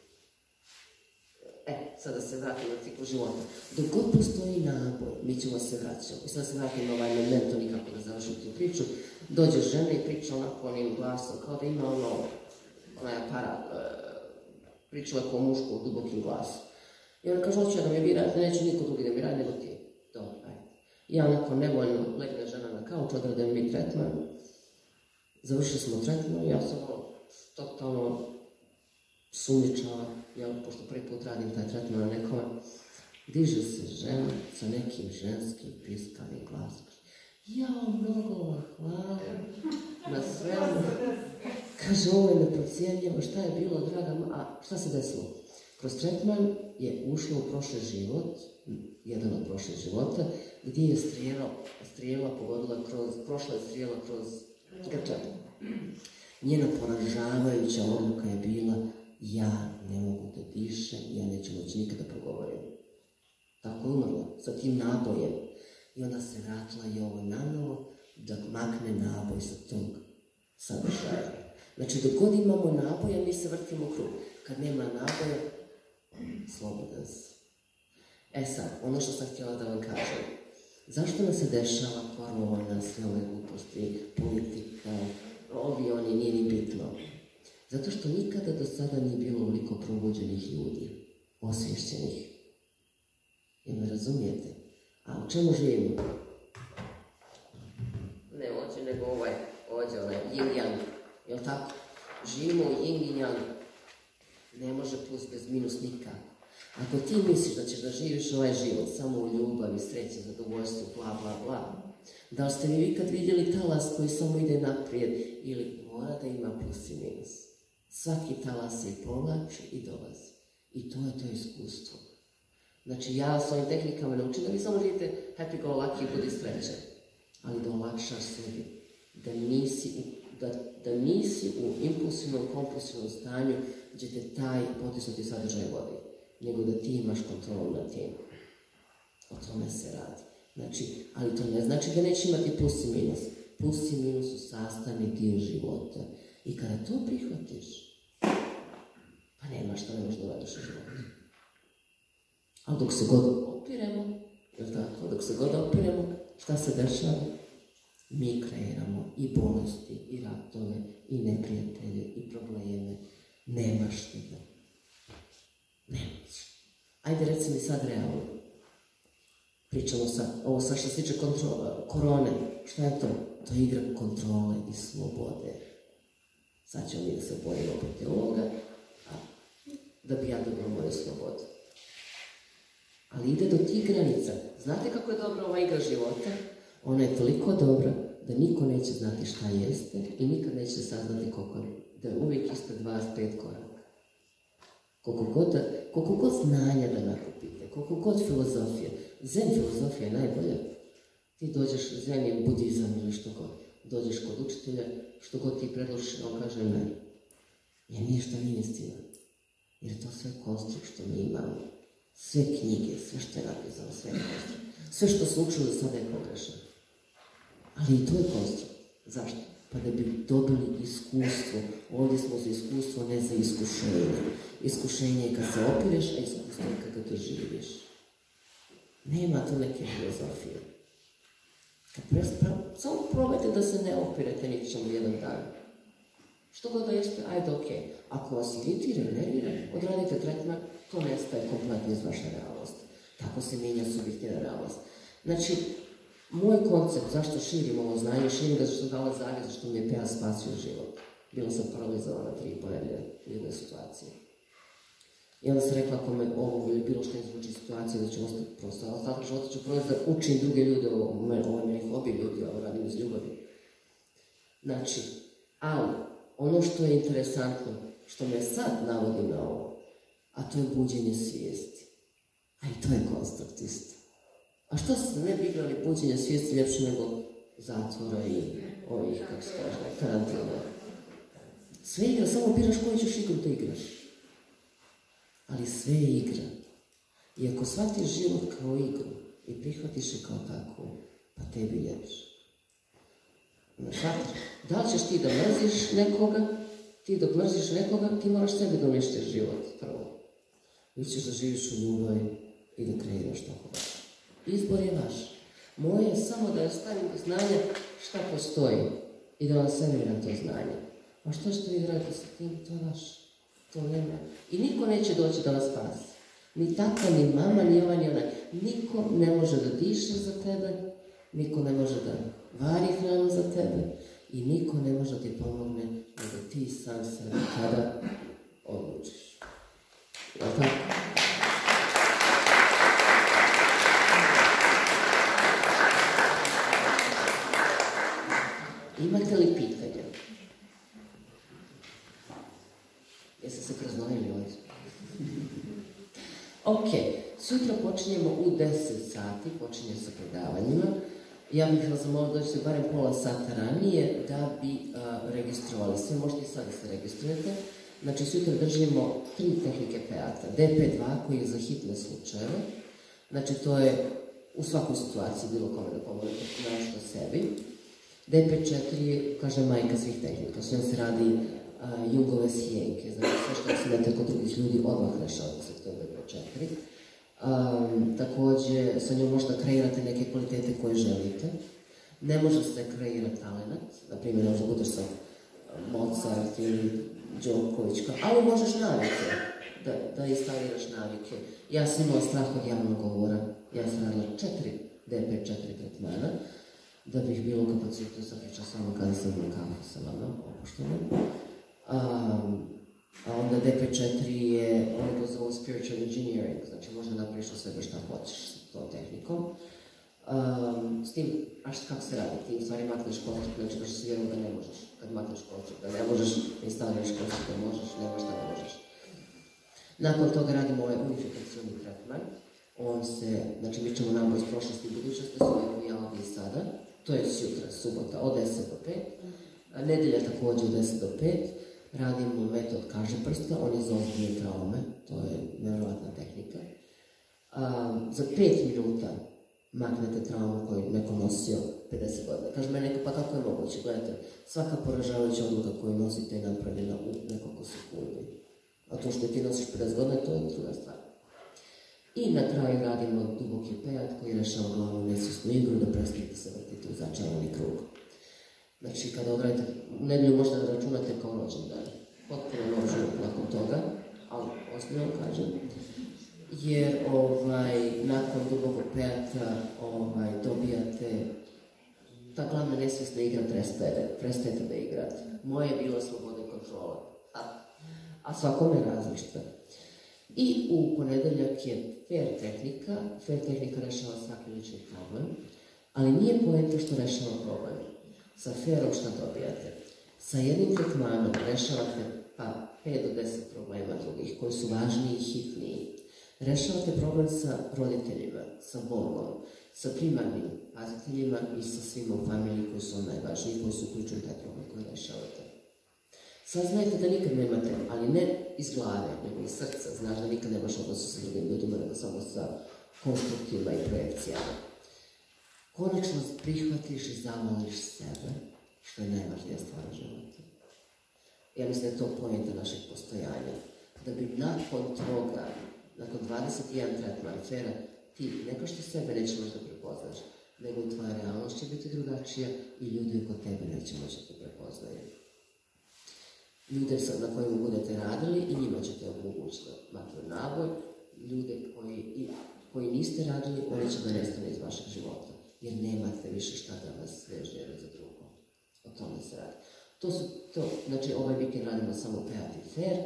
E, sada se vratim na ciklu života. Dok god postoji naboj, mi ćemo se vraćati. I sad se vratim na ovaj memento, nikako da završim tu priču. Dođe žena i priča onako onim glasom, kao da ima ono, onaj aparat, e, priča ovako mušku u dubokim glasom. I on kaže, hoće da mi vi radite, neće niko drugi da mi radi, nego ti. Ja onako nevoljno legne žena na kauč, odrade mi tretman. Završili smo tretman, ja sam ono, totalno sumničala, ja pošto prvi put radim taj tretman na nekome, diže se žena sa nekim ženskim piskanim glasom. Jao, mnogo vam hvala na svemu. Kaže, ovo je neprocijenjivo, šta je bilo, draga. A šta se desilo? Kroz tretman je ušlo u prošli život, jedan od prošlih života, gdje je strijela, strijela pogodila kroz, prošla je strijela kroz grčak. Njena poražavajuća odluka je bila ja ne mogu da dišem, ja neću moći nikada progovorim. Tako je umrla, sa tim nabojem. I onda se vratila i ovo nanovo da makne naboj sa tog sadržaja. Znači, dok god imamo naboje, mi se vrtimo krug. Kad nema naboja, slobodan si. E sad, ono što sam htjela da vam kažem. Zašto nam se dešava korona, sve ove gluposti, politika, ovi, oni, nije ni bitno. Zato što nikada do sada nije bilo ovoliko probuđenih ljudi, osvješćenih. Jel me razumijete? A u čemu živimo? Ne ovdje, nego ovaj, ovdje, onaj yin yang. Jel tako? Živimo u yin i yang. Ne može plus bez minus nikako. Ako ti misliš da ćeš da živiš ovaj život samo u ljubavi, sreći, zadovoljstvu, bla, bla, bla, da li ste mi ikad vidjeli talas koji samo ide naprijed ili mora da ima plus i minus? Svaki talas se povlači i dolazi. I to je to iskustvo. Znači ja s ovim tehnikama naučim da vi samo živite happy go lucky, budi srećan. Ali da olakšaš sebi. Da nisi, da, da nisi u impulsivnom, kompulsivnom stanju gdje te taj potisnuti sadržaj vodi. Nego da ti imaš kontrolu nad tim. O tome se radi. Znači, ali to ne znači da neće imati plus i minus. Plus i minus su sastavni dio života. I kada to prihvatiš, pa nema šta ne možeš da u životu. Ali dok se god opiremo, jel tako, dok se god opiremo, šta se dešava? Mi kreiramo i bolesti, i ratove, i neprijatelje, i probleme. Nemaš ti da. Ajde reci mi sad realno. Pričamo sad, ovo sad što se tiče kontrola, korone, šta je to? To je igra kontrole i slobode. Sad ćemo mi da se borimo protiv ovoga, a da bi ja dobila moju slobodu. Ali ide do tih granica. Znate kako je dobra ova igra života? Ona je toliko dobra da niko neće znati šta jeste i nikad neće saznati koliko je. Da je uvijek ispred vas pet koraka. Koliko god, koliko god znanja da nakupite, koliko god filozofije. Zen filozofija je najbolja. Ti dođeš zen ili budizam ili što god. Dođeš kod učitelja, što god ti predložiš, on kaže ne. Jer ništa nije istina. Jer je to sve konstrukt što mi imamo. Sve knjige, sve što je napisano, sve je konstrukt. Sve što do sada je pogrešno. Ali i to je konstrukt. Zašto? Pa da bi dobili iskustvo. Ovdje smo za iskustvo, ne za iskušenje. Iskušenje je kad se opireš, a iskustvo je kad ga doživiš. Nema tu neke filozofije. Kad samo probajte da se ne opirete, niti ćemo jedan dan. Što god da jeste, ajde, okej. Ako vas iritira nervira, odradite tretman, to nestaje kompletno iz vaše realnosti. Tako se mijenja subjektivna realnost. Znači, moj koncept, zašto širim ovo znanje, širim ga zašto dala zavjet, zašto mi je PA spasio život. Bila sam paralizovana tri nedelje u jednoj situaciji. I onda sam rekla, ako me ovo ili bilo što izvuči situacija, da ću ostati prosto, ali zato što ću proći da učim druge ljude, ovo, ovo je hobi ljudi, ovo radim iz ljubavi. Znači, ali, ono što je interesantno, što me sad navodi na ovo, a to je buđenje svijesti. A i to je konstrukt isto. A što se ne bi igrali buđenja svijesti ljepše nego zatvora i ovih, kako se kaže, karantina. Sve igra, samo biraš koju ćeš igru da igraš. ali sve je igra. I ako shvatiš život kao igru i prihvatiš je kao takvu, pa tebi ljepše. Da li ćeš ti da mrziš nekoga, ti dok mrziš nekoga, ti moraš sebi da uništiš život prvo. Ili ćeš da živiš u ljubavi i da kreiraš tako. Izbor je vaš. Moje je samo da stavim do znanja šta postoji i da vam serviram to znanje. A što što vi radite sa tim, to je vaš. To nema. I niko neće doći da vas spasi. Ni tata, ni mama, ni ovaj, ni onaj. Niko ne može da diše za tebe, niko ne može da vari hranu za tebe i niko ne može da ti pomogne nego ti sam sebi kada odlučiš. Jel? Imate li pitanja? Jeste se kroznojili ovdje? ok, sutra počinjemo u 10 sati, počinje sa predavanjima. Ja bih vas zamolila da ćete barem pola sata ranije da bi registrovali sve. Možete i sad se registrujete. Znači, sutra držimo tri tehnike peata. DP2 koji je za hitne slučajeve. Znači, to je u svakoj situaciji bilo kome da pomognete, našto sebi. DP4 je, kaže, majka svih tehnika. Njom se radi jugove sjenke. Znači, sve što se dete kod drugih ljudi odmah rešava se to je DP4. Um, takođe, sa njom možda kreirate neke kvalitete koje želite. Ne može se kreirati talent, na primjer, možda budeš sa Mozart ili Đoković, ali možeš navike, da, da instaliraš navike. Ja sam imala strah od javnog govora, ja sam radila četiri DP4 tretmana, da bih bilo kapacitu sa samo kada sam na kafu sa vama, opušteno. Um, a onda DP4 je, oni to zovu spiritual engineering, znači možda napraviš od sebe šta hoćeš s tom tehnikom. S tim, a šta, kako se radi? Ti u stvari makneš koncept, znači baš si vjerujem da ne možeš. Kad makneš koncept, da ne možeš, instaliraš koncept da možeš, nema šta da možeš. Nakon toga radimo ovaj unifikacioni tretman. On se, znači mi ćemo naboj iz prošlosti i budućnosti, su i sada. To je sutra, subota, od 10 do 5. Nedelja takođe od 10 do 5 radimo metod kaže prstka, on je za ozbiljne traume, to je nevjerovatna tehnika. A, za 5 minuta maknete traumu koju neko nosio 50 godina. Kaže me neko, pa kako je moguće? Gledajte, svaka poražavajuća odluka koju nosite je napravljena u nekoliko sekundi. A to što ti nosiš 50 godina, to je druga stvar. I na kraju radimo duboki pejat koji rešava glavnu nesvjesnu igru da prestanete se vrtiti u začarani krug. Znači, kada odradite, nedelju možda da računate kao rođendan. Potpuno nožno nakon toga, ali ozbiljno kažem. Jer ovaj, nakon dubokog pejata ovaj, dobijate ta glavna nesvjesna igra prestaje, prestajete da igrate. Moje je bilo sloboda i kontrola. A, a je različita. I u ponedeljak je fair tehnika. Fair tehnika rešava svaki lični problem, ali nije poenta što rešava problem. Sa fairom šta dobijate? Sa jednim tretmanom rešavate pa 5 do 10 problema drugih koji su važniji i hitniji. Rešavate problem sa roditeljima, sa Bogom, sa primarnim paziteljima i sa svima u familiji koji su najvažniji, koji su uključeni taj problem koji rešavate. Saznajte da nikad nemate, ali ne iz glave, nego iz srca. Znaš da nikad nemaš odnosa sa drugim ljudima, nego samo sa konstruktivima i projekcijama. Konačno prihvatiš i zamoliš sebe, što je najvažnija stvar u životu. Ja mislim da je to pojenta našeg postojanja. Da bi nakon toga, nakon 21 tretman fera, ti neko što sebe neće možda prepoznaš, nego tvoja realnost će biti drugačija i ljudi oko tebe neće moći da te prepoznaju ljude na kojima budete radili i njima ćete omogućiti makar naboj, ljude koji, i, koji niste radili, oni će da nestane iz vašeg života, jer nemate više šta da vas sveže jedno za drugo. O tome se radi. To su, to, znači ovaj vikend radimo samo peat i fair,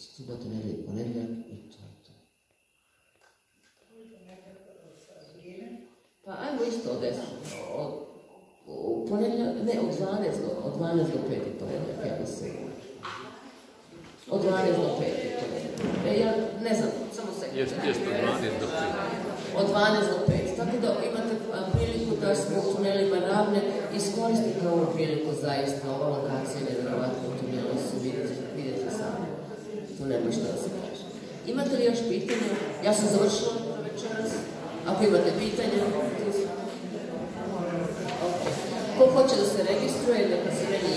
subota, nedelja i ponedjeljak i to je to. Pa ajmo isto od 10, od, u ponedjeljak, ne, od 12 do, od 12 do 5 i ponedjeljak, ja mislim. Od 12 do 5 i ponedjeljak. E, ja ne znam, samo sekund. Jeste, jeste, od 12 do 5. Od 12 do 5. Tako da imate priliku da smo u tunelima ravne, iskoristite ovu priliku zaista, ova lokacija je nevjerovatna u tunelu, su vidite, vidite sami. Tu nema šta da se kaže. Imate li još pitanja? Ja sam završila za večeras. Ako imate pitanja. Ko hoće da se registruje, neka se meni